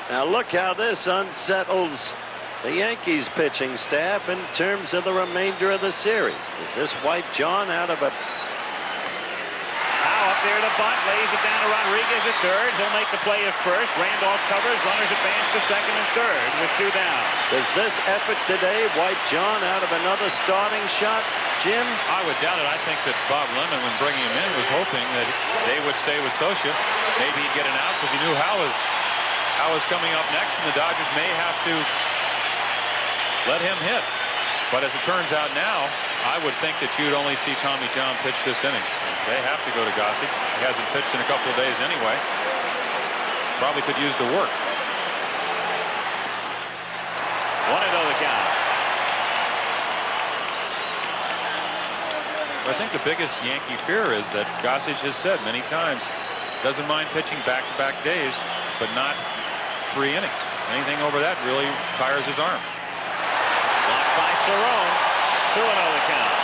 Now look how this unsettles the Yankees pitching staff in terms of the remainder of the series. Does this wipe John out of a Howe up there to bunt, lays it down to Rodriguez at third. He'll make the play at first. Randolph covers, runners advance to second and third with two down. Does this effort today wipe John out of another starting shot, Jim? I would doubt it. I think that Bob Lemon, when bringing him in, was hoping that they would stay with Scioscia. Maybe he'd get an out because he knew Howe was, Howe was coming up next, and the Dodgers may have to let him hit. But as it turns out now, I would think that you'd only see Tommy John pitch this inning. They have to go to Gossage. He hasn't pitched in a couple of days anyway. Probably could use the work. 1 0 the count. I think the biggest Yankee fear is that Gossage has said many times doesn't mind pitching back-to-back days, but not three innings. Anything over that really tires his arm. Blocked by Cerone. 2 0 the count.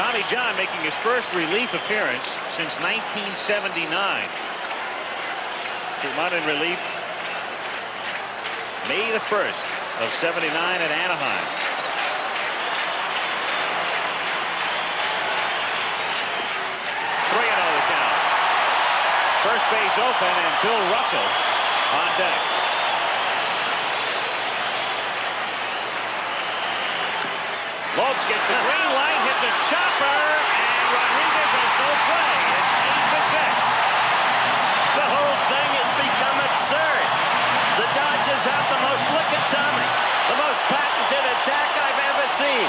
Tommy John making his first relief appearance since 1979. Came out in relief May the 1st of 79 at Anaheim. Three and oh the count. Base open and Bill Russell on deck. Lopes gets the green light, hits a chopper, and Rodriguez has no play. It's eight to six. The whole thing has become absurd. The Dodgers have the most, look at Tommy, the most patented attack I've ever seen.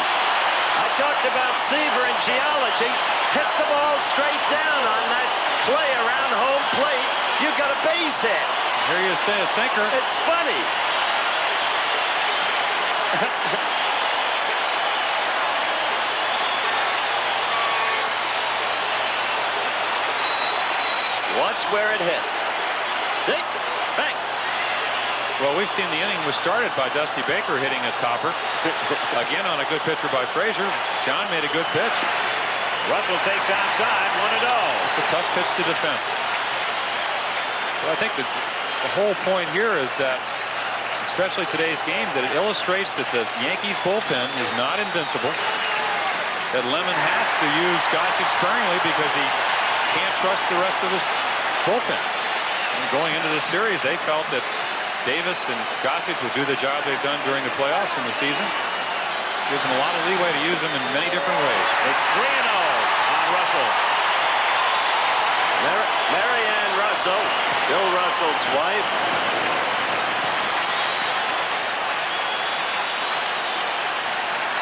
I talked about Seaver and geology. Hit the ball straight down on that clay around home plate. You've got a base hit. Here you say a sinker. It's funny. Watch where it hits. See? Bang. Well, we've seen the inning was started by Dusty Baker hitting a topper. [laughs] Again on a good pitcher by Frazier. John made a good pitch. Russell takes outside, 1 0. It's a tough pitch to defense. But I think that the whole point here is that, especially today's game, that it illustrates that the Yankees bullpen is not invincible. That Lemon has to use Gossage sparingly because he can't trust the rest of his bullpen. And going into this series, they felt that Davis and Gossage would do the job they've done during the playoffs in the season. Gives them a lot of leeway to use them in many different ways. It's 3 0 on Russell. Mar Marianne Russell, Bill Russell's wife.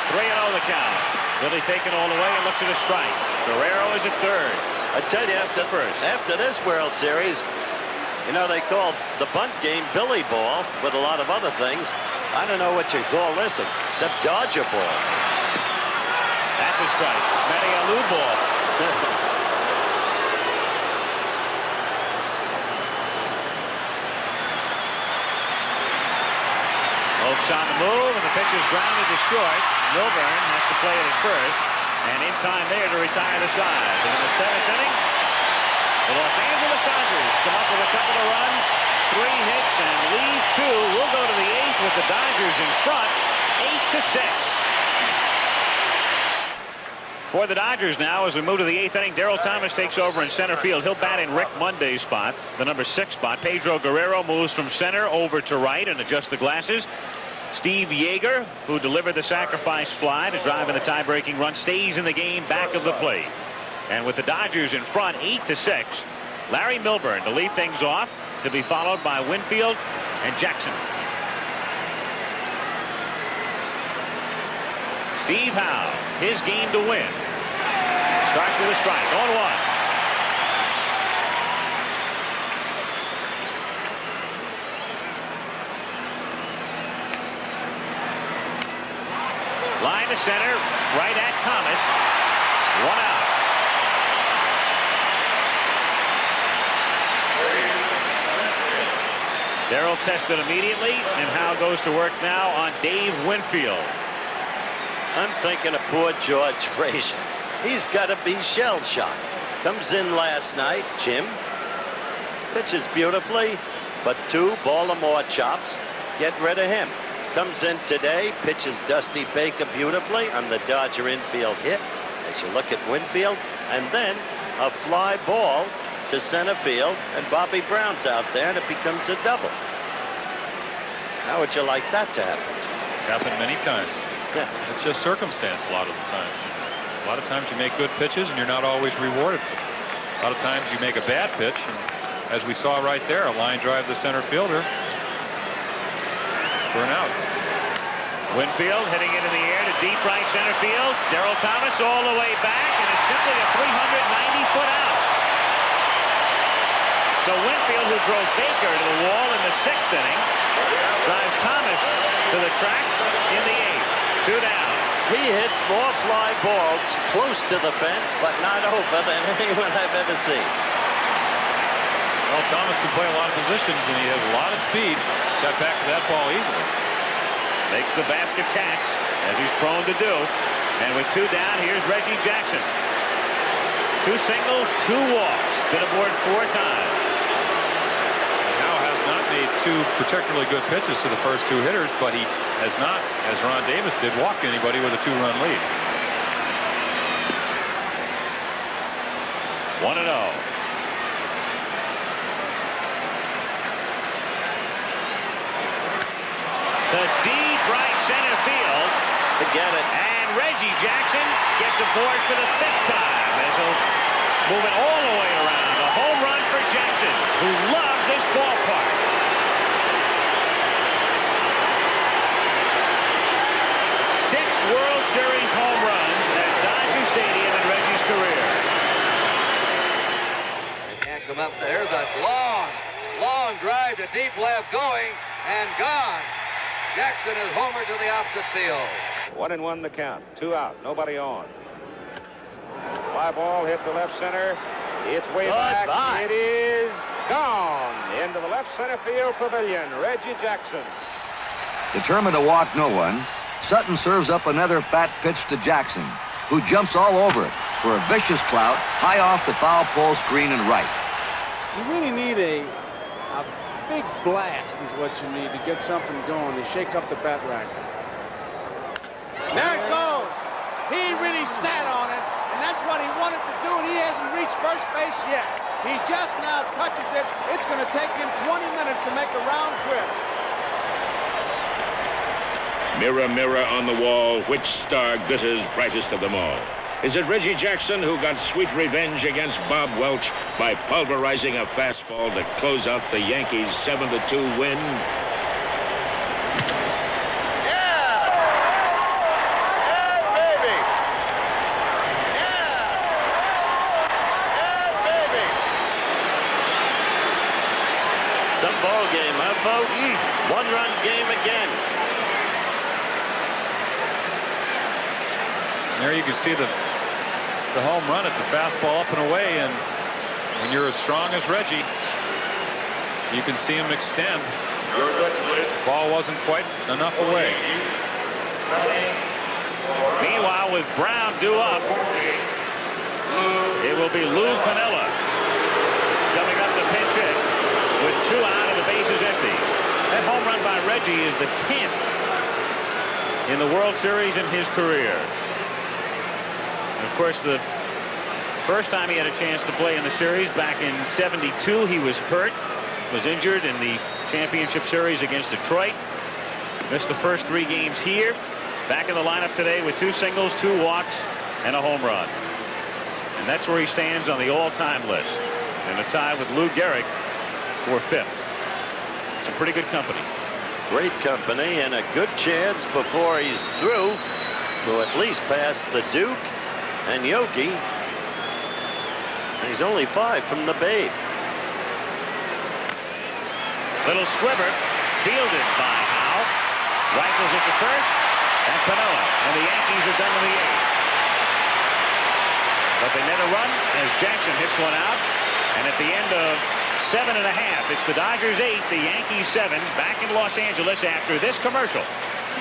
Three and oh the count. Willie taken all the way and looks at a strike. Guerrero is at third. I tell you, after first, after this World Series, you know they called the bunt game Billy Ball with a lot of other things. I don't know what you call this except Dodger Ball. That's a strike. Matty Alou ball. [laughs] Lopes on the move, and the pitch is grounded to short. Milbourne has to play it at first, and in time there to retire the side. And in the seventh inning, the Los Angeles Dodgers come up with a couple of runs three hits and leave two. We'll go to the eighth with the Dodgers in front, eight to six. For the Dodgers now, as we move to the eighth inning, Derrel Thomas takes over in center field. He'll bat in Rick Monday's spot, the number six spot. Pedro Guerrero moves from center over to right and adjusts the glasses. Steve Yeager, who delivered the sacrifice fly to drive in the tie-breaking run, stays in the game back of the plate. And with the Dodgers in front, 8 to 6, Larry Milbourne to lead things off, to be followed by Winfield and Jackson. Steve Howe, his game to win. Starts with a strike, On 1. Line to center, right at Thomas. One out. Derrel tested immediately, and Howe goes to work now on Dave Winfield. I'm thinking of poor George Frazier. He's got to be shell-shocked. Comes in last night, Jim. Pitches beautifully, but two Baltimore chops. Get rid of him. Comes in today, pitches Dusty Baker beautifully on the Dodger infield hit, as you look at Winfield, and then a fly ball to center field, and Bobby Brown's out there, and it becomes a double. How would you like that to happen? It's happened many times. It's just circumstance a lot of the times. A lot of times you make good pitches and you're not always rewarded. A lot of times you make a bad pitch, and as we saw right there, a line drive to center fielder for an out. Winfield hitting it in the air to deep right center field. Derrel Thomas all the way back, and it's simply a 390-foot out. So Winfield, who drove Baker to the wall in the sixth inning, drives Thomas to the track in the eighth. Two down. He hits more fly balls close to the fence, but not over than [laughs] anyone I've ever seen. Well, Thomas can play a lot of positions, and he has a lot of speed. Got back to that ball easily. Makes the basket catch, as he's prone to do. And with two down, here's Reggie Jackson. Two singles, two walks. Been aboard four times. Now made two particularly good pitches to the first two hitters, but he has not, as Ron Davis did, walked anybody with a two-run lead. 1 and 0. To deep right center field. Forget it. And Reggie Jackson gets aboard for the fifth time as he'll move it all the way around. A home run for Jackson, who loves this ballpark. Six World Series home runs at Dodger Stadium in Reggie's career. They can't come up. There's a long, long drive to deep left going and gone. Jackson is homer to the opposite field. One and one the count. Two out. Nobody on. Fly ball hit to left center. It's way back. Goodbye. It is gone into the left center field pavilion. Reggie Jackson. Determined to walk no one, Sutton serves up another fat pitch to Jackson, who jumps all over it for a vicious clout high off the foul pole screen and right. You really need a, a big blast is what you need to get something going, to shake up the bat rack. There it goes. He really sat on it, and that's what he wanted to do, and he hasn't reached first base yet. He just now touches it. It's going to take him 20 minutes to make a round trip. Mirror, mirror on the wall, which star glitters brightest of them all? Is it Reggie Jackson who got sweet revenge against Bob Welch by pulverizing a fastball to close out the Yankees' 7-2 win? Yeah! Yeah, baby! Yeah! Yeah, baby! Some ball game, huh, folks? Hmm. One-run game again. There you can see the the home run. It's a fastball up and away, and when you're as strong as Reggie, you can see him extend. Ball wasn't quite enough away. Meanwhile, with Brown due up, it will be Lou Piniella coming up to pinch hit with two out and the bases empty. That home run by Reggie is the 10th in the World Series in his career. Course, the first time he had a chance to play in the series back in 72, he was hurt, was injured in the championship series against Detroit. Missed the first three games here. Back in the lineup today with two singles, two walks, and a home run. And that's where he stands on the all-time list. And a tie with Lou Gehrig for fifth. Some pretty good company. Great company and a good chance before he's through to at least pass the Duke and Yogi. And he's only five from the Babe. Little squibber fielded by Howe. Rifles at the first and Piniella. And the Yankees are done in the eighth. But they never run as Jackson hits one out. And at the end of seven and a half, it's the Dodgers eight, the Yankees seven, back in Los Angeles after this commercial.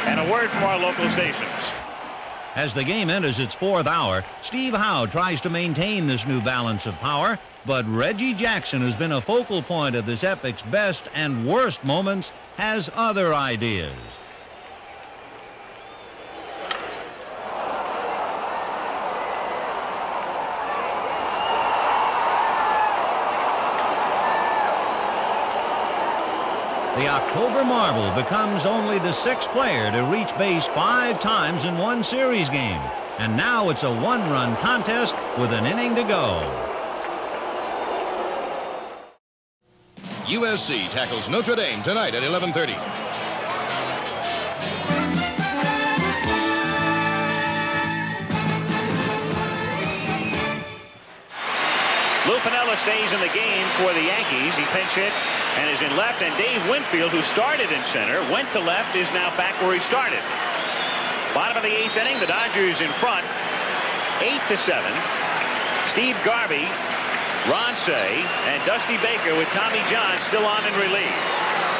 And a word from our local stations. As the game enters its fourth hour, Steve Howe tries to maintain this new balance of power, but Reggie Jackson, who's been a focal point of this epic's best and worst moments, has other ideas. The October Marvel becomes only the sixth player to reach base five times in one series game. And now it's a one-run contest with an inning to go. USC tackles Notre Dame tonight at 11:30. Lou Piniella stays in the game for the Yankees. He pinch hit and is in left. And Dave Winfield, who started in center, went to left, is now back where he started. Bottom of the eighth inning, the Dodgers in front, eight to seven. Steve Garvey, Ron Cey, and Dusty Baker with Tommy John still on in relief.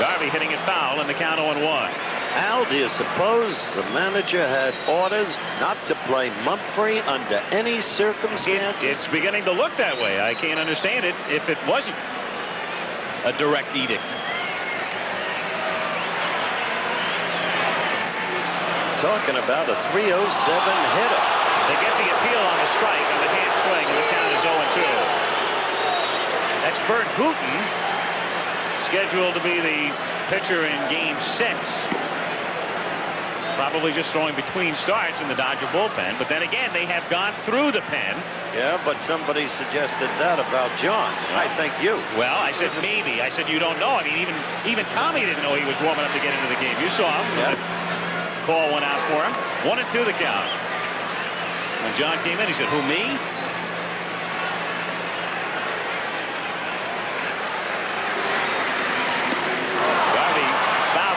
Garvey hitting it foul in the count 0-1. Al, do you suppose the manager had orders not to play Mumphrey under any circumstances? It, it's beginning to look that way. I can't understand it if it wasn't a direct edict. Talking about a 307 hitter. They get the appeal on the strike on the hand swing, and the count is 0-2. That's Burt Hooton, scheduled to be the pitcher in Game 6. Probably just throwing between starts in the Dodger bullpen, but then again, they have gone through the pen. Yeah, but somebody suggested that about John. I think you. Well, I said maybe. I said you don't know. I mean, even even Tommy didn't know he was warming up to get into the game. You saw him. Yeah. Call went out for him. One and two the count. When John came in, he said, "Who me?"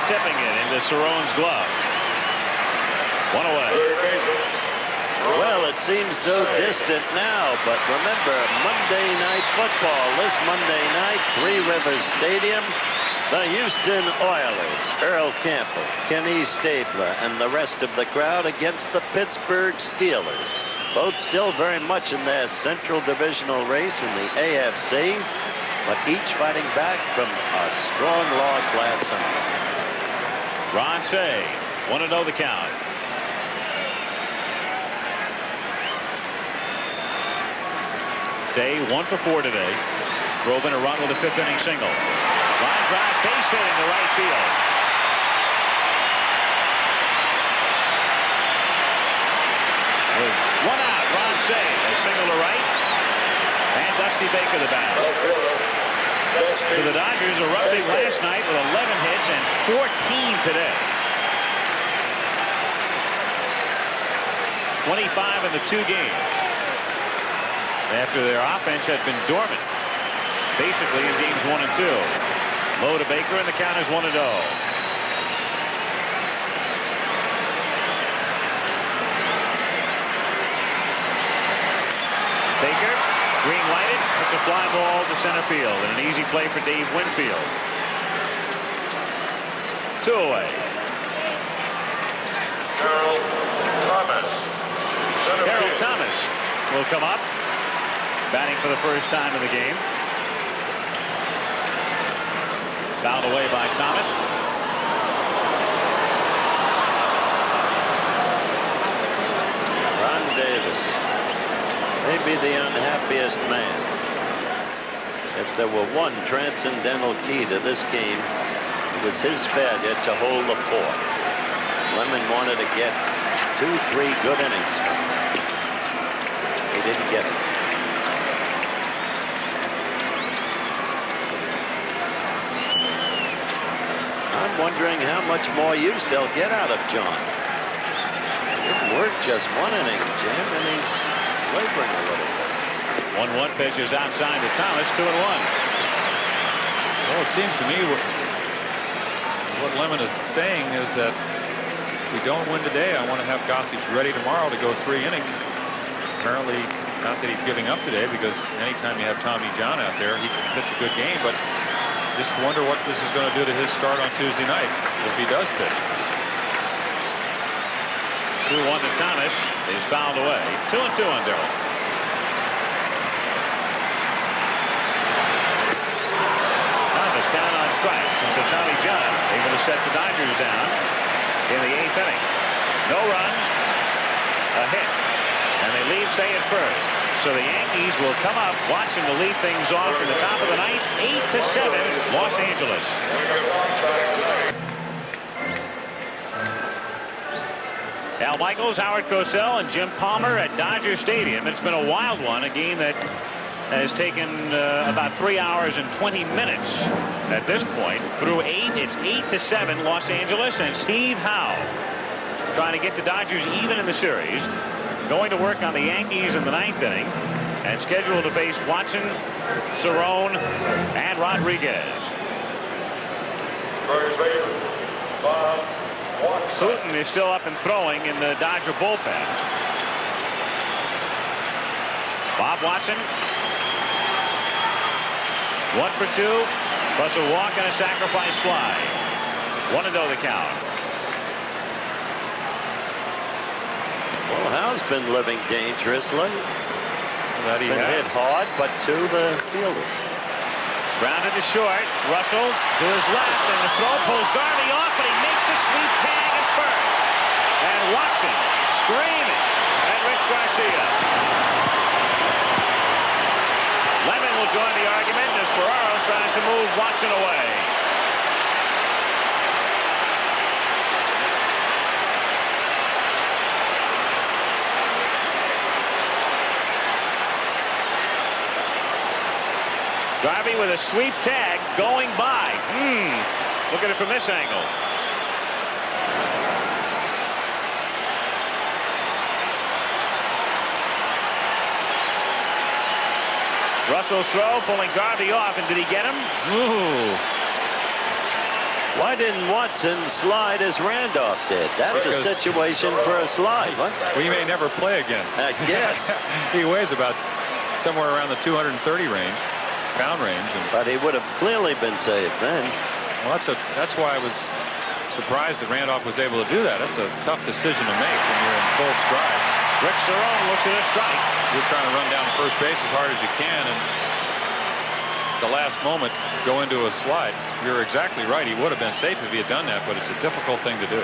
Tipping it into Cerone's glove. One away. Well, it seems so distant now, but remember, Monday Night Football this Monday night, Three Rivers Stadium. The Houston Oilers, Earl Campbell, Kenny Stabler, and the rest of the crowd against the Pittsburgh Steelers. Both still very much in their Central Divisional race in the AFC, but each fighting back from a strong loss last Sunday. Ron to know oh the count. Cey one for four today. Drove in a run with a fifth inning single. Line drive, base hit into right field. One out, Ron Cey, a single to right, and Dusty Baker the batter. So the Dodgers are up big last night with 11 hits and 14 today. 25 in the two games after their offense had been dormant basically in games one and two. Low to Baker and the count is 1 and 0. Baker, green lighted. It's a fly ball to center field and an easy play for Dave Winfield. Two away. Carroll Thomas. Carroll. Thomas will come up, batting for the first time in the game. Fouled away by Thomas. Ron Davis may be the unhappiest man. If there were one transcendental key to this game, it was his failure to hold the four. Lemon wanted to get two, three good innings. He didn't get it. Wondering how much more use they'll get out of John. Didn't work just one inning, Jim, and he's wavering a little bit. One one pitch is outside to Thomas, two and one. Well, it seems to me what, what Lemon is saying is that if we don't win today, I want to have Gossage ready tomorrow to go three innings. Apparently, not that he's giving up today, because anytime you have Tommy John out there, he can pitch a good game, but just wonder what this is going to do to his start on Tuesday night if he does pitch. 2 1 to Thomas is fouled away. 2 and 2 on Derrel. Thomas down on strikes. And so Tommy John able to set the Dodgers down in the eighth inning. No runs, a hit, and they leave Cey at first. So the Yankees will come up, Watson to lead things off in the top of the ninth, eight to seven, Los Angeles. Al Michaels, Howard Cosell, and Jim Palmer at Dodger Stadium. It's been a wild one, a game that has taken uh, about three hours and 20 minutes at this point. Through eight, it's eight to seven, Los Angeles, and Steve Howe trying to get the Dodgers even in the series. Going to work on the Yankees in the ninth inning and scheduled to face Watson, Cerone, and Rodriguez. Hooton is still up and throwing in the Dodger bullpen. Bob Watson. One for two, plus a walk and a sacrifice fly. One and oh the count. Well, Howe's been living dangerously. That he been has. hit hard, but to the fielders. Grounded to short. Russell to his left, and the throw pulls Garvey off, but he makes the sweep tag at first. And Watson screaming at Rich Garcia. Lemon will join the argument as Ferraro tries to move Watson away. Garvey with a sweep tag going by. Hmm. Look at it from this angle. Russell's throw pulling Garvey off, and did he get him? Ooh. Why didn't Watson slide as Randolph did? That's Because- a situation for a slide. What? We may never play again. I guess. [laughs] he weighs about somewhere around the 230 range, pound range. But he would have clearly been saved then. Well, that's a, that's why I was surprised that Randolph was able to do that. That's a tough decision to make when you're in full stride. Rick Cerone looks at a strike. You're trying to run down first base as hard as you can, and the last moment go into a slide. You're exactly right. He would have been safe if he had done that, but it's a difficult thing to do.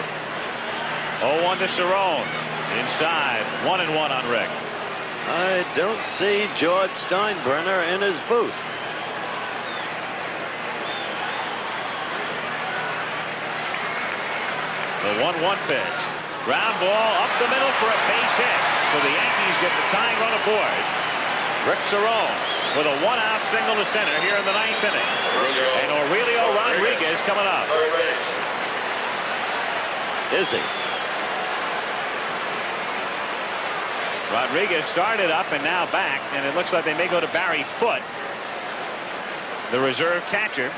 0-1 to Cerone. Inside. One and one on Rick. I don't see George Steinbrenner in his booth. The 1-1 pitch. Ground ball up the middle for a base hit. So the Yankees get the tying run aboard. Rick Cerone with a one-out single to center here in the ninth inning. And Aurelio Rodriguez coming up. Is he? Rodriguez started up and now back, and it looks like they may go to Barry Foote, the reserve catcher,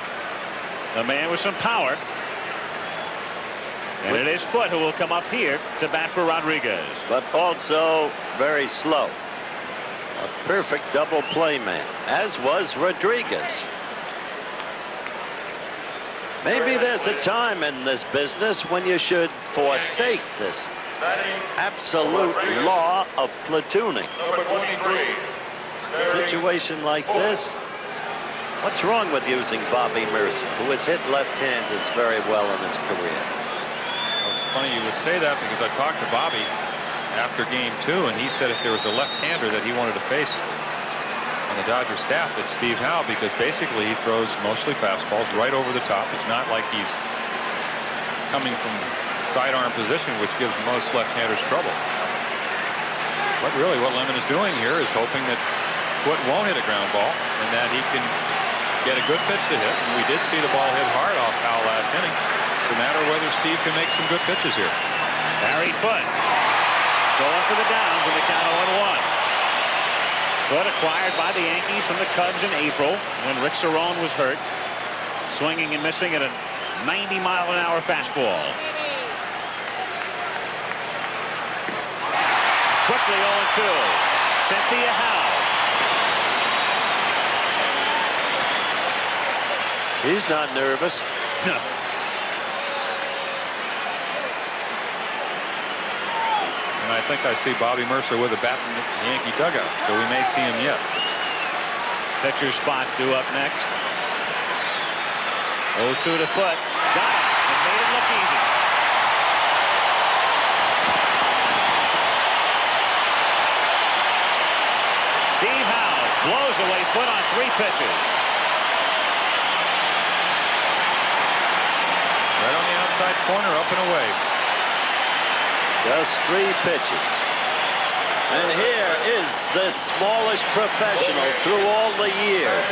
a man with some power. And it is Foote who will come up here to bat for Rodriguez. But also very slow. A perfect double play man, as was Rodriguez. Maybe there's a time in this business when you should forsake this absolute law of platooning. Situation like this, what's wrong with using Bobby Murcer, who has hit left-handers very well in his career? Well, it's funny you would say that because I talked to Bobby after game two, and he said if there was a left-hander that he wanted to face on the Dodger staff, it's Steve Howe because basically he throws mostly fastballs right over the top. It's not like he's coming from sidearm position, which gives most left-handers trouble. But really what Lemon is doing here is hoping that Foote won't hit a ground ball and that he can get a good pitch to hit. And we did see the ball hit hard off Powell last inning. It's a matter of whether Steve can make some good pitches here. Barry Foote going for the downs in the count of 1-1. Foote acquired by the Yankees from the Cubs in April when Rick Cerone was hurt. Swinging and missing at a 90 mile an hour fastball. Quickly 0-2. Cynthia Howe. He's not nervous. No. And I think I see Bobby Murcer with a bat in the Yankee dugout, so we may see him yet. Pitcher spot due up next. 0-2 to Foote. Got it and made it look easy. Steve Howe blows away Foote on three pitches. Right on the outside corner, up and away. Just three pitches. And here is the smallest professional through all the years.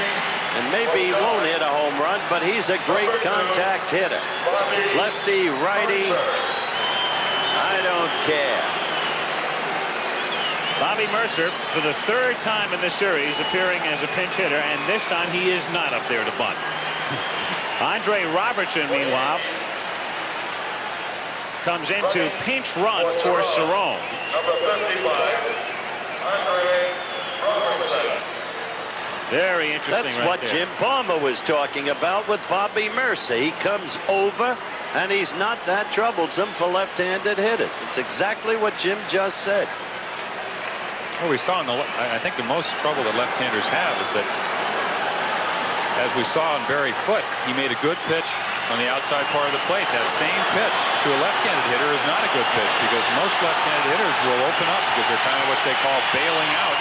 And maybe he won't hit a home run, but he's a great contact hitter. Lefty, righty, I don't care. Bobby Murcer, for the third time in the series, appearing as a pinch hitter, and this time he is not up there to bunt. [laughs] Andre Robertson, meanwhile, comes into pinch run for 55, Very interesting That's right what there. Jim Palmer was talking about with Bobby Murcer. He comes over, and he's not that troublesome for left-handed hitters. It's exactly what Jim just said. Well, we saw in the, I think the most trouble that left-handers have is that, as we saw in Barry Foote, he made a good pitch on the outside part of the plate. That same pitch to a left-handed hitter is not a good pitch because most left-handed hitters will open up because they're kind of what they call bailing out.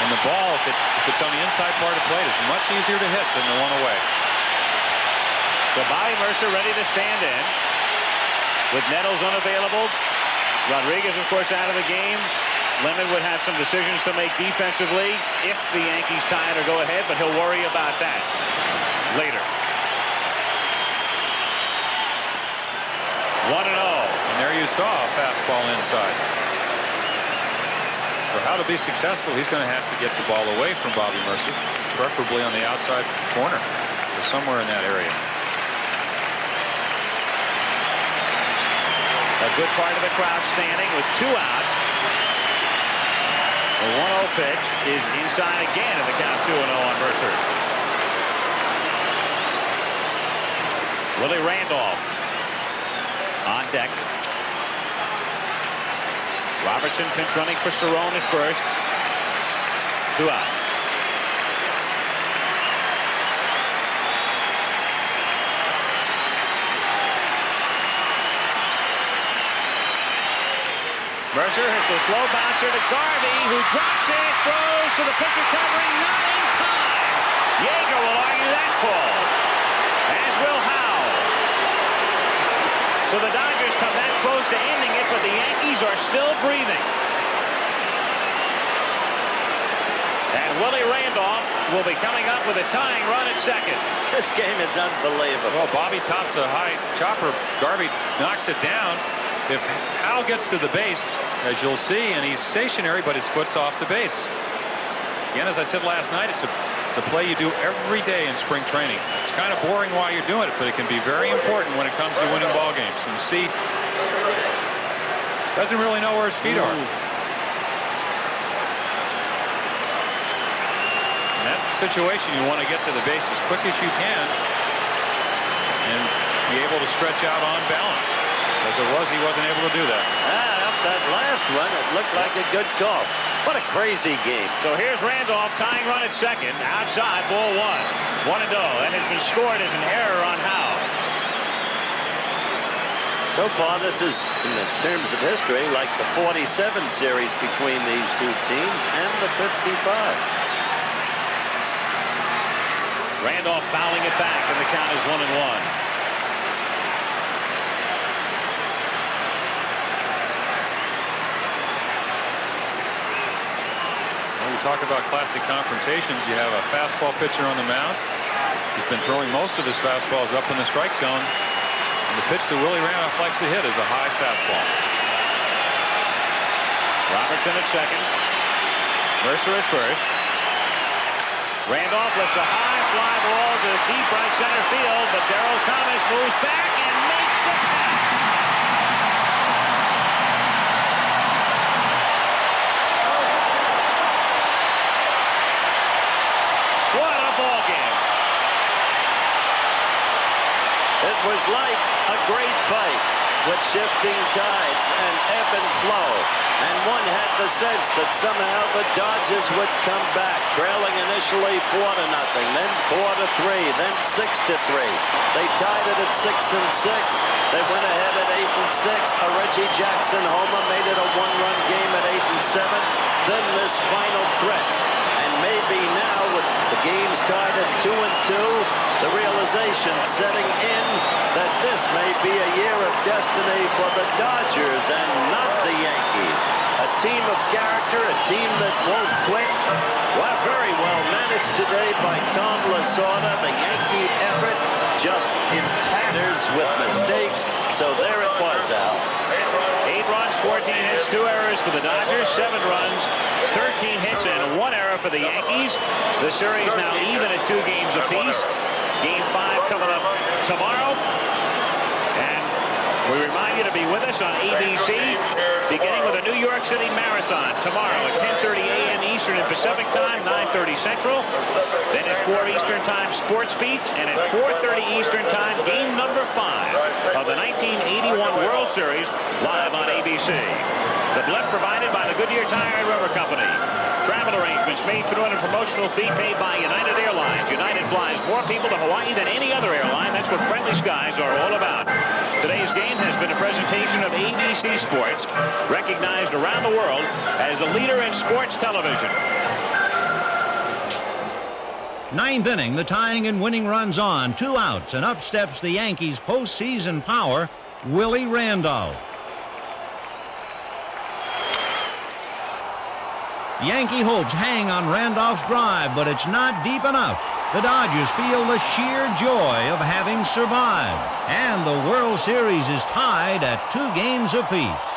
And the ball, if, it, if it's on the inside part of the plate, is much easier to hit than the one away. So Bobby Murcer ready to stand in. With Nettles unavailable. Rodriguez, of course, out of the game. Lemon would have some decisions to make defensively if the Yankees tie it or go ahead, but he'll worry about that later. 1 0. And there you saw a fastball inside. For Howe to be successful, he's going to have to get the ball away from Bobby Murcer, preferably on the outside corner or somewhere in that area. A good part of the crowd standing with two out. The 1-0 pitch is inside again in the count 2-0 on Murcer. Willie Randolph on deck. Robertson pinch running for Cerone at first. Two out. Murcer hits a slow bouncer to Garvey, who drops it, throws to the pitcher covering, not in time. Yeager will argue that call, as will Howe. So the Dodgers come that close to ending it, but the Yankees are still breathing. And Willie Randolph will be coming up with a tying run at second. This game is unbelievable. Well, Bobby tops a high chopper. Garvey knocks it down. If Howe gets to the base, as you'll see, and he's stationary, but his foot's off the base. Again, as I said last night, it's a, it's a play you do every day in spring training. It's kind of boring while you're doing it, but it can be very important when it comes to winning ball games. And you see, doesn't really know where his feet are. In that situation, you want to get to the base as quick as you can and be able to stretch out on balance. As it was, he wasn't able to do that. Ah, after that last one, it looked like a good call. What a crazy game. So here's Randolph tying run at second. Outside, ball one. One and oh, and has been scored as an error on Howe. So far, this is, in the terms of history, like the 47 series between these two teams and the 55. Randolph fouling it back, and the count is one and one. Talk about classic confrontations, you have a fastball pitcher on the mound. He's been throwing most of his fastballs up in the strike zone. And the pitch that Willie Randolph likes to hit is a high fastball. Robertson at second. Murcer at first. Randolph lifts a high fly ball to deep right center field, but Derrel Thomas moves back Was like a great fight with shifting tides and ebb and flow. And one had the sense that somehow the Dodgers would come back, trailing initially four to nothing, then four to three, then six to three. They tied it at six and six. They went ahead at eight and six. A Reggie Jackson homer made it a one-run game at eight and seven. Then this final threat. And maybe now with games tied at two and two, the realization setting in that this may be a year of destiny for the Dodgers and not the Yankees. A team of character, a team that won't quit. Well, very well managed today by Tom Lasorda. The Yankee effort just in tatters with mistakes. So there it was, Al. Eight runs, 14 hits, two errors for the Dodgers, seven runs, 13 hits, and one error for the Yankees. The series now even at two games apiece. Game five coming up tomorrow. And we remind you to be with us on ABC, beginning with the New York City Marathon tomorrow at 10.30 a.m. Eastern and Pacific Time, 9.30 Central. Then at 4 Eastern Time, Sports Beat, and at 4.30 Eastern Time, game number five of the 1981 World Series, live on ABC. The blimp provided by the Goodyear Tire and Rubber Company. Travel arrangements made through a promotional fee paid by United Airlines. United flies more people to Hawaii than any other airline. That's what friendly skies are all about. Today's game has been a presentation of ABC Sports, recognized around the world as the leader in sports television. Ninth inning, the tying and winning runs on. Two outs, and up steps the Yankees' postseason power, Willie Randolph. Yankee hopes hang on Randolph's drive, but it's not deep enough. The Dodgers feel the sheer joy of having survived, and the World Series is tied at two games apiece.